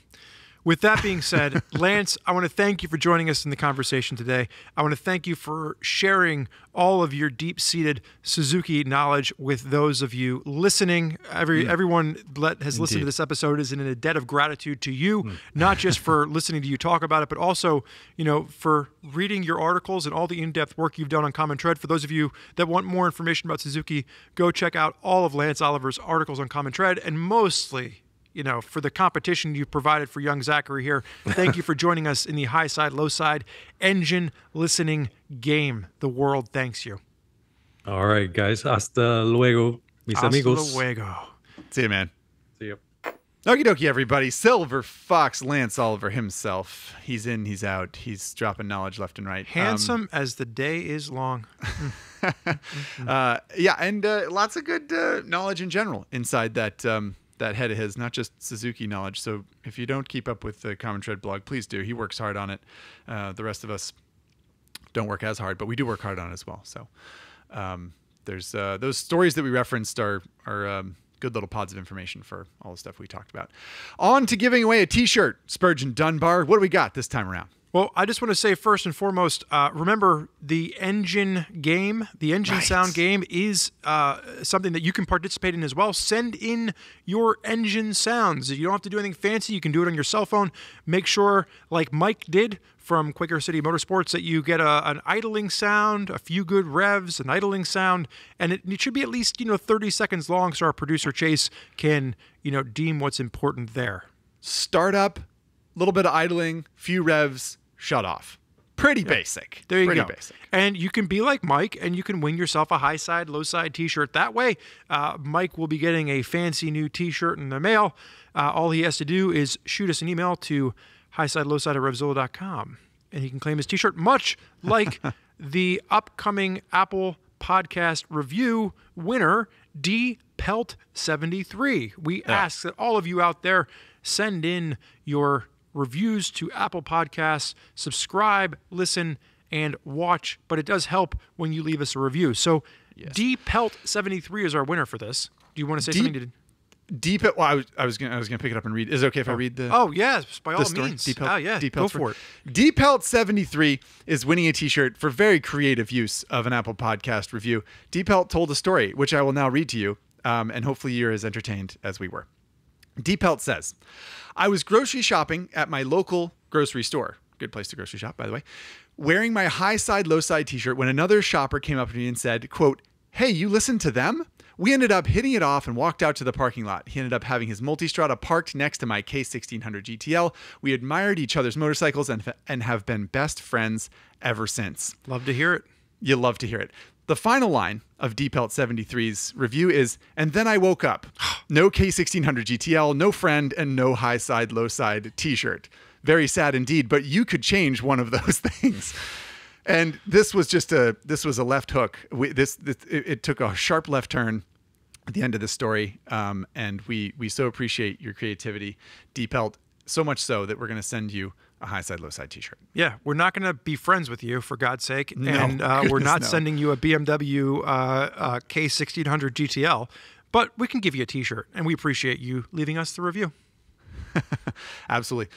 [SPEAKER 2] with that being said, Lance, I want to thank you for joining us in the conversation today. I want to thank you for sharing all of your deep-seated Suzuki knowledge with those of you listening. Every mm. everyone that has listened to this episode is in a debt of gratitude to you, mm. not just for listening to you talk about it, but also, you know, for reading your articles and all the in-depth work you've done on Common Tread. For those of you that want more information about Suzuki, go check out all of Lance Oliver's articles on Common Tread, and mostly you know, for the competition you provided for young Zachary here. Thank you for joining us in the high side, low side engine listening game. The world thanks you.
[SPEAKER 3] All right, guys. Hasta luego, mis
[SPEAKER 2] Hasta
[SPEAKER 3] amigos.
[SPEAKER 2] Hasta luego.
[SPEAKER 1] See you, man.
[SPEAKER 3] See you.
[SPEAKER 1] Okie dokie, everybody. Silver Fox Lance Oliver himself. He's in, he's out. He's dropping knowledge left and right. Um,
[SPEAKER 2] Handsome as the day is long.
[SPEAKER 1] uh, yeah, and uh, lots of good uh, knowledge in general inside that um, that head of his, not just Suzuki knowledge. So if you don't keep up with the Common Tread blog, please do. He works hard on it. Uh, the rest of us don't work as hard, but we do work hard on it as well. So um, there's uh, those stories that we referenced are are um, good little pods of information for all the stuff we talked about. On to giving away a T-shirt, Spurgeon Dunbar. What do we got this time around?
[SPEAKER 2] Well, I just want to say first and foremost, uh, remember the engine game, the engine
[SPEAKER 1] Right.
[SPEAKER 2] sound game is uh, something that you can participate in as well. Send in your engine sounds. You don't have to do anything fancy. You can do it on your cell phone. Make sure, like Mike did from Quaker City Motorsports, that you get a, an idling sound, a few good revs, an idling sound, and it, it should be at least you know 30 seconds long, so our producer Chase can you know deem what's important there.
[SPEAKER 1] Startup, little bit of idling, few revs, shut off. Pretty basic.
[SPEAKER 2] There you go.
[SPEAKER 1] Pretty
[SPEAKER 2] go.
[SPEAKER 1] basic.
[SPEAKER 2] And you can be like Mike and you can win yourself a high side, low side t shirt. That way, uh, Mike will be getting a fancy new t shirt in the mail. Uh, all he has to do is shoot us an email to high side, low side at revzilla.com and he can claim his t shirt, much like the upcoming Apple podcast review winner, D Pelt 73. We ask that all of you out there send in your reviews to Apple Podcasts, subscribe, listen, and watch. But it does help when you leave us a review. So D Pelt 73 is our winner for this. Do you want to say
[SPEAKER 1] D-
[SPEAKER 2] something to
[SPEAKER 1] Deep. Well, I was, I was gonna I was gonna pick it up and read. Is it okay if I read the?
[SPEAKER 2] Oh, yes, by all
[SPEAKER 1] story?
[SPEAKER 2] means.
[SPEAKER 1] Deep Pelt-
[SPEAKER 2] oh, yeah,
[SPEAKER 1] Deep
[SPEAKER 2] go for it.
[SPEAKER 1] Deep Pelt 73 is winning a t-shirt for very creative use of an Apple podcast review. Deep Pelt told a story, which I will now read to you, um, and hopefully you're as entertained as we were. Deep Pelt says, I was grocery shopping at my local grocery store. Good place to grocery shop, by the way. Wearing my high side, low side t-shirt when another shopper came up to me and said, quote, Hey, you listen to them? We ended up hitting it off and walked out to the parking lot. He ended up having his multistrada parked next to my K1600 GTL. We admired each other's motorcycles and, and have been best friends ever since.
[SPEAKER 2] Love to hear it.
[SPEAKER 1] You love to hear it. The final line of Dpelt 73's review is, and then I woke up. No K1600 GTL, no friend, and no high side, low side t shirt. Very sad indeed, but you could change one of those things. And this was just a this was a left hook. We, this, this it, it took a sharp left turn at the end of the story, um, and we we so appreciate your creativity, Dpelt, so much so that we're going to send you a high side, low side t-shirt.
[SPEAKER 2] Yeah, we're not going to be friends with you, for God's sake.
[SPEAKER 1] No,
[SPEAKER 2] and uh, we're not
[SPEAKER 1] no.
[SPEAKER 2] sending you a BMW uh, uh, K1600 GTL, but we can give you a t shirt, and we appreciate you leaving us the review.
[SPEAKER 1] Absolutely.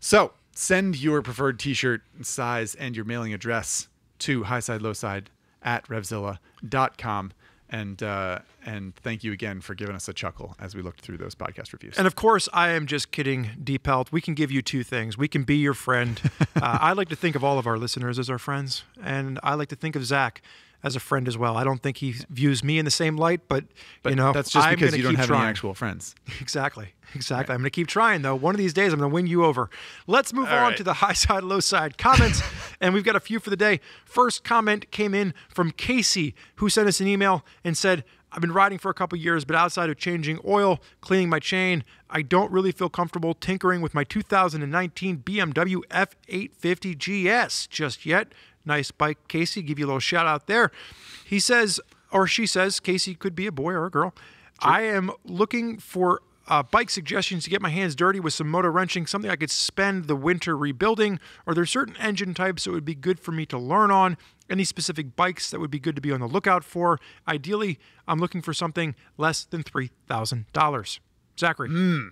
[SPEAKER 1] So send your preferred t-shirt size and your mailing address to highside lowside at revzilla.com. And uh, and thank you again for giving us a chuckle as we looked through those podcast reviews.
[SPEAKER 2] And of course, I am just kidding, Deepelt. We can give you two things. We can be your friend. uh, I like to think of all of our listeners as our friends, and I like to think of Zack as a friend as well. I don't think he views me in the same light, but,
[SPEAKER 1] But
[SPEAKER 2] you know,
[SPEAKER 1] that's just
[SPEAKER 2] I'm
[SPEAKER 1] because you don't have
[SPEAKER 2] trying.
[SPEAKER 1] any actual friends.
[SPEAKER 2] Exactly. Exactly. I'm going to keep trying, though. One of these days, I'm going to win you over. Let's move
[SPEAKER 1] All
[SPEAKER 2] on
[SPEAKER 1] right.
[SPEAKER 2] to the high side, low side comments. and we've got a few for the day. First comment came in from Casey, who sent us an email and said, I've been riding for a couple years, but outside of changing oil, cleaning my chain, I don't really feel comfortable tinkering with my 2019 BMW F850 GS just yet. Nice bike, Casey. Give you a little shout out there. He says, or she says, Casey could be a boy or a girl. I am looking for uh, bike suggestions to get my hands dirty with some motor wrenching, something I could spend the winter rebuilding. Are there certain engine types that would be good for me to learn on? Any specific bikes that would be good to be on the lookout for? Ideally, I'm looking for something less than $3,000. Zachary.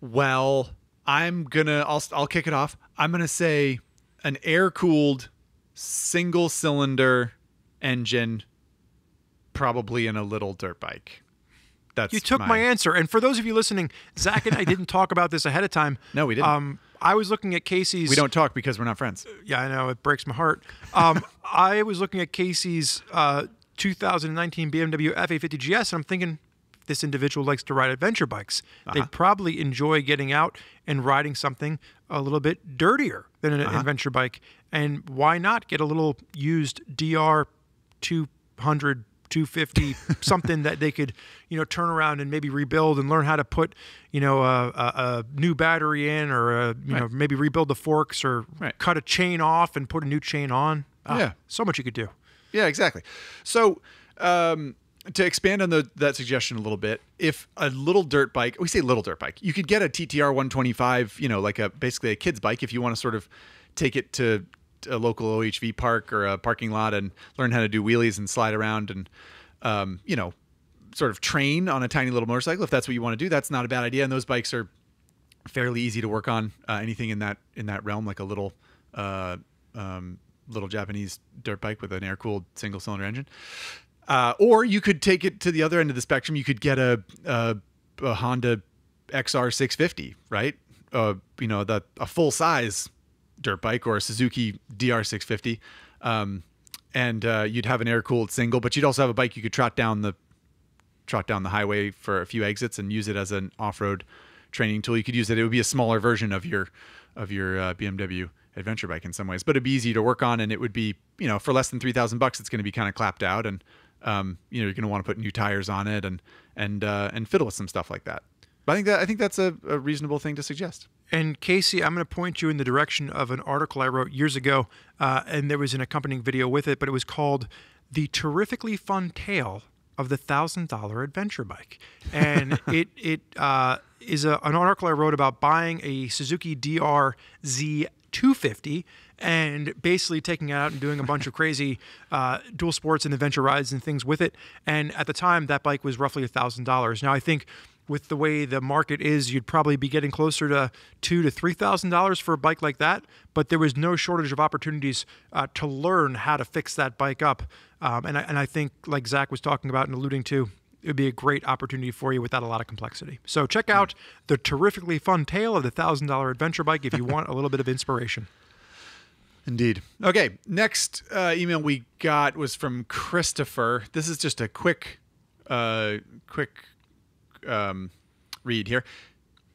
[SPEAKER 1] Well, I'm gonna. I'll I'll kick it off. I'm gonna say an air cooled single cylinder engine, probably in a little dirt bike. That's
[SPEAKER 2] You took my, answer. And for those of you listening, Zack and I didn't talk about this ahead of time.
[SPEAKER 1] No, we didn't.
[SPEAKER 2] Um, I was looking at Casey's.
[SPEAKER 1] We don't talk because we're not friends.
[SPEAKER 2] Yeah, I know it breaks my heart. Um, I was looking at Casey's uh, 2019 BMW F850 GS, and I'm thinking this individual likes to ride adventure bikes. They'd probably enjoy getting out and riding something a little bit dirtier than an adventure bike. And why not get a little used DR 200 250 something that they could you know turn around and maybe rebuild and learn how to put you know a, a, a new battery in or a, you know maybe rebuild the forks or
[SPEAKER 1] Right.
[SPEAKER 2] cut a chain off and put a new chain on Ah,
[SPEAKER 1] Yeah.
[SPEAKER 2] so much you could do
[SPEAKER 1] Yeah, exactly. So, um, to expand on the, that suggestion a little bit, if a little dirt bike, we say little dirt bike, you could get a TTR 125, you know, like a basically a kid's bike if you want to sort of take it to a local OHV park or a parking lot and learn how to do wheelies and slide around and, um, you know, sort of train on a tiny little motorcycle. If that's what you want to do, that's not a bad idea. And those bikes are fairly easy to work on. Uh, anything in that in that realm, like a little uh, um, little Japanese dirt bike with an air cooled single cylinder engine. Uh, or you could take it to the other end of the spectrum. You could get a, a, a Honda XR650, right? Uh, you know, the a full size dirt bike or a Suzuki DR650. Um, and uh, you'd have an air cooled single, but you'd also have a bike you could trot down the trot down the highway for a few exits and use it as an off-road training tool. You could use it. It would be a smaller version of your of your uh, BMW adventure bike in some ways, but it'd be easy to work on, and it would be you know for less than three thousand bucks, it's going to be kind of clapped out, and um, you know you're going to want to put new tires on it and and uh, and fiddle with some stuff like that. But I think that I think that's a, a reasonable thing to suggest.
[SPEAKER 2] And Casey, I'm going to point you in the direction of an article I wrote years ago, uh, and there was an accompanying video with it, but it was called "The Terrifically Fun Tale of the Thousand Dollar Adventure Bike," and it it uh, is a, an article I wrote about buying a Suzuki DR Z 250 and basically taking it out and doing a bunch of crazy uh, dual sports and adventure rides and things with it. And at the time, that bike was roughly a thousand dollars. Now I think with the way the market is, you'd probably be getting closer to two to three thousand dollars for a bike like that. But there was no shortage of opportunities uh, to learn how to fix that bike up. Um, and I, and I think, like Zack was talking about and alluding to, it would be a great opportunity for you without a lot of complexity. So check out the terrifically fun tale of the thousand dollar adventure bike if you want a little bit of inspiration.
[SPEAKER 1] Indeed. Okay. Next uh, email we got was from Christopher. This is just a quick, uh, quick um, read here.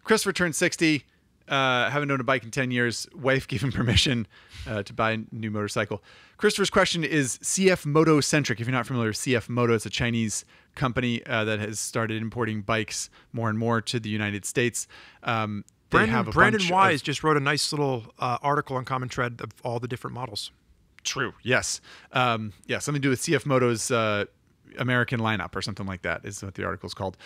[SPEAKER 1] Christopher turned 60. Uh, haven't owned a bike in 10 years. Wife gave him permission uh, to buy a new motorcycle. Christopher's question is CF Moto centric. If you're not familiar with CF Moto, it's a Chinese company uh, that has started importing bikes more and more to the United States. Um,
[SPEAKER 2] Brandon, Brandon Wise
[SPEAKER 1] of-
[SPEAKER 2] just wrote a nice little uh, article on Common Tread of all the different models.
[SPEAKER 1] True. Yes. Um, yeah. Something to do with CF Moto's uh, American lineup or something like that is what the article is called.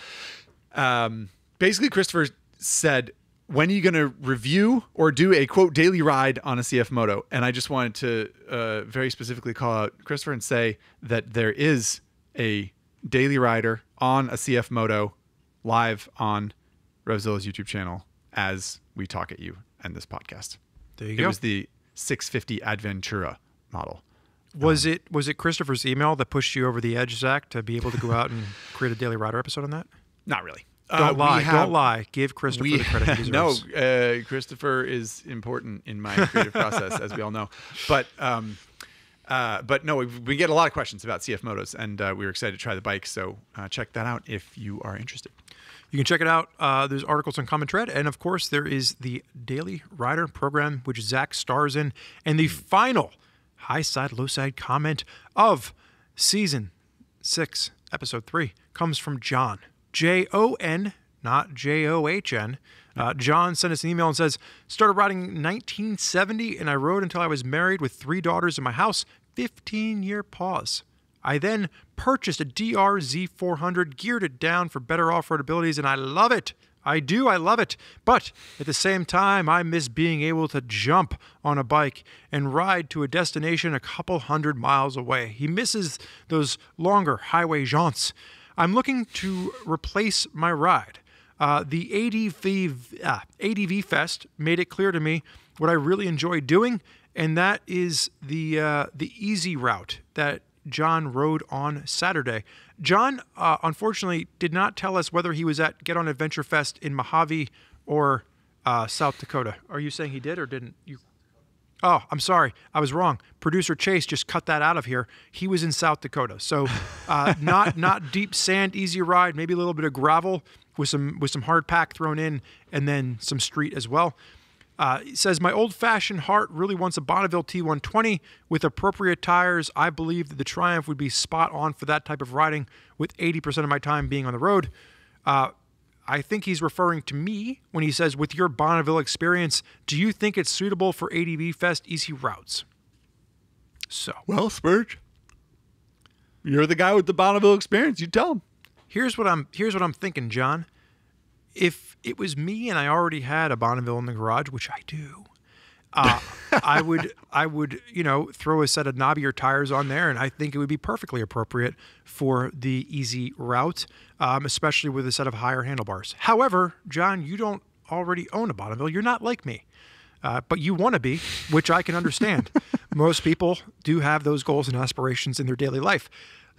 [SPEAKER 1] Um, basically, Christopher said, "When are you going to review or do a quote daily ride on a CF Moto?" And I just wanted to uh, very specifically call out Christopher and say that there is a daily rider on a CF Moto live on Revzilla's YouTube channel as we talk at you and this podcast.
[SPEAKER 2] There you
[SPEAKER 1] It
[SPEAKER 2] go.
[SPEAKER 1] was the 650 Adventura model.
[SPEAKER 2] Was it was it Christopher's email that pushed you over the edge, Zack, to be able to go out and create a Daily Rider episode on that?
[SPEAKER 1] Not really.
[SPEAKER 2] Don't
[SPEAKER 1] Uh,
[SPEAKER 2] lie.
[SPEAKER 1] have-
[SPEAKER 2] don't lie. Give Christopher
[SPEAKER 1] We
[SPEAKER 2] the credit he
[SPEAKER 1] no, uh, Christopher is important in my creative process, as we all know. But um, Uh, but no, we, we get a lot of questions about CF Motos, and uh, we were excited to try the bike. So uh, check that out if you are interested.
[SPEAKER 2] You can check it out. Uh, there's articles on Common Tread, and of course, there is the Daily Rider program, which Zack stars in, and the final high side, low side comment of season six, episode three, comes from John. J O N, not J O H N. Uh, John sent us an email and says, Started riding in 1970, and I rode until I was married with three daughters in my house. 15 year pause. I then purchased a DRZ 400, geared it down for better off road abilities, and I love it. I do, I love it. But at the same time, I miss being able to jump on a bike and ride to a destination a couple hundred miles away. He misses those longer highway jaunts. I'm looking to replace my ride. Uh, the ADV, uh, ADV Fest made it clear to me what I really enjoy doing, and that is the uh, the easy route that John rode on Saturday. John, uh, unfortunately, did not tell us whether he was at Get On Adventure Fest in Mojave or uh, South Dakota. Are you saying he did or didn't? You. Oh, I'm sorry. I was wrong. Producer Chase just cut that out of here. He was in South Dakota, so uh, not not deep sand, easy ride. Maybe a little bit of gravel with some with some hard pack thrown in, and then some street as well. Uh, says my old-fashioned heart really wants a Bonneville T120 with appropriate tires. I believe that the Triumph would be spot on for that type of riding, with 80% of my time being on the road. Uh, I think he's referring to me when he says, with your Bonneville experience, do you think it's suitable for ADV Fest easy routes? So,
[SPEAKER 1] Well, Spurge, you're the guy with the Bonneville experience. You tell him.
[SPEAKER 2] here's what I'm here's what I'm thinking, John. If it was me and I already had a Bonneville in the garage, which I do, uh, I would I would you know throw a set of knobbier tires on there, and I think it would be perfectly appropriate for the easy route, um, especially with a set of higher handlebars. However, John, you don't already own a Bonneville. You're not like me. Uh, but you want to be, which I can understand. Most people do have those goals and aspirations in their daily life.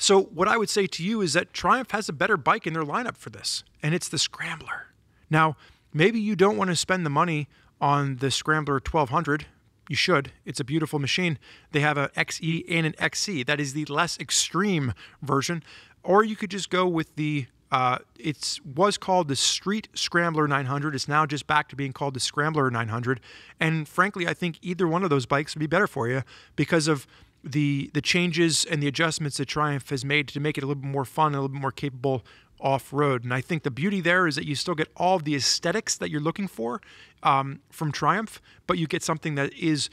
[SPEAKER 2] So, what I would say to you is that Triumph has a better bike in their lineup for this, and it's the Scrambler. Now, maybe you don't want to spend the money on the Scrambler 1200. You should. It's a beautiful machine. They have a XE and an XC. That is the less extreme version. Or you could just go with the uh, it was called the Street Scrambler 900. It's now just back to being called the Scrambler 900. And frankly, I think either one of those bikes would be better for you because of the the changes and the adjustments that Triumph has made to make it a little bit more fun, and a little bit more capable off road. And I think the beauty there is that you still get all the aesthetics that you're looking for um, from Triumph, but you get something that is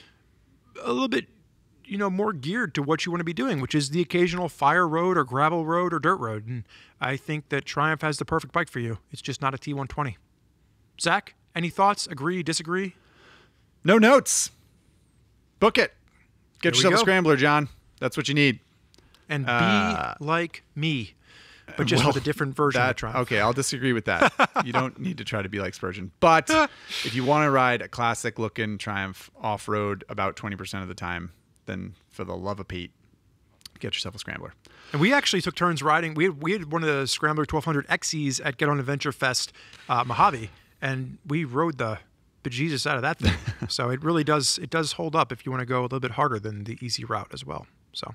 [SPEAKER 2] a little bit you know more geared to what you want to be doing which is the occasional fire road or gravel road or dirt road and i think that triumph has the perfect bike for you it's just not a t120 zack any thoughts agree disagree
[SPEAKER 1] No notes. Book it. Get
[SPEAKER 2] Here
[SPEAKER 1] yourself a scrambler, John. That's what you need.
[SPEAKER 2] and be
[SPEAKER 1] Uh,
[SPEAKER 2] like me but just with a different version of triumph
[SPEAKER 1] okay, I'll disagree with that. you don't need to try to be like Spurgeon. But if you want to ride a classic looking Triumph off road about 20% of the time, then for the love of Pete, get yourself a scrambler.
[SPEAKER 2] And we actually took turns riding. We had, we had one of the Scrambler 1200 XEs at Get On Adventure Fest uh, Mojave, and we rode the bejesus out of that thing. so it really does it does hold up if you want to go a little bit harder than the easy route as well. So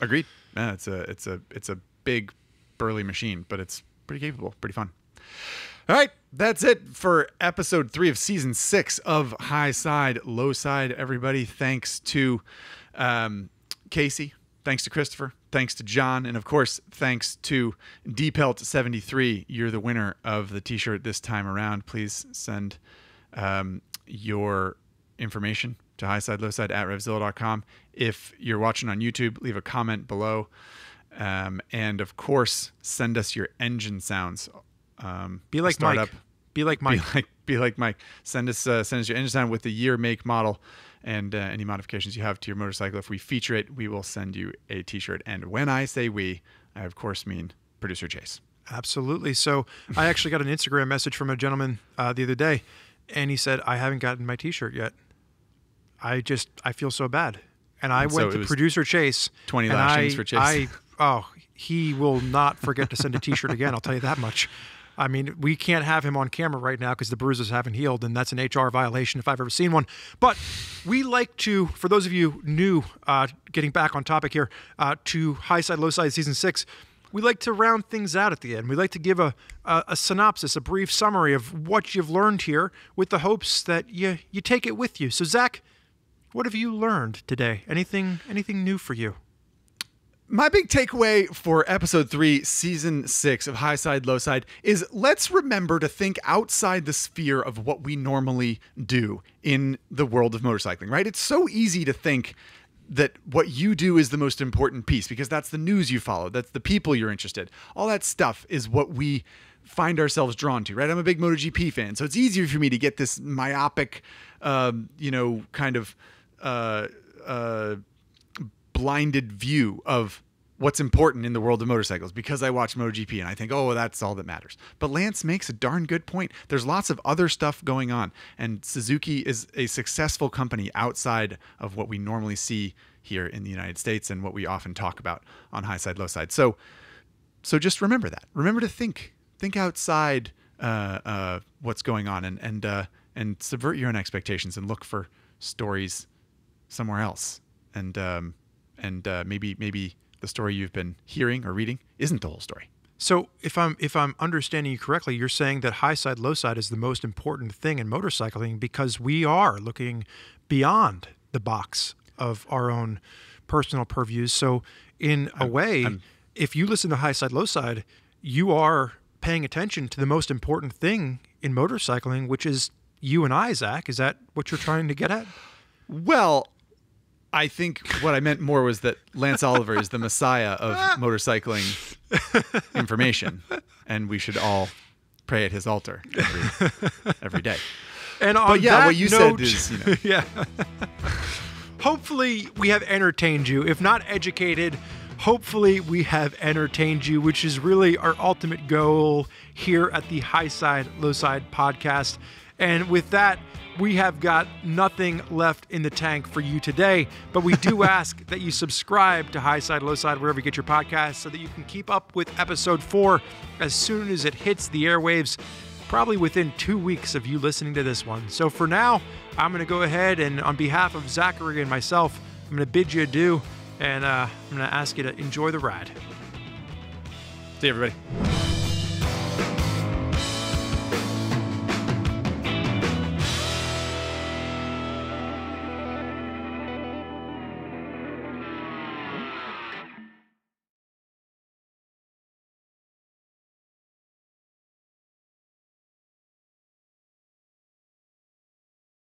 [SPEAKER 1] Agreed. Yeah, it's a it's a it's a big burly machine, but it's pretty capable, pretty fun. All right, that's it for episode three of season six of High Side, Low Side. Everybody, thanks to um, Casey, thanks to Christopher, thanks to John, and of course, thanks to DPelt73. You're the winner of the T-shirt this time around. Please send um, your information to highside lowside at revzilla.com. If you're watching on YouTube, leave a comment below. Um, and of course, send us your engine sounds. Um,
[SPEAKER 2] be like
[SPEAKER 1] start
[SPEAKER 2] Mike. Be like Mike.
[SPEAKER 1] Be like, be like Mike. Send us, uh, send us your engine sound with the year, make, model, and uh, any modifications you have to your motorcycle. If we feature it, we will send you a T-shirt. And when I say we, I of course mean producer Chase.
[SPEAKER 2] Absolutely. So I actually got an Instagram message from a gentleman uh, the other day, and he said, "I haven't gotten my T-shirt yet. I just I feel so bad." And I
[SPEAKER 1] And
[SPEAKER 2] went
[SPEAKER 1] it
[SPEAKER 2] to producer Chase.
[SPEAKER 1] 20
[SPEAKER 2] and
[SPEAKER 1] lashings
[SPEAKER 2] I-
[SPEAKER 1] for Chase.
[SPEAKER 2] I oh he will not forget to send a T-shirt again. I'll tell you that much. I mean, we can't have him on camera right now because the bruises haven't healed, and that's an HR violation if I've ever seen one. But we like to, for those of you new, uh, getting back on topic here, uh, to High Side, Low Side Season 6, we like to round things out at the end. We like to give a, a, a, synopsis, a brief summary of what you've learned here with the hopes that you, you take it with you. So, Zack, what have you learned today? Anything anything new for you?
[SPEAKER 1] My big takeaway for episode three, season six of High Side, Low Side is let's remember to think outside the sphere of what we normally do in the world of motorcycling, right? It's so easy to think that what you do is the most important piece because that's the news you follow, that's the people you're interested. All that stuff is what we find ourselves drawn to, right? I'm a big MotoGP fan, so it's easier for me to get this myopic, um, you know, kind of uh, uh, blinded view of what's important in the world of motorcycles because I watch MotoGP and I think, oh, that's all that matters. But Lance makes a darn good point. There's lots of other stuff going on, and Suzuki is a successful company outside of what we normally see here in the United States and what we often talk about on high side, low side. So, so just remember that. Remember to think, think outside uh, uh, what's going on, and and uh, and subvert your own expectations and look for stories somewhere else, and um, and uh, maybe maybe the story you've been hearing or reading isn't the whole story.
[SPEAKER 2] So if I'm if I'm understanding you correctly, you're saying that high side low side is the most important thing in motorcycling because we are looking beyond the box of our own personal purviews. So in a I'm, way, I'm, if you listen to high side low side, you are paying attention to the most important thing in motorcycling, which is you and I, Zack. Is that what you're trying to get at?
[SPEAKER 1] Well, I think what I meant more was that Lance Oliver is the messiah of motorcycling information, and we should all pray at his altar every, every day.
[SPEAKER 2] And on but yeah, what you note, said is, you know, yeah. hopefully, we have entertained you. If not educated, hopefully, we have entertained you, which is really our ultimate goal here at the High Side, Low Side podcast. And with that, we have got nothing left in the tank for you today. But we do ask that you subscribe to High Side, Low Side, wherever you get your podcasts, so that you can keep up with episode four as soon as it hits the airwaves, probably within two weeks of you listening to this one. So for now, I'm going to go ahead and, on behalf of Zachary and myself, I'm going to bid you adieu and uh, I'm going to ask you to enjoy the ride.
[SPEAKER 1] See everybody.